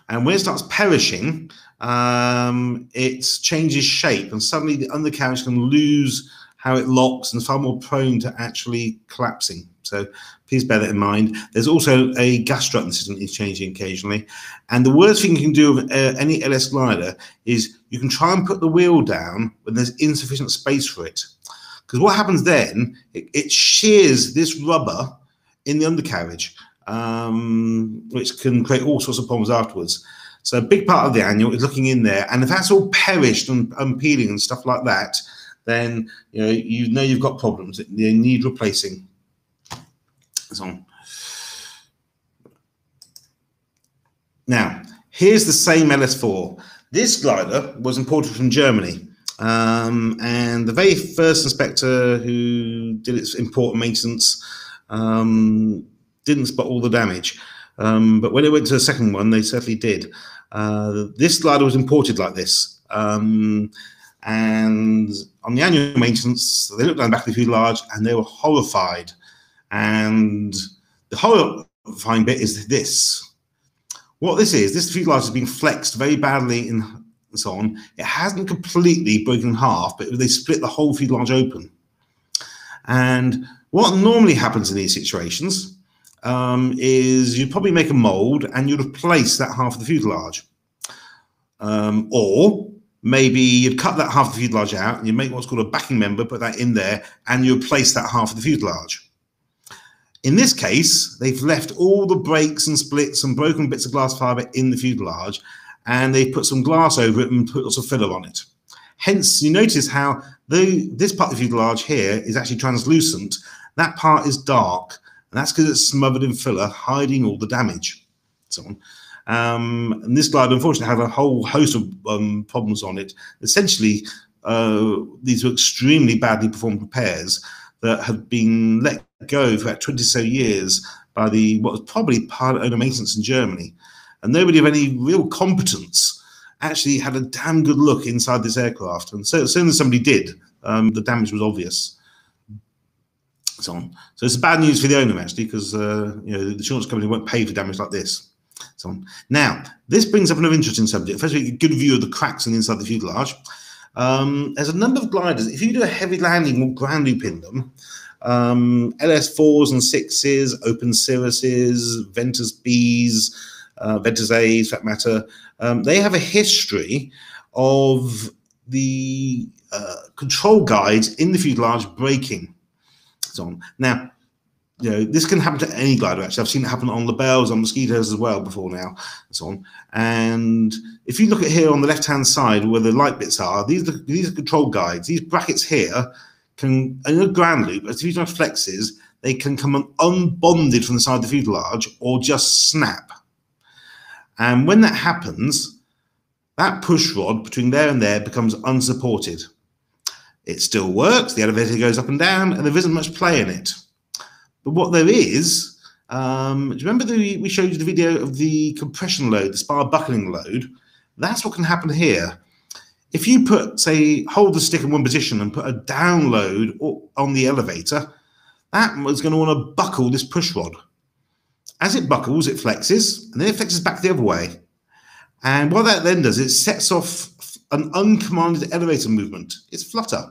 S1: And when it starts perishing, um, it changes shape, and suddenly the undercarriage can lose how it locks and far more prone to actually collapsing. So please bear that in mind. There's also a gas strut in the system is changing occasionally. And the worst thing you can do with uh, any LS glider is you can try and put the wheel down when there's insufficient space for it. Because what happens then, it, it shears this rubber in the undercarriage, um, which can create all sorts of problems afterwards. So a big part of the annual is looking in there, and if that's all perished and, and peeling and stuff like that, then you know you know you've got problems. They need replacing. So now here's the same LS4. This glider was imported from Germany. Um, and the very first inspector who did its import and maintenance um, didn't spot all the damage. Um, but when it went to the second one, they certainly did. Uh, this glider was imported like this. Um, and on the annual maintenance, they looked down the back of the fuselage and they were horrified. And the horrifying bit is this. What this is, this fuselage has been flexed very badly and so on. It hasn't completely broken in half, but they split the whole fuselage open. And what normally happens in these situations um, is you'd probably make a mold and you'd replace that half of the fuselage. Um, or maybe you'd cut that half of the fuselage out and you make what's called a backing member, put that in there, and you replace that half of the fuselage. In this case, they've left all the breaks and splits and broken bits of glass fiber in the fuselage, and they've put some glass over it and put lots of filler on it. Hence, you notice how the, this part of the fuselage here is actually translucent. That part is dark, and that's because it's smothered in filler, hiding all the damage. So on. Um, and this glider, unfortunately, had a whole host of um, problems on it. Essentially, uh, these were extremely badly performed repairs that had been let go for about 20 so years by the what was probably pilot owner maintenance in Germany. And nobody of any real competence actually had a damn good look inside this aircraft. And so as soon as somebody did, um, the damage was obvious so on. So it's bad news for the owner actually, because uh, you know the insurance company won't pay for damage like this. So on. Now this brings up another interesting subject. First, a good view of the cracks on the inside of the fuselage. Um, there's a number of gliders. If you do a heavy landing or ground loop in them, um, LS4s and 6s, Open Cirruses, Ventus Bs, uh, Ventus A's, that matter, um, they have a history of the uh, control guides in the fuselage breaking on. Now, you know, this can happen to any glider. Actually, I've seen it happen on Libelles, on mosquitoes as well before now, and so on. And if you look at here on the left-hand side where the light bits are, these are these are control guides. These brackets here can in a ground loop as the fuselage flexes, they can come unbonded from the side of the fuselage or just snap. And when that happens, that push rod between there and there becomes unsupported. It still works, the elevator goes up and down, and there isn't much play in it. But what there is, um, do you remember the, we showed you the video of the compression load, the spar buckling load? That's what can happen here. If you put, say, hold the stick in one position and put a down load on the elevator, that is going to want to buckle this push rod. As it buckles, it flexes, and then it flexes back the other way. And what that then does, it sets off an uncommanded elevator movement. It's flutter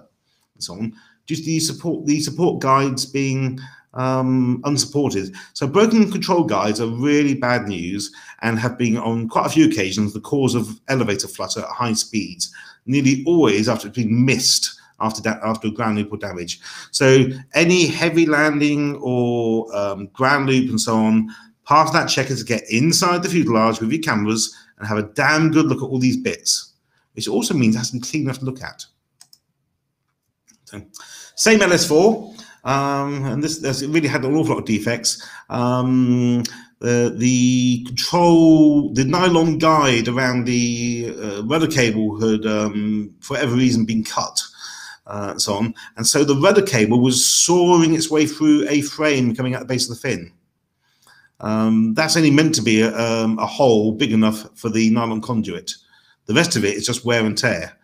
S1: and so on, due to the support the support guides being um, unsupported. So broken control guides are really bad news and have been on quite a few occasions the cause of elevator flutter at high speeds, nearly always after it's been missed after that after ground loop or damage. So any heavy landing or um, ground loop and so on, part of that check is to get inside the fuselage with your cameras and have a damn good look at all these bits, which also means it has to be clean enough to look at. So, same LS4, um, and this, this really had an awful lot of defects. Um, the, the control, the nylon guide around the uh, rudder cable had, um, for whatever reason, been cut. uh, and so on. And so the rudder cable was sawing its way through a frame coming out the base of the fin. Um, that's only meant to be a, um, a, hole big enough for the nylon conduit. The rest of it is just wear and tear.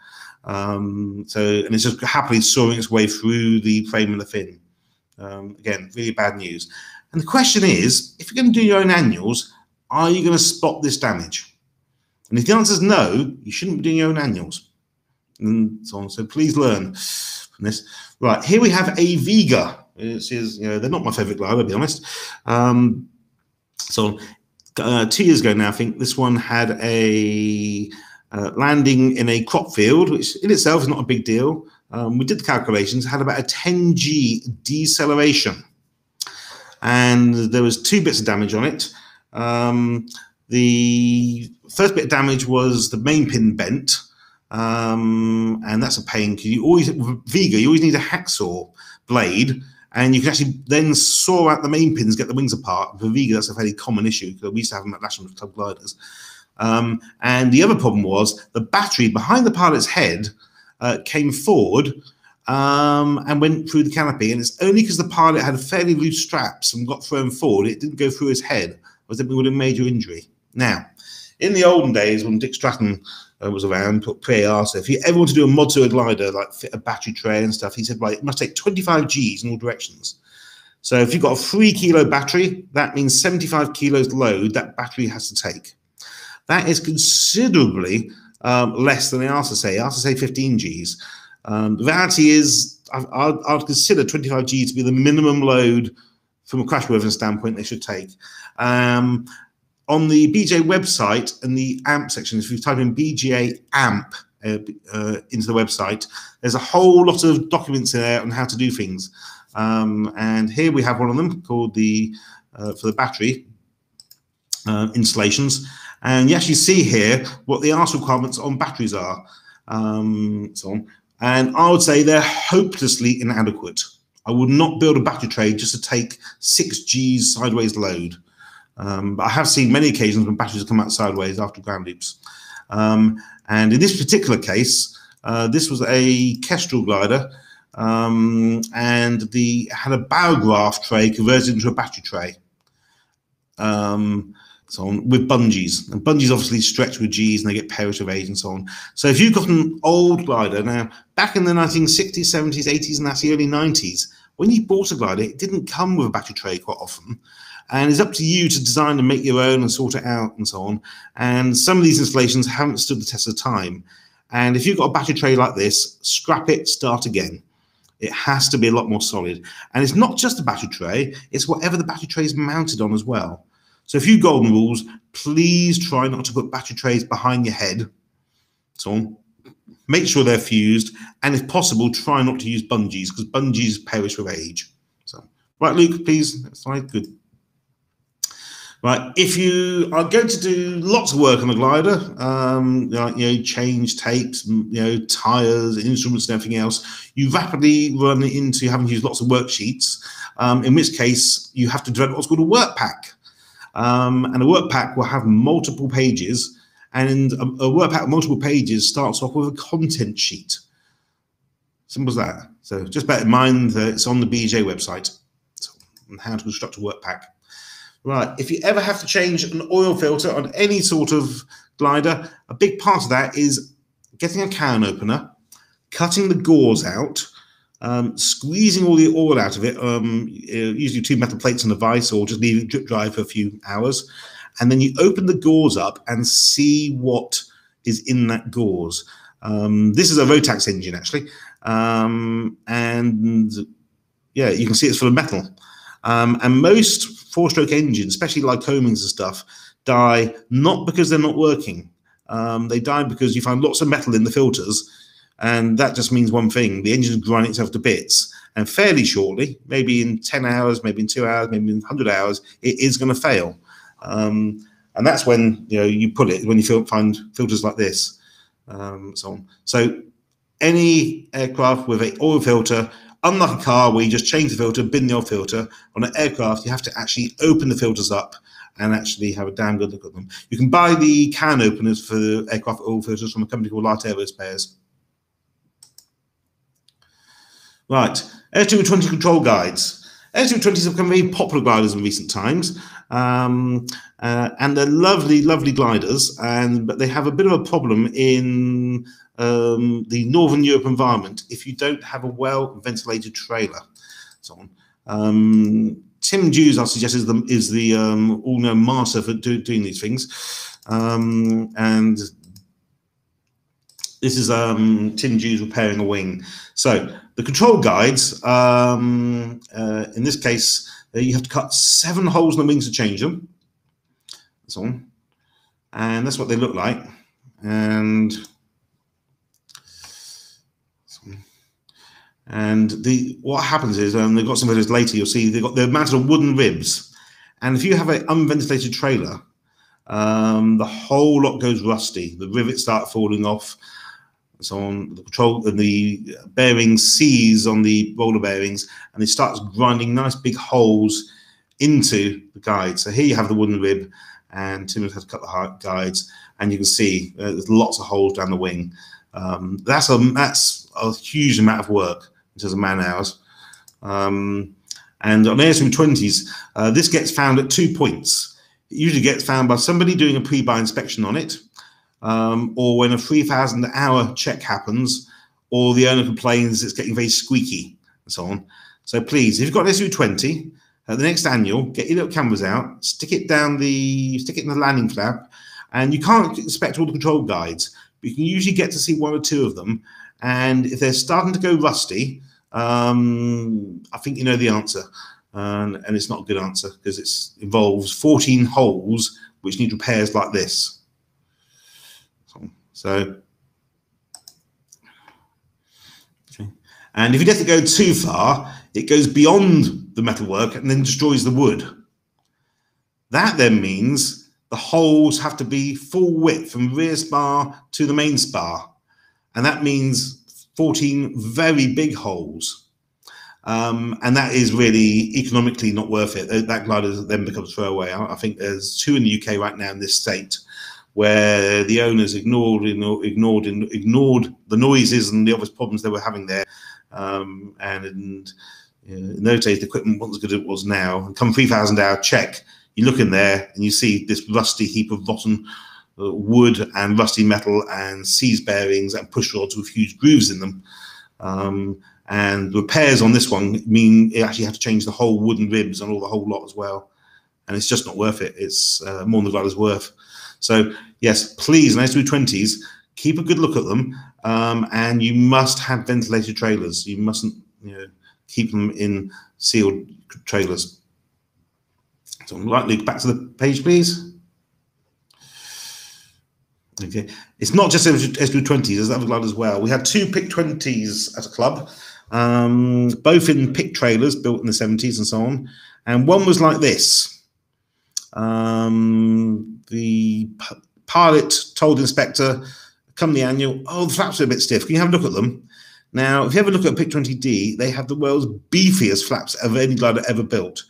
S1: Um, so, and it's just happily sawing its way through the frame of the fin. Um, again, really bad news. And the question is, if you're going to do your own annuals, are you going to spot this damage? And if the answer is no, you shouldn't be doing your own annuals. And so on. So please learn from this. Right, here we have a This is, you know, they're not my favorite glider, to be honest. Um, so uh, two years ago now, I think this one had a uh, landing in a crop field, which in itself is not a big deal. Um, we did the calculations, had about a 10G deceleration. And there was two bits of damage on it. Um, the first bit of damage was the main pin bent, um, and that's a pain because you always Vega, you always need a hacksaw blade, and you can actually then saw out the main pins, get the wings apart. For Vega, that's a fairly common issue because we used to have them at National Club gliders. Um, and the other problem was the battery behind the pilot's head uh, came forward um, and went through the canopy. And it's only because the pilot had fairly loose straps and got thrown forward, it didn't go through his head, was that we would have major injury. Now, in the olden days when Dick Stratton uh, was around, pre-EASA, so if you ever want to do a mod to a glider, like fit a battery tray and stuff, he said, right, it must take 25 Gs in all directions. So if you've got a three kilo battery, that means 75 kilos load that battery has to take. That is considerably um, less than the EASA say. EASA say 15 Gs. Um, the reality is, I, would consider 25 G to be the minimum load from a crashworthiness standpoint they should take. Um, on the BGA website and the AMP section, if you type in BGA AMP uh, uh, into the website, there's a whole lot of documents there on how to do things. Um, and here we have one of them called the uh, for the battery uh, installations. And you actually see here what the EASA requirements on batteries are. Um, so on. And I would say they're hopelessly inadequate. I would not build a battery tray just to take six G's sideways load. Um, but I have seen many occasions when batteries come out sideways after ground loops. Um, and in this particular case, uh, this was a Kestrel glider, um, and the had a barograph tray converted into a battery tray. Um, so on with bungees. And bungees obviously stretch with G's and they get perish of age and so on. So if you've got an old glider, now back in the 1960s, 70s, 80s, and that's the early 90s, when you bought a glider, it didn't come with a battery tray quite often. And it's up to you to design and make your own and sort it out and so on. And some of these installations haven't stood the test of time. And if you've got a battery tray like this, scrap it, start again. It has to be a lot more solid. And it's not just a battery tray, it's whatever the battery tray is mounted on as well. So a few golden rules, please try not to put battery trays behind your head. So make sure they're fused, and if possible, try not to use bungees because bungees perish with age. So, right, Luke, please, next slide, good. Right, if you are going to do lots of work on a glider, um, you know, change tapes, you know, tires, instruments, and everything else, you rapidly run into having to use lots of worksheets. Um, in which case, you have to develop what's called a work pack. Um, and a work pack will have multiple pages, and a, a work pack with multiple pages starts off with a content sheet. Simple as that. So just bear in mind that it's on the BGA website so, how to construct a work pack. Right, if you ever have to change an oil filter on any sort of glider, a big part of that is getting a can opener, cutting the gauze out, um, squeezing all the oil out of it, um, usually two metal plates on a vise or just leave it drip dry for a few hours. And then you open the gauze up and see what is in that gauze. Um, this is a Rotax engine, actually. Um, and yeah, you can see it's full of metal. Um, and most four stroke engines, especially like Lycomings and stuff, die not because they're not working. Um, they die because you find lots of metal in the filters and that just means one thing the engine grinding itself to bits. And fairly shortly, maybe in 10 hours, maybe in two hours, maybe in 100 hours, it is going to fail. Um, and that's when you know you put it when you find filters like this. Um, so on. So any aircraft with a oil filter, unlike a car where you just change the filter, bin the oil filter, on an aircraft you have to actually open the filters up and actually have a damn good look at them. You can buy the can openers for aircraft oil filters from a company called Light Spares. Right, ASW20 control guides. ASW20s have become very popular gliders in recent times. Um, uh, and they're lovely, lovely gliders, and but they have a bit of a problem in um, the Northern Europe environment if you don't have a well ventilated trailer. So on. Um, Tim Dews, I suggest, is the, is the um, all-known master for do, doing these things. Um, and this is um, Tim Dews repairing a wing. So the control guides, um, uh, in this case, uh, you have to cut seven holes in the wings to change them. That's all. And that's what they look like. And and the what happens is, and um, they've got some videos later, you'll see they've got they're mounted on wooden ribs. And if you have an unventilated trailer, um, the whole lot goes rusty. The rivets start falling off so on the control and the bearings seize on the roller bearings and it starts grinding nice big holes into the guide. So here you have the wooden rib and Tim has had to cut the guides and you can see uh, there's lots of holes down the wing. Um, that's a that's a huge amount of work in terms of man hours. Um, and on ASW20s, uh, this gets found at two points. It usually gets found by somebody doing a pre-buy inspection on it, um, or when a 3000 hour check happens, or the owner complains it's getting very squeaky and so on. So please, if you've got an ASW20, at the next annual, get your little cameras out, stick it down the, stick it in the landing flap, and you can't expect all the control guides, but you can usually get to see one or two of them. And if they're starting to go rusty, um, I think you know the answer. And, and it's not a good answer because it involves 14 holes which need repairs like this. So, okay. and if you let it go too far, it goes beyond the metalwork and then destroys the wood. That then means the holes have to be full width from rear spar to the main spar. And that means 14 very big holes. Um, and that is really economically not worth it. That glider then becomes throwaway. I, I think there's two in the UK right now in this state where the owners ignored ignored ignored the noises and the obvious problems they were having there, um, and, and you know, in those days the equipment wasn't as good as it was now. And come 3,000 hour check, you look in there and you see this rusty heap of rotten uh, wood and rusty metal and seize bearings and push rods with huge grooves in them. Um, and repairs on this one mean you actually have to change the whole wooden ribs and all the whole lot as well. And it's just not worth it. It's uh, more than the glider's worth. So yes, please, nice to 20s, keep a good look at them. Um, and you must have ventilated trailers. You mustn't, you know, keep them in sealed trailers. So right, Luke, back to the page, please. Okay, it's not just ASW20s, there's other glide as well. We had two PIK 20s at a club, um, both in pick trailers built in the 70s and so on. And one was like this. Um, the pilot told inspector, come the annual, oh, the flaps are a bit stiff. Can you have a look at them? Now, if you ever look at PIK 20D, they have the world's beefiest flaps of any glider ever built.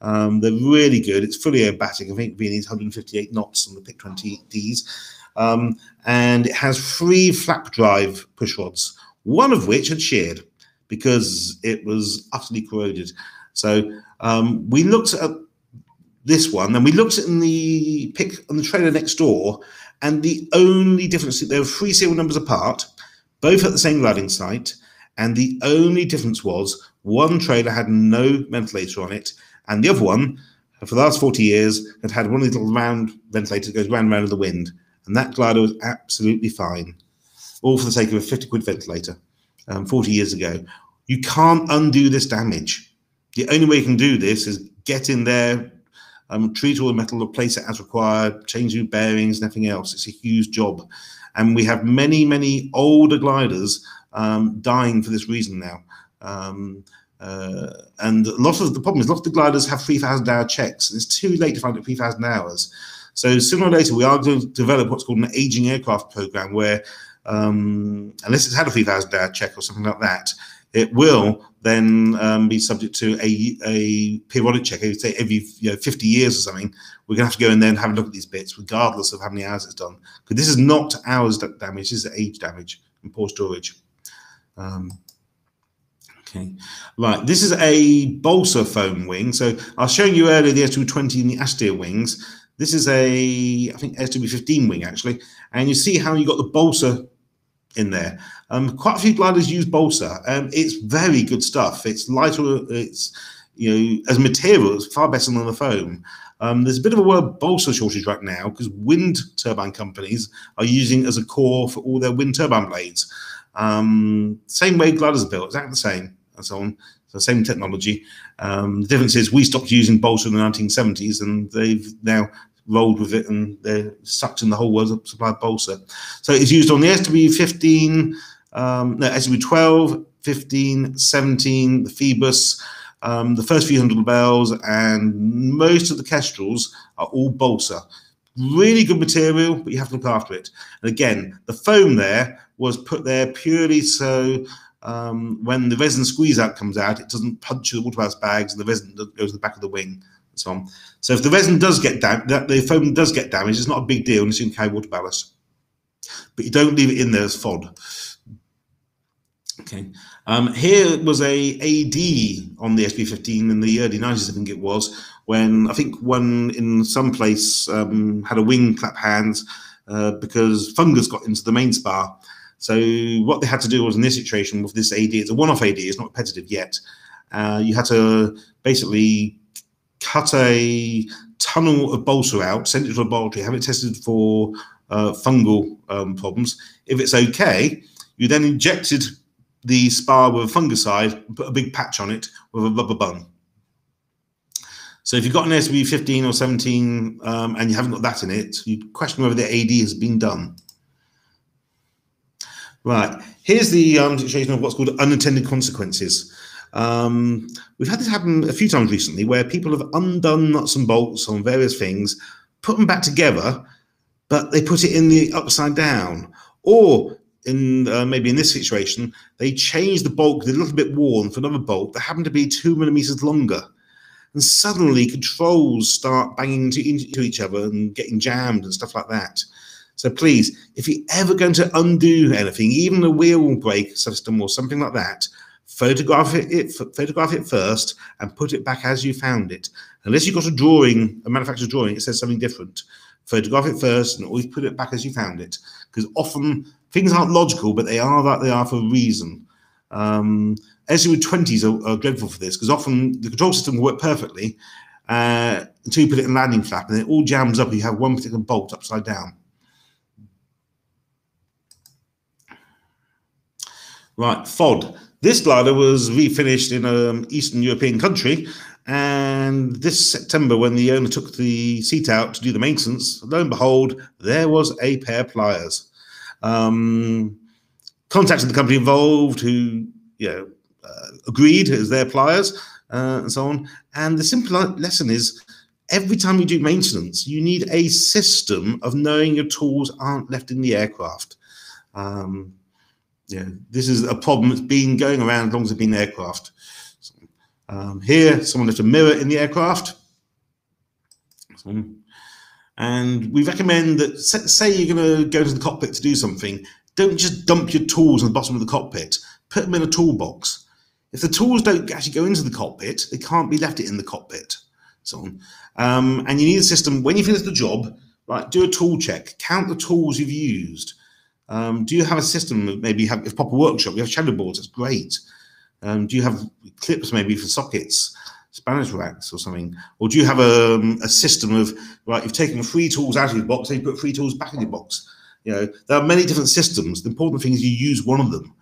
S1: Um, they're really good. It's fully aerobatic. I think Viennese 158 knots on the PIK 20Ds. Um, and it has three flap drive push rods, one of which had sheared because it was utterly corroded. So um, we looked at this one, and we looked at in the pick on the trailer next door, and the only difference there were three serial numbers apart, both at the same gliding site, and the only difference was one trailer had no ventilator on it, and the other one, for the last 40 years, had had one little round ventilator that goes round and round in the wind, and that glider was absolutely fine, all for the sake of a 50 quid ventilator um, 40 years ago. You can't undo this damage. The only way you can do this is get in there, um, treat all the metal, replace it as required, change new bearings, nothing else. It's a huge job. And we have many, many older gliders um, dying for this reason now. Um, uh, and a lot of the problem is a lot of the gliders have 3,000 hour checks, and it's too late to find at 3,000 hours. So sooner or later, we are going to develop what's called an aging aircraft program where, um, unless it's had a 3,000 hour check or something like that, it will then um, be subject to a, a periodic check. I say every you know, 50 years or something, we're going to have to go in there and have a look at these bits, regardless of how many hours it's done. Because this is not hours damage, this is age damage and poor storage. Um, Okay, right. This is a balsa foam wing. So I was showing you earlier the ASW20 and the Astir wings. This is a, I think ASW15 wing actually, and you see how you got the balsa in there. Um, quite a few gliders use balsa. Um, it's very good stuff. It's lighter. It's you know as material, it's far better than the foam. Um, there's a bit of a word balsa shortage right now because wind turbine companies are using as a core for all their wind turbine blades. Um, same way gliders are built, exactly the same and so on. So same technology. Um, the difference is we stopped using balsa in the 1970s and they've now rolled with it and they're sucked in the whole world supply balsa. So it's used on the ASW15, um, no, ASW12, 15, 17, the Phoebus, um, the first few hundred bells, and most of the Kestrels are all balsa. Really good material, but you have to look after it. And again, the foam there was put there purely so um, when the resin squeeze out comes out, it doesn't punch the water bags and the resin that goes to the back of the wing and so on. So if the resin does get damaged, that the foam does get damaged, it's not a big deal and it's in carry water ballast. But you don't leave it in there as FOD. Okay. Um, here was a AD on the ASW15 in the early 90s, I think it was, when I think one in some place um, had a wing clap hands uh, because fungus got into the main spar. So what they had to do was in this situation with this AD, it's a one-off AD, it's not repetitive yet. Uh, you had to basically cut a tunnel of balsa out, send it to a laboratory, have it tested for uh, fungal um, problems. If it's okay, you then injected the spar with a fungicide put a big patch on it with a rubber bun. So if you've got an SB 15 or 17 um, and you haven't got that in it, you question whether the AD has been done. Right, here's the um, situation of what's called unintended consequences. Um, we've had this happen a few times recently where people have undone nuts and bolts on various things, put them back together, but they put it in the upside down. Or in uh, maybe in this situation, they changed the bolt, a little bit worn for another bolt that happened to be two millimeters longer. And suddenly controls start banging into, into each other and getting jammed and stuff like that. So please, if you're ever going to undo anything, even a wheel brake system or something like that, photograph it, photograph it first and put it back as you found it. Unless you've got a drawing, a manufacturer's drawing, it says something different. Photograph it first and always put it back as you found it. Because often things aren't logical, but they are that they are for a reason. Um, ASW20s are, are dreadful for this because often the control system will work perfectly uh, until you put it in landing flap and it all jams up you have one particular bolt upside down. Right, FOD. This glider was refinished in an Eastern European country, and this September, when the owner took the seat out to do the maintenance, lo and behold, there was a pair of pliers. Um, contacted the company involved, who you know uh, agreed as their pliers uh, and so on. And the simple lesson is, every time you do maintenance, you need a system of knowing your tools aren't left in the aircraft. Um, yeah, this is a problem that's been going around as long as it's been aircraft. So, um, here, someone left a mirror in the aircraft. So, and we recommend that, say you're going to go to the cockpit to do something, don't just dump your tools on the bottom of the cockpit. Put them in a toolbox. If the tools don't actually go into the cockpit, they can't be left in the cockpit. So on. Um, and you need a system, when you finish the job, right, do a tool check. Count the tools you've used. Um, do you have a system? Maybe you have a proper workshop. You have shadow boards. That's great. Um, do you have clips maybe for sockets, Spanish racks or something? Or do you have a, um, a system of right? You've taken three tools out of your box, and you put three tools back in your box. You know there are many different systems. The important thing is you use one of them,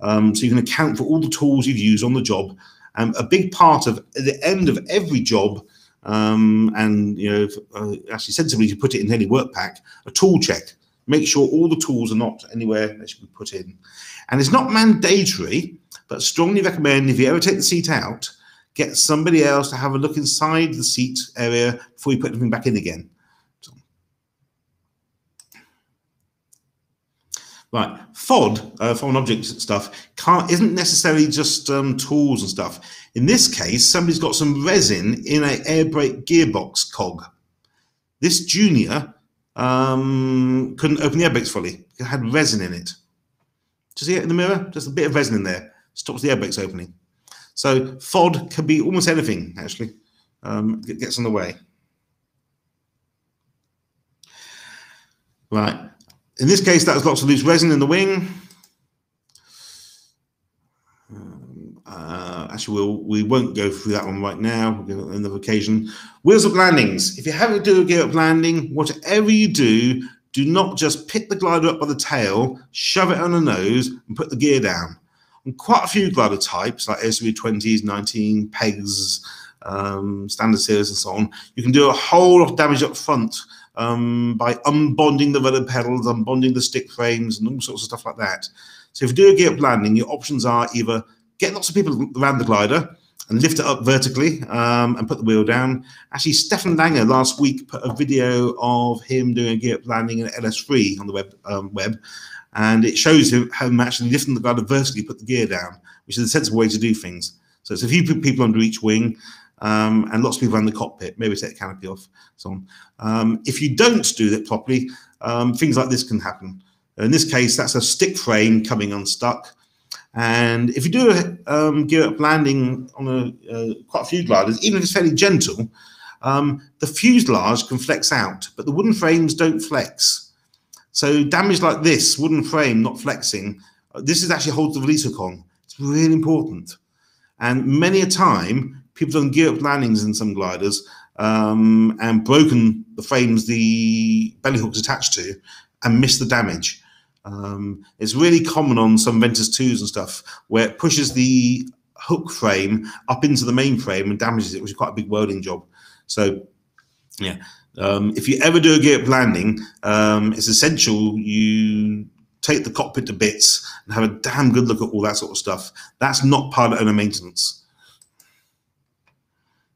S1: um, so you can account for all the tools you've used on the job. And a big part of the end of every job, um, and you know, uh, actually sensibly to put it in any work pack, a tool check make sure all the tools are not anywhere they should be put in. And it's not mandatory, but strongly recommend if you ever take the seat out, get somebody else to have a look inside the seat area before you put anything back in again. So. Right, FOD, uh, foreign objects stuff, can't, isn't necessarily just um, tools and stuff. In this case, somebody's got some resin in an air brake gearbox cog. This junior um, couldn't open the airbags fully. It had resin in it. Do you see it in the mirror? Just a bit of resin in there. Stops the airbags opening. So FOD can be almost anything, actually, um, that gets in the way. Right. In this case, that was lots of loose resin in the wing. Um, uh, actually, we'll, we won't go through that one right now. We'll on another occasion. Wheels up landings. If you have to do a gear up landing, whatever you do, do not just pick the glider up by the tail, shove it on the nose, and put the gear down. On quite a few glider types, like ASW20s, 19, PEGs, um, Standard Cirrus, and so on, you can do a whole lot of damage up front um, by unbonding the rudder pedals, unbonding the stick frames, and all sorts of stuff like that. So if you do a gear up landing, your options are either get lots of people around the glider and lift it up vertically um, and put the wheel down. Actually, Stefan Langer last week put a video of him doing a gear up landing in LS3 on the web, um, web and it shows him, how him actually lifting the glider vertically, put the gear down, which is a sensible way to do things. So it's a few people under each wing um, and lots of people around the cockpit, maybe take the canopy off, so on. Um, if you don't do that properly, um, things like this can happen. In this case, that's a stick frame coming unstuck. And if you do a um, gear up landing on a, uh, quite a few gliders, even if it's fairly gentle, um, the fuselage can flex out, but the wooden frames don't flex. So damage like this, wooden frame not flexing, uh, this is actually holds the release hook on. It's really important. And many a time, people done gear up landings in some gliders um, and broken the frames the belly hook's attached to and missed the damage. Um, it's really common on some Ventus 2s and stuff where it pushes the hook frame up into the main frame and damages it, which is quite a big welding job. So, yeah, um, if you ever do a gear up landing, um, it's essential you take the cockpit to bits and have a damn good look at all that sort of stuff. That's not part of owner maintenance.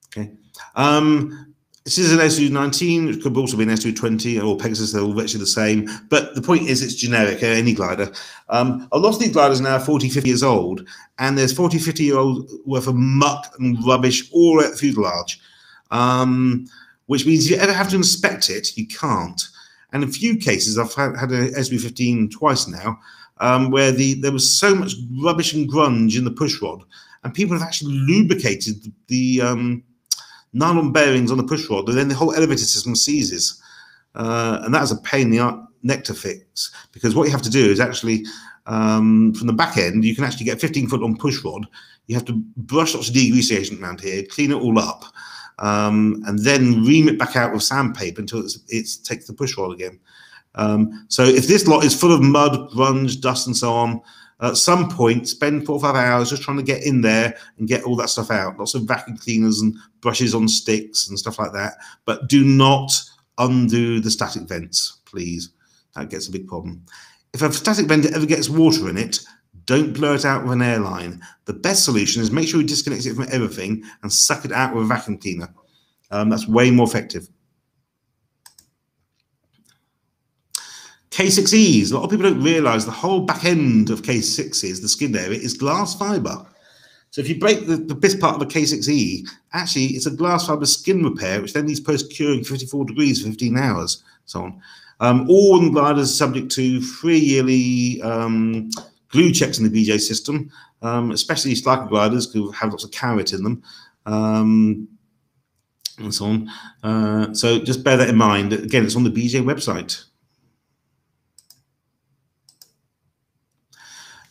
S1: Okay. Um, this is an ASW19, it could also be an ASW20 or Pegasus, they're all virtually the same. But the point is, it's generic, uh, any glider. Um, a lot of these gliders now are 40, 50 years old, and there's 40, 50 year old worth of muck and rubbish all at fuselage, um, which means if you ever have to inspect it, you can't. And in a few cases, I've had, had a ASW15 twice now, um, where the there was so much rubbish and grunge in the push rod, and people have actually lubricated the, the um, nylon bearings on the push rod, then the whole elevator system seizes. Uh, and that is a pain in the neck to fix because what you have to do is actually um, from the back end, you can actually get 15 foot long push rod. You have to brush lots of degrease agent around here, clean it all up, um, and then ream it back out with sandpaper until it's, it's takes the push rod again. Um, so if this lot is full of mud, grunge, dust, and so on, at some point spend four or five hours just trying to get in there and get all that stuff out. Lots of vacuum cleaners and brushes on sticks and stuff like that. But do not undo the static vents, please. That gets a big problem. If a static vent ever gets water in it, don't blow it out with an airline. The best solution is make sure you disconnect it from everything and suck it out with a vacuum cleaner. Um, that's way more effective. K6Es. A lot of people don't realize the whole back end of K6s, the skin area, is glass fiber. So if you break the, the this part of a K6E, actually it's a glass fiber skin repair, which then needs post curing 54 degrees for 15 hours, so on. Um, all gliders are subject to three yearly um, glue checks in the BGA system, um, especially striker gliders who have lots of carat in them. Um, and so on. Uh, so just bear that in mind. Again, it's on the BGA website.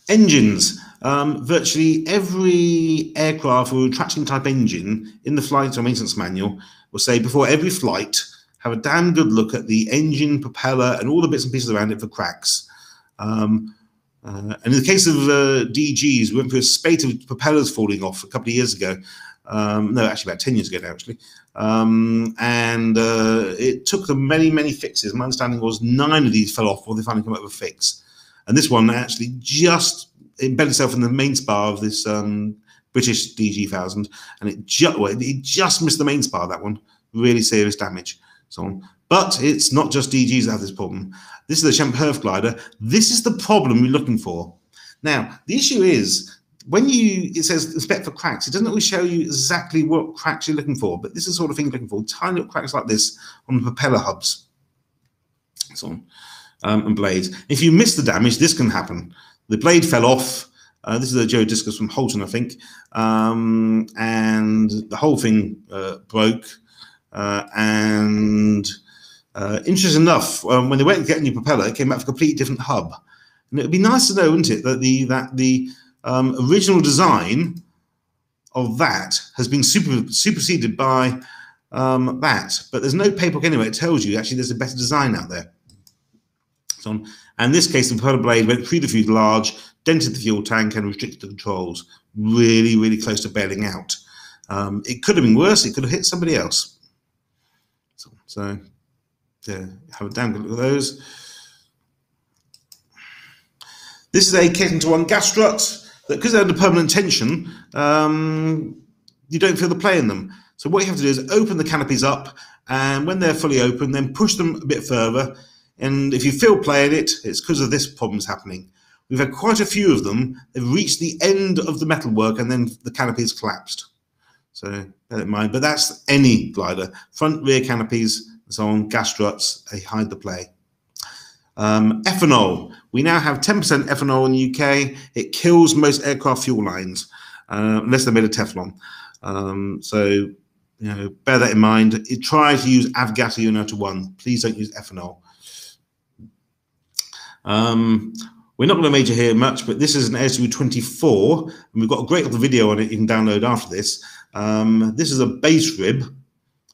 S1: Engines. Um, virtually every aircraft or traction type engine in the flight or maintenance manual will say before every flight, have a damn good look at the engine, propeller, and all the bits and pieces around it for cracks. Um, uh, and in the case of uh, DGs, we went through a spate of propellers falling off a couple of years ago. Um, no, actually about 10 years ago now, actually. Um, and uh, it took them many, many fixes. My understanding was nine of these fell off before they finally came up with a fix. And this one actually just embedded itself in the main spar of this um, British DG1000, and it just well, it just missed the main spar. That one, really serious damage. So on. But it's not just DGs that have this problem. This is the Schempp glider. This is the problem we're looking for. Now, the issue is when you it says inspect for cracks, it doesn't always show you exactly what cracks you're looking for, but this is the sort of thing you're looking for. Tiny little cracks like this on the propeller hubs. So on um, and blades. If you miss the damage, this can happen. The blade fell off, Uh, this is a Duo Discus from Halton, I think. Um, and the whole thing uh, broke. Uh, and uh, interesting enough, um, when they went to get a new propeller, it came out with a completely different hub. And it would be nice to know, wouldn't it, that the that the um, original design of that has been super, superseded by um, that. But there's no paperwork anyway. It tells you actually there's a better design out there. So, and in this case, the propeller blade went through the fuselage, dented the fuel tank, and restricted the controls. Really, really close to bailing out. Um, it could have been worse. It could have hit somebody else. So, so yeah, have a damn good look at those. This is a K into one gas strut that because they're under permanent tension, um, you don't feel the play in them. So what you have to do is open the canopies up, and when they're fully open, then push them a bit further. And if you feel play in it, it's because of this problem's happening. We've had quite a few of them. They've reached the end of the metalwork, and then the canopy has collapsed. So bear that in mind. But that's any glider. Front, rear canopies, and so on, gas struts, they hide the play. Um, ethanol. We now have 10% ethanol in the UK. It kills most aircraft fuel lines, uh, unless they're made of Teflon. Um, so, you know, bear that in mind. It, try to use avgas or to one. Please don't use ethanol. Um, we're not going to major here much, but this is an ASW 24, and we've got a great little video on it you can download after this. Um, this is a base rib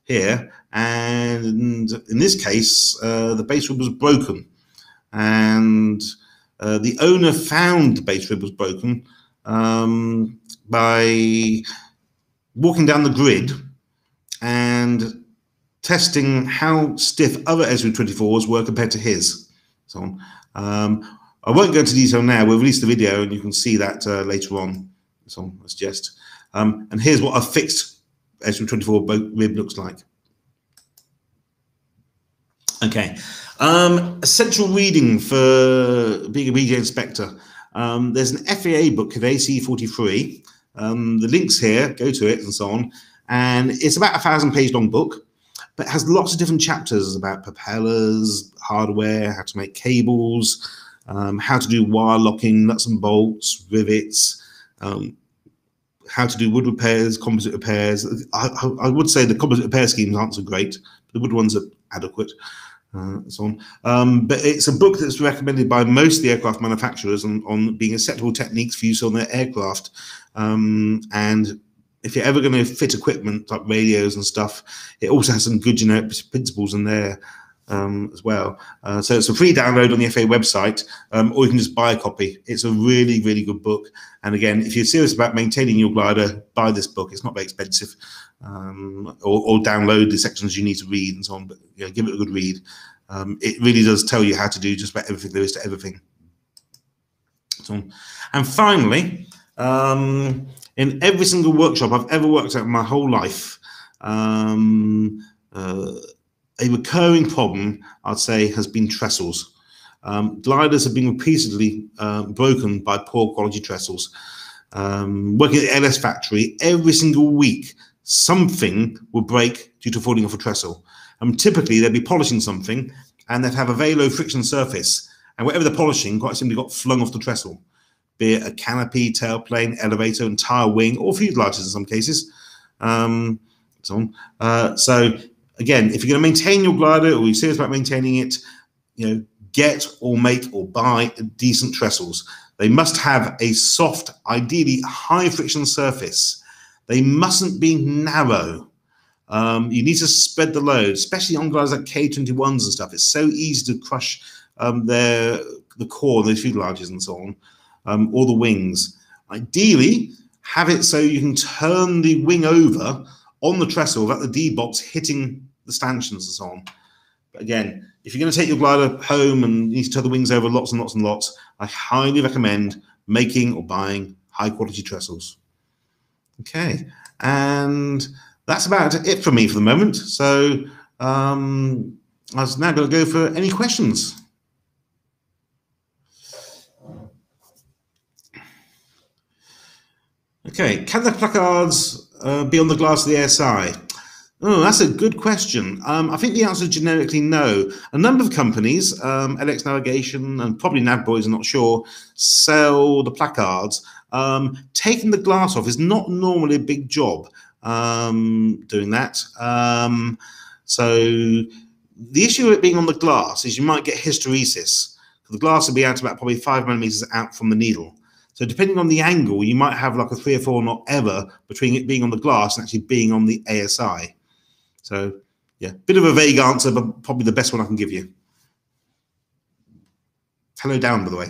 S1: here, and in this case, uh, the base rib was broken, and uh, the owner found the base rib was broken um, by walking down the grid and testing how stiff other ASW24s were compared to his. So on. Um, I won't go into detail now. We'll release the video and you can see that uh, later on. So that's just. Um, and here's what a fixed ASW24 boat rib looks like. Okay. Um, essential reading for being a BGA inspector. Um, there's an FAA book of AC43. Um, the links here, go to it and so on. And it's about a thousand page long book, but it has lots of different chapters about propellers, hardware, how to make cables, um, how to do wire locking, nuts and bolts, rivets, um, how to do wood repairs, composite repairs. I, I, would say the composite repair schemes aren't so great. The wood ones are adequate. Uh, so on. Um, but it's a book that's recommended by most of the aircraft manufacturers on, on being acceptable techniques for use on their aircraft. Um, and if you're ever going to fit equipment like radios and stuff, it also has some good generic principles in there um, as well. Uh, so it's a free download on the FA website, um, or you can just buy a copy. It's a really, really good book. And again, if you're serious about maintaining your glider, buy this book. It's not very expensive. Um, or, or, download the sections you need to read and so on. But you know, give it a good read. Um, it really does tell you how to do just about everything there is to everything. So, and finally, um, in every single workshop I've ever worked at in my whole life, um, uh, a recurring problem, I'd say, has been trestles. Um, gliders have been repeatedly uh, broken by poor quality trestles. Um, working at the LS factory, every single week, something would break due to falling off a trestle. And typically, they'd be polishing something and they'd have a very low friction surface. And whatever they're polishing quite simply got flung off the trestle, be it a canopy, tailplane, elevator, entire wing, or fuselages in some cases. Um, so. Uh, so again, if you're going to maintain your glider or you're serious about maintaining it, you know, get or make or buy decent trestles. They must have a soft, ideally high friction surface. They mustn't be narrow. Um, you need to spread the load, especially on gliders like K21s and stuff. It's so easy to crush um, their the core, the fuselages and so on, um, or the wings. Ideally, have it so you can turn the wing over on the trestle without the D box hitting the stanchions and so on. But again, if you're going to take your glider home and you need to turn the wings over lots and lots and lots, I highly recommend making or buying high quality trestles. Okay, and that's about it for me for the moment. So um, I was now going to go for any questions. Okay, can the placards uh, be on the glass of the ASI? Oh, that's a good question. Um, I think the answer is generically no. A number of companies, um, LX Navigation and probably Navboys, I'm not sure, sell the placards. Um, taking the glass off is not normally a big job um, doing that. Um, so the issue with it being on the glass is you might get hysteresis. The glass will be out about probably five millimeters out from the needle. So depending on the angle, you might have like a three or four knot ever between it being on the glass and actually being on the ASI. So yeah, bit of a vague answer, but probably the best one I can give you. Hello down, by the way.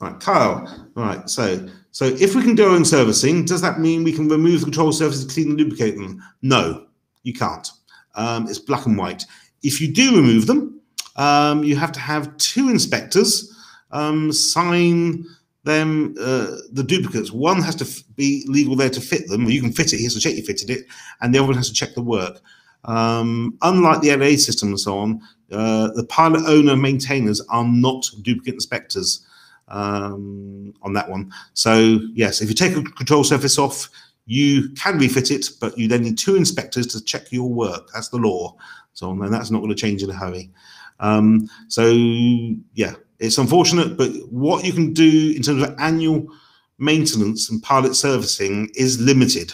S1: Right, Kyle. Right, so so if we can do our own servicing, does that mean we can remove the control surfaces, clean and lubricate them? No, you can't. Um, it's black and white. If you do remove them, um, you have to have two inspectors um, sign them uh, the duplicates. One has to be legal there to fit them. You can fit it. He has check you fitted it, and the other one has to check the work. Um, unlike the LA system and so on, uh, the pilot owner maintainers are not duplicate inspectors um, on that one. So yes, if you take a control surface off, you can refit it, but you then need two inspectors to check your work. That's the law. So and that's not going to change in a hurry. Um, so yeah, it's unfortunate, but what you can do in terms of annual maintenance and pilot servicing is limited.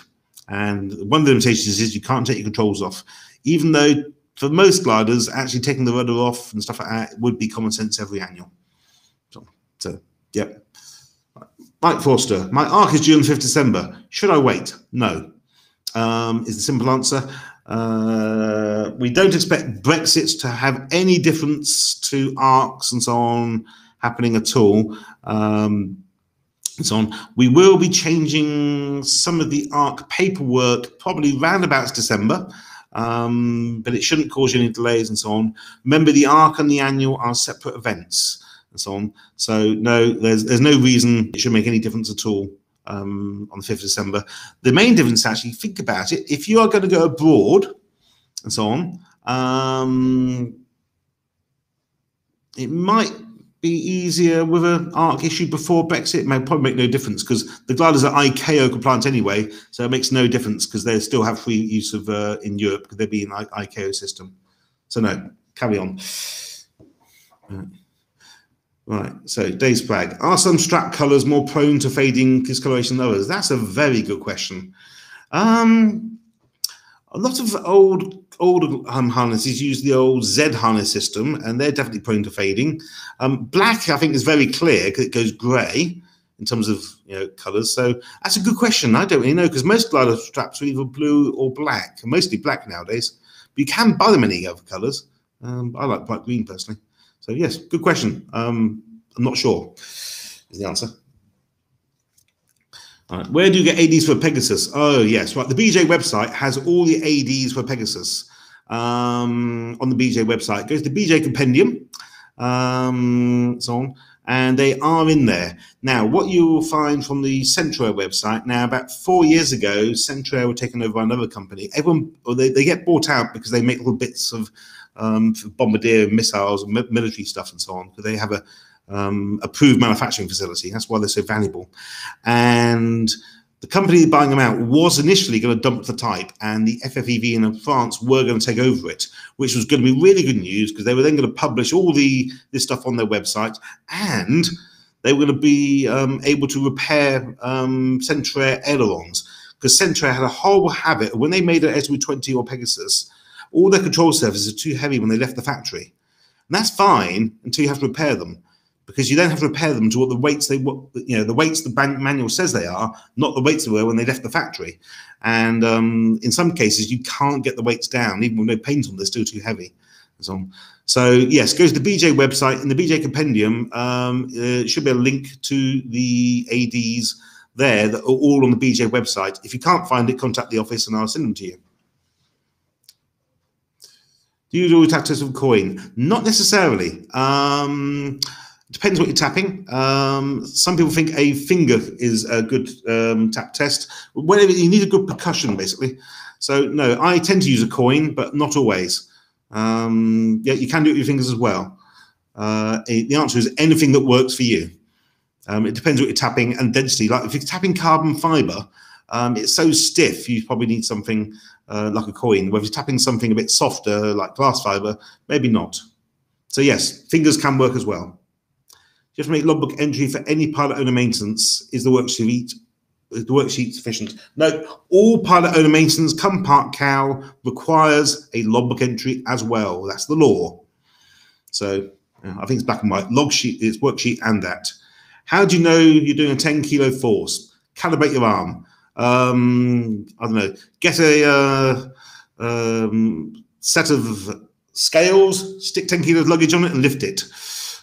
S1: And one of the limitations is you can't take your controls off, even though for most gliders, actually taking the rudder off and stuff like that would be common sense every annual. So, so. Mike Forster, my arc is the 5th December. Should I wait? No, um, is the simple answer. Uh, we don't expect Brexit to have any difference to arcs and so on happening at all. Um, and so on. We will be changing some of the ARC paperwork probably round about December, um, but it shouldn't cause you any delays and so on. Remember, the ARC and the annual are separate events and so on. So no, there's there's no reason it should make any difference at all um, on the 5th of December. The main difference, actually, think about it. If you are going to go abroad and so on, um, it might be easier with an ARC issue before Brexit. It may probably make no difference because the gliders are ICAO compliant anyway, so it makes no difference because they still have free use of uh, in Europe because they'll be in ICAO system. So no, carry on. Right, so Dave's flag. Are some strap colours more prone to fading discoloration than others? That's a very good question. Um, a lot of old old um, harnesses use the old Z harness system, and they're definitely prone to fading. Um, black, I think, is very clear because it goes grey in terms of you know colours. So that's a good question. I don't really know because most glider straps are either blue or black, mostly black nowadays. But you can buy them in any other colours. Um, I like bright green personally. So yes, good question. Um, I'm not sure is the answer. All right. Where do you get ADs for Pegasus? Oh, yes. Right. The BGA website has all the ADs for Pegasus um, on the BGA website. It goes to BGA Compendium, um, so on, and they are in there. Now, what you will find from the Centrair website, now, about four years ago, Centrair were taken over by another company. Everyone, they, they get bought out because they make little bits of um, bombardier missiles and military stuff and so on. Because they have a um, approved manufacturing facility. That's why they're so valuable. And the company buying them out was initially going to dump the type, and the FFEV in France were going to take over it, which was going to be really good news because they were then going to publish all the this stuff on their website, and they were going to be um, able to repair um, Centrair ailerons because Centrair had a horrible habit when they made an ASW20 or Pegasus all their control surfaces are too heavy when they left the factory. And that's fine until you have to repair them because you then have to repair them to what the weights they you know the weights the bank manual says they are, not the weights they were when they left the factory. And um, in some cases, you can't get the weights down even with no paint on; they're still too heavy. And so. So yes, go to the BGA website in the BGA compendium. Um, should be a link to the ADs there that are all on the BGA website. If you can't find it, contact the office and I'll send them to you. Do you do a tap test with a coin? Not necessarily. Um, depends what you're tapping. Um, some people think a finger is a good um, tap test. Whatever you need a good percussion, basically. So no, I tend to use a coin, but not always. Um, yeah, you can do it with your fingers as well. Uh, the answer is anything that works for you. Um, it depends what you're tapping and density. Like if you're tapping carbon fiber, um, it's so stiff, you probably need something uh, like a coin. Whether you're tapping something a bit softer, like glass fiber, maybe not. So yes, fingers can work as well. just make logbook entry for any pilot owner maintenance. Is the worksheet is the worksheet sufficient? No, all pilot owner maintenance, come Part cow requires a logbook entry as well. That's the law. So I think it's black and white. Log sheet, it's worksheet and that. How do you know you're doing a 10 kilo force? Calibrate your arm. Um, I don't know. Get a uh, um, set of scales, stick 10 kilos of luggage on it, and lift it.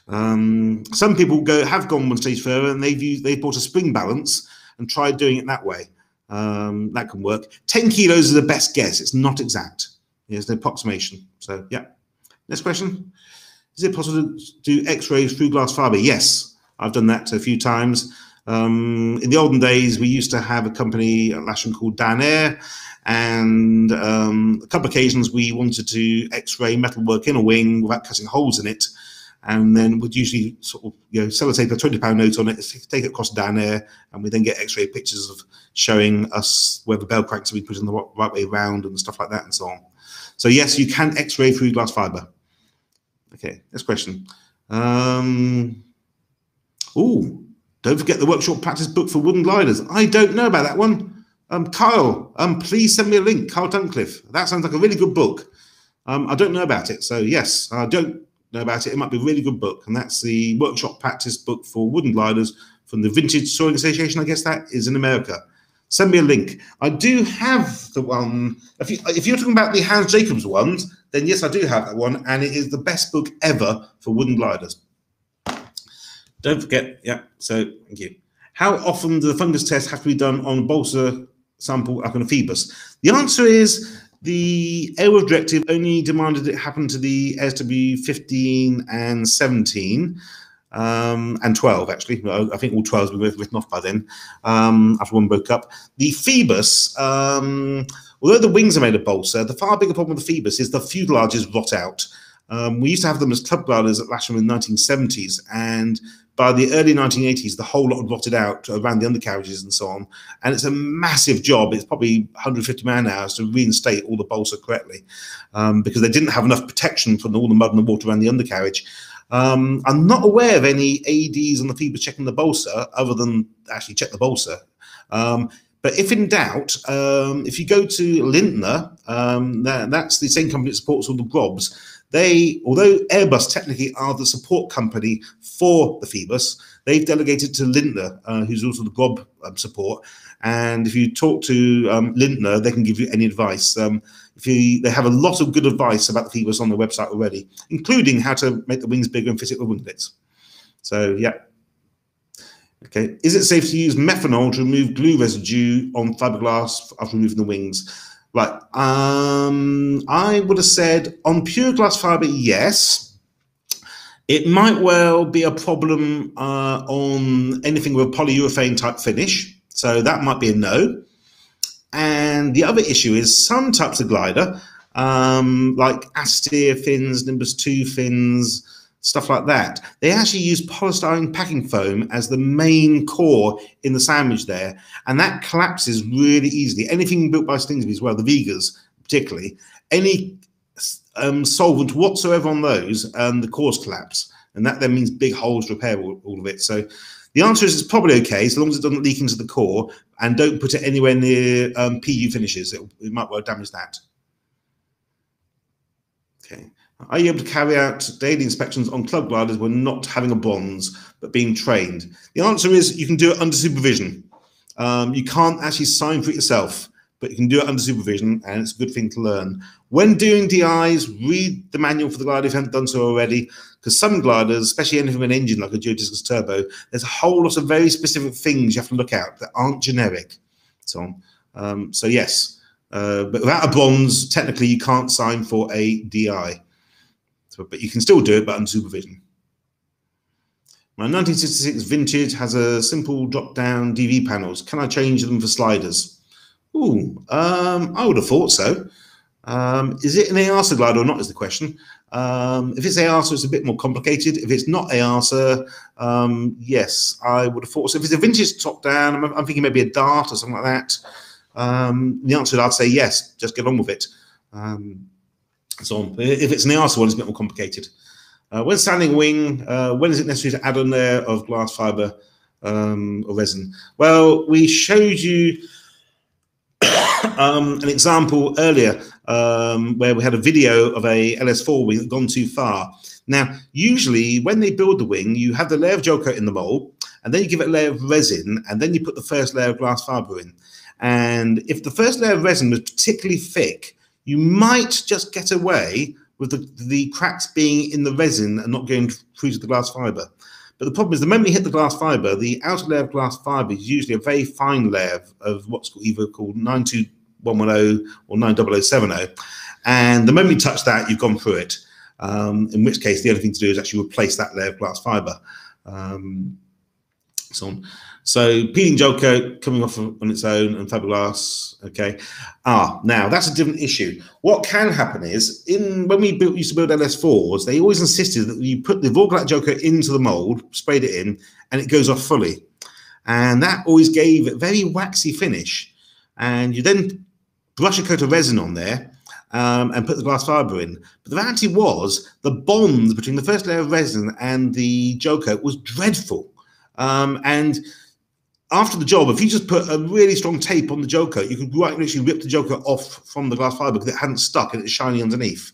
S1: Um, some people go have gone one stage further and they've used they've bought a spring balance and tried doing it that way. Um, that can work. 10 kilos is the best guess. It's not exact. It's an approximation. So yeah. Next question. Is it possible to do X-rays through glass fiber? Yes, I've done that a few times. Um, in the olden days, we used to have a company at Lasham called Dan Air, and um, a couple of occasions we wanted to X-ray metalwork in a wing without cutting holes in it, and then we'd usually sort of you know sellotape a twenty pound note on it, take it across Danair, and we then get X-ray pictures of showing us where the bell have been put in the right way around and stuff like that, and so on. So yes, you can X-ray through glass fiber. Okay, next question. Um, oh, don't forget the workshop practice book for wooden gliders. I don't know about that one. Um, Kyle, um, please send me a link. Kyle Duncliffe. That sounds like a really good book. Um, I don't know about it. So, yes, I don't know about it. It might be a really good book. And that's the workshop practice book for wooden gliders from the Vintage Soaring Association. I guess that is in America. Send me a link. I do have the one. If, you, if you're talking about the Hans Jacobs ones, then yes, I do have that one. And it is the best book ever for wooden gliders. Don't forget, yeah, so thank you. How often do the fungus tests have to be done on balsa sample up on a Phoebus? The answer is the Airworthiness Directive only demanded it happen to the ASW 15 and 17 um, and 12, actually. I think all 12 have been written off by then um, after one broke up. The Phoebus, um, although the wings are made of balsa, the far bigger problem with the Phoebus is the fuselages rot out. Um, we used to have them as club gliders at Lasham in the 1970s, and by the early 1980s, the whole lot had rotted out around the undercarriages and so on. And it's a massive job. It's probably 150 man hours to reinstate all the balsa correctly um, because they didn't have enough protection from all the mud and the water around the undercarriage. Um, I'm not aware of any ADs on the Phoebus checking the balsa other than actually check the balsa. Um, but if in doubt, um, if you go to Lindner, um, that, that's the same company that supports all the Grobs they, although Airbus technically are the support company for the Phoebus, they've delegated to Lindner, uh, who's also the Grob um, support. And if you talk to um, Lindner, they can give you any advice. Um, if you, they have a lot of good advice about the Phoebus on their website already, including how to make the wings bigger and fit it with winglets. So, yeah. Okay. Is it safe to use methanol to remove glue residue on fiberglass after removing the wings? Right. Um, I would have said on pure glass fiber, yes. It might well be a problem uh, on anything with polyurethane type finish. So that might be a no. And the other issue is some types of glider, um, like Astir fins, Nimbus 2 fins, stuff like that. They actually use polystyrene packing foam as the main core in the sandwich there, and that collapses really easily. Anything built by Slingsby as well, the Vegas particularly, any um, solvent whatsoever on those, and the cores collapse, and that then means big holes repair all, all of it. So. The answer is it's probably okay as long as it doesn't leak into the core and don't put it anywhere near um, PU finishes. It, it might well damage that. Okay. Are you able to carry out daily inspections on club gliders when not having a bonds but being trained? The answer is you can do it under supervision. Um, you can't actually sign for it yourself, but you can do it under supervision, and it's a good thing to learn. When doing DIs, read the manual for the glider if you haven't done so already, because some gliders, especially anything with an engine like a Duo Discus Turbo, there's a whole lot of very specific things you have to look at that aren't generic. So, um, so yes, uh, but without a bonds, technically you can't sign for a DI. But you can still do it, but under supervision. My 1966 vintage has a simple drop-down DV panels. Can I change them for sliders? Ooh, um, I would have thought so. Um, is it an EASA glider or not is the question. Um, if it's EASA, it's a bit more complicated. If it's not EASA, um, yes, I would have thought so. If it's a vintage top down, I'm, I'm thinking maybe a Dart or something like that. Um, the answer, I'd say yes, just get on with it. Um, so on. If it's an EASA one, it's a bit more complicated. Uh, when standing wing, uh, when is it necessary to add a layer of glass fiber um, or resin? Well, we showed you um, an example earlier um, where we had a video of a LS4 wing that gone too far. Now, usually when they build the wing, you have the layer of gel coat in the mold, and then you give it a layer of resin, and then you put the first layer of glass fiber in. And if the first layer of resin was particularly thick, you might just get away with the, the cracks being in the resin and not going through to the glass fiber. But the problem is the moment you hit the glass fiber, the outer layer of glass fiber is usually a very fine layer of, what's either called 92110 or 90070. And the moment you touch that, you've gone through it. Um, in which case, the only thing to do is actually replace that layer of glass fiber. Um, so on. So peeling coat coming off on its own and fiberglass. Okay. Ah, now that's a different issue. What can happen is in when we built, used to build LS4s, they always insisted that you put the Vorglatt Joker into the mold, sprayed it in, and it goes off fully. And that always gave a very waxy finish. And you then brush a coat of resin on there um, and put the glass fiber in. But the reality was the bond between the first layer of resin and the Joker was dreadful. Um, and after the job, if you just put a really strong tape on the Joker, you could quite literally rip the Joker off from the glass fiber because it hadn't stuck and it's shiny underneath.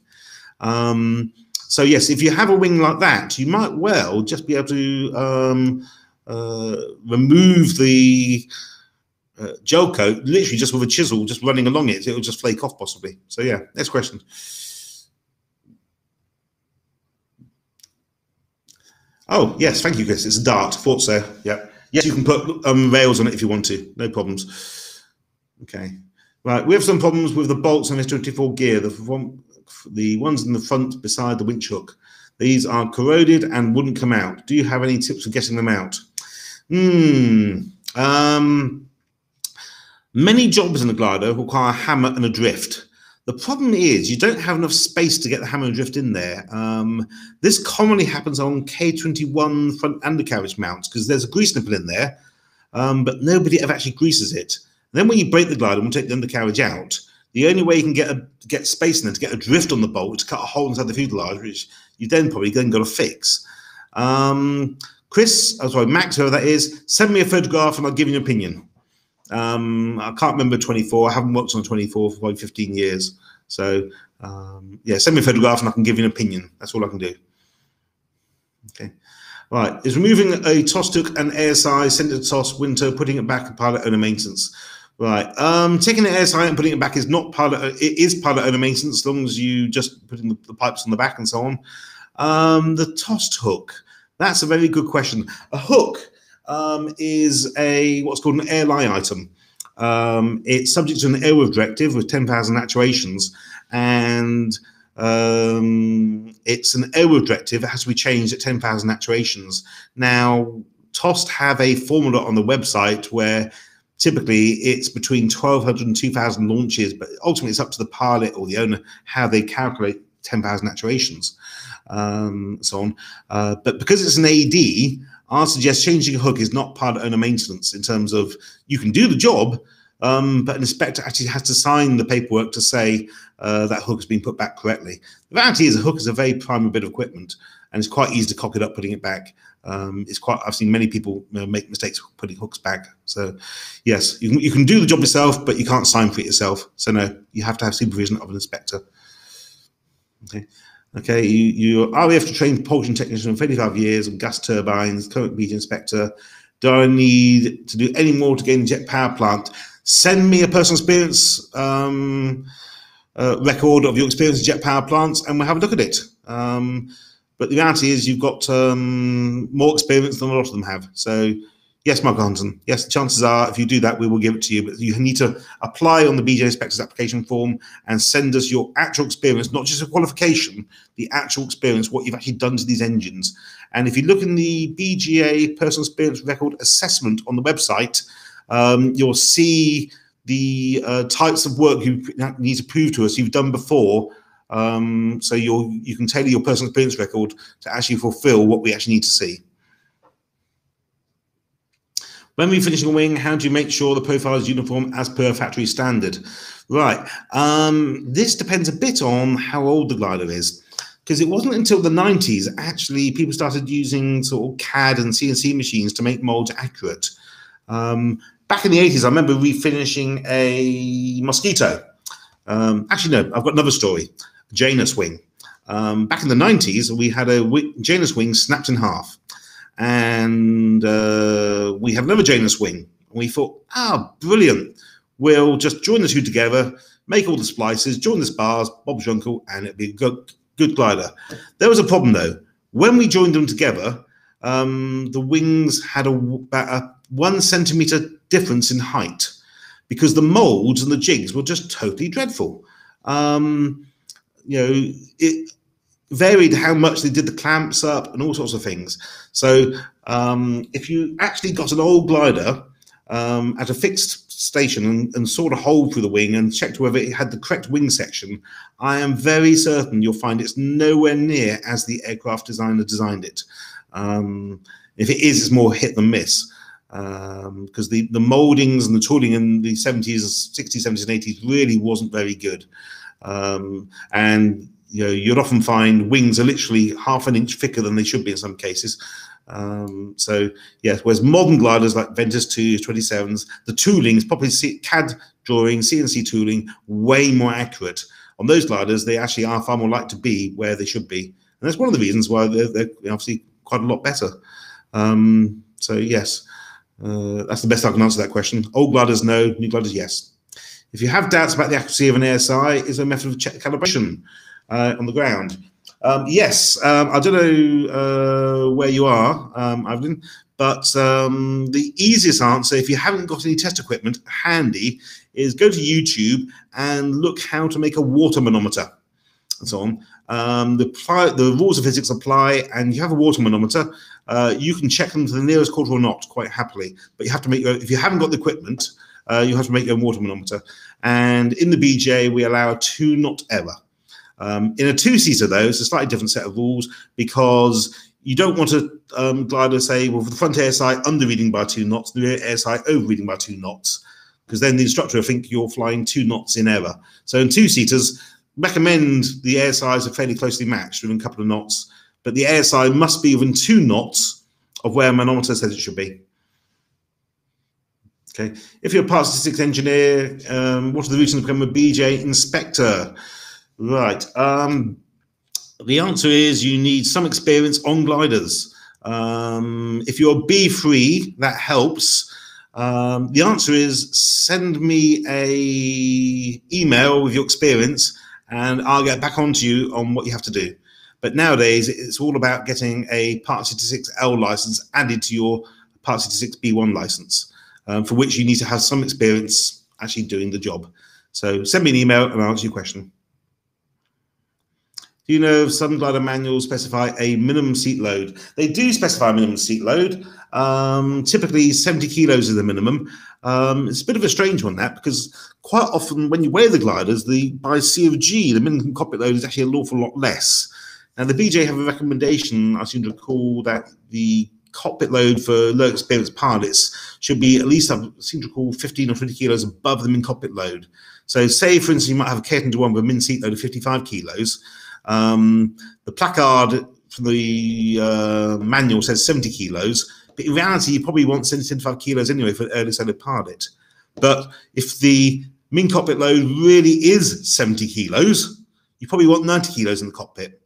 S1: Um, so yes, if you have a wing like that, you might well just be able to um, uh, remove the uh, coat literally just with a chisel, just running along it. It will just flake off possibly. So yeah, next question. Oh yes, thank you, Chris. It's a dart. Thought so. Yeah. Yes, you can put um, rails on it if you want to. No problems. Okay. Right. We have some problems with the bolts on this 24 gear. The the ones in the front beside the winch hook. These are corroded and wouldn't come out. Do you have any tips for getting them out? Hmm. Um, many jobs in the glider require a hammer and a drift. The problem is you don't have enough space to get the hammer and drift in there. Um, this commonly happens on K21 front undercarriage mounts because there's a grease nipple in there, um, but nobody ever actually greases it. And then when you break the glider and take the undercarriage out, the only way you can get a get space in there to get a drift on the bolt is to cut a hole inside the fuselage, which you then probably then got to fix. Um, Chris, oh, sorry, Max, whoever that is, send me a photograph and I'll give you an opinion. Um, I can't remember 24. I haven't worked on 24 for probably 15 years. So um, yeah, send me a photograph and I can give you an opinion. That's all I can do. Okay. Right, is removing a TOST hook and ASI, send it to TOST, window, putting it back, pilot owner maintenance. Right, um, taking the ASI and putting it back is not pilot, it is pilot owner maintenance as long as you just putting the, the pipes on the back and so on. Um, the TOST hook, that's a very good question. A hook um, is a what's called an airline item. Um, it's subject to an airworthiness directive with 10,000 actuations, and um, it's an airworthiness directive. It has to be changed at 10,000 actuations. Now, TOST have a formula on the website where typically it's between 1,200 and 2,000 launches, but ultimately it's up to the pilot or the owner how they calculate 10,000 actuations, um, so on. Uh, but because it's an AD, I suggest changing a hook is not part of owner maintenance in terms of you can do the job, um, but an inspector actually has to sign the paperwork to say uh, that hook has been put back correctly. The reality is a hook is a very primary bit of equipment, and it's quite easy to cock it up putting it back. Um, it's quite. I've seen many people you know, make mistakes putting hooks back. So, yes, you can, you can do the job yourself, but you can't sign for it yourself. So, no, you have to have supervision of an inspector. Okay. Okay, you, you RAF to train propulsion technician for 35 years on gas turbines, current media inspector. Do I need to do any more to gain jet power plant? Send me a personal experience um, uh, record of your experience in jet power plants and we'll have a look at it. Um, but the reality is you've got um, more experience than a lot of them have. So Yes, Mark Hansen. Yes, chances are if you do that, we will give it to you. But you need to apply on the BGA Inspector's application form and send us your actual experience, not just a qualification, the actual experience, what you've actually done to these engines. And if you look in the BGA Personal Experience Record Assessment on the website, um, you'll see the uh, types of work you need to prove to us you've done before. Um, so you you can tailor your personal experience record to actually fulfill what we actually need to see. When refinishing a wing, how do you make sure the profile is uniform as per factory standard? Right. Um, this depends a bit on how old the glider is. because it wasn't until the 90s actually people started using sort of CAD and CNC machines to make molds accurate. Um, back in the 80s, I remember refinishing a mosquito. Um, actually, no, I've got another story. Janus wing. Um, back in the 90s, we had a Janus wing snapped in half, and uh, we had another Janus wing. We thought, ah, brilliant. We'll just join the two together, make all the splices, join the spars, Bob's your uncle, and it'd be a good, good glider. There was a problem though. When we joined them together, um, the wings had a, a one centimeter difference in height because the molds and the jigs were just totally dreadful. Um, you know, it varied how much they did the clamps up and all sorts of things. So um, if you actually got an old glider um, at a fixed station and, and, sawed a hole through the wing and checked whether it had the correct wing section, I am very certain you'll find it's nowhere near as the aircraft designer designed it. Um, if it is, it's more hit than miss because um, the, the moldings and the tooling in the 70s, 60s, 70s, and 80s really wasn't very good. Um, and you know, you'd often find wings are literally half an inch thicker than they should be in some cases. Um, so yes, whereas modern gliders like Ventus 2, 27s, the tooling is probably CAD drawing, CNC tooling, way more accurate. On those gliders, they actually are far more likely to be where they should be. And that's one of the reasons why they're, they're obviously quite a lot better. Um, so yes, uh, that's the best I can answer that question. Old gliders, no. New gliders, yes. If you have doubts about the accuracy of an ASI, is a method of check calibration uh, on the ground? Um, yes, um, I don't know uh, where you are, um, but um, the easiest answer, if you haven't got any test equipment handy, is go to YouTube and look how to make a water manometer and so on. Um, the, the rules of physics apply, and you have a water manometer. Uh, you can check them to the nearest quarter or not quite happily, but you have to make your, if you haven't got the equipment, uh, you have to make your own water manometer. And in the BGA, we allow a two knot error. Um, in a two-seater, though, it's a slightly different set of rules because you don't want to um, glider say, well, for the front ASI under reading by two knots, the rear ASI over reading by two knots, because then the instructor will think you're flying two knots in error. So in two-seaters, recommend the ASIs are fairly closely matched within a couple of knots, but the ASI must be within two knots of where a manometer says it should be. Okay, if you're a Part 66 engineer, um, what are the reasons to become a BGA inspector? Right. Um, the answer is you need some experience on gliders. Um, if you're B3, that helps. Um, the answer is send me a email with your experience and I'll get back onto you on what you have to do. But nowadays, it's all about getting a Part 66L license added to your Part 66B1 license, um, for which you need to have some experience actually doing the job. So send me an email and I'll answer your question. You know if some glider manuals specify a minimum seat load? They do specify a minimum seat load. Um, typically, 70 kilos is the minimum. Um, it's a bit of a strange one, that, because quite often when you weigh the gliders, the by C of G, the minimum cockpit load is actually an awful lot less. Now, the BGA have a recommendation, I seem to recall, that the cockpit load for low experienced pilots should be at least, I seem to recall, 15 or 20 kilos above the min cockpit load. So, say, for instance, you might have a K one with a min seat load of 55 kilos. Um, the placard for the uh, manual says 70 kilos, but in reality, you probably want 75 kilos anyway for the early solid pilot. But if the min cockpit load really is 70 kilos, you probably want 90 kilos in the cockpit.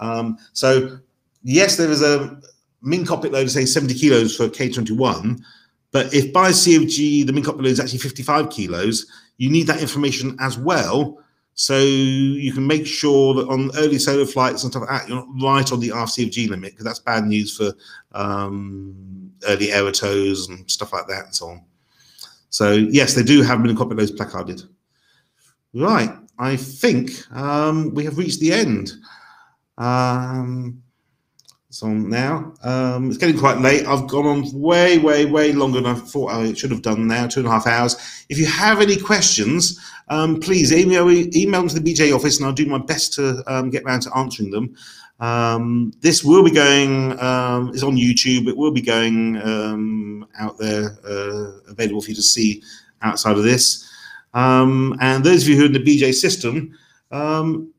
S1: Um, so, yes, there is a min cockpit load of say 70 kilos for K21, but if by C of G the min cockpit load is actually 55 kilos, you need that information as well so you can make sure that on early solo flights and stuff you're not right on the RCFG limit because that's bad news for um, early aerotows and stuff like that and so on. So yes, they do have minimum cockpit loads placarded. Right, I think um, we have reached the end. Um, so now. Um, it's getting quite late. I've gone on way, way, way longer than I thought I should have done now, two and a half hours. If you have any questions, um, please email, email them to the BGA office and I'll do my best to um, get around to answering them. Um, this will be going, um, it's on YouTube, it will be going um, out there, uh, available for you to see outside of this. and those of you who are in the BGA system,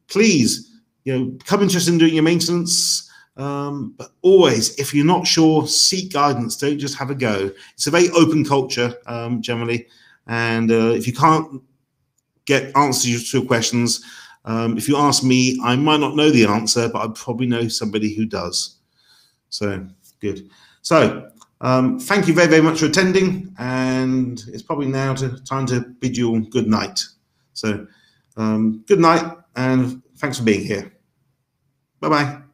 S1: please you know, become interested in doing your maintenance. Um, but always, if you're not sure, seek guidance. Don't just have a go. It's a very open culture um, generally, and uh, if you can't get answers to your questions, um, if you ask me, I might not know the answer, but I probably know somebody who does. So good. So um, thank you very, very much for attending, and it's probably now to, time to bid you all good night. So um, good night, and thanks for being here. Bye bye.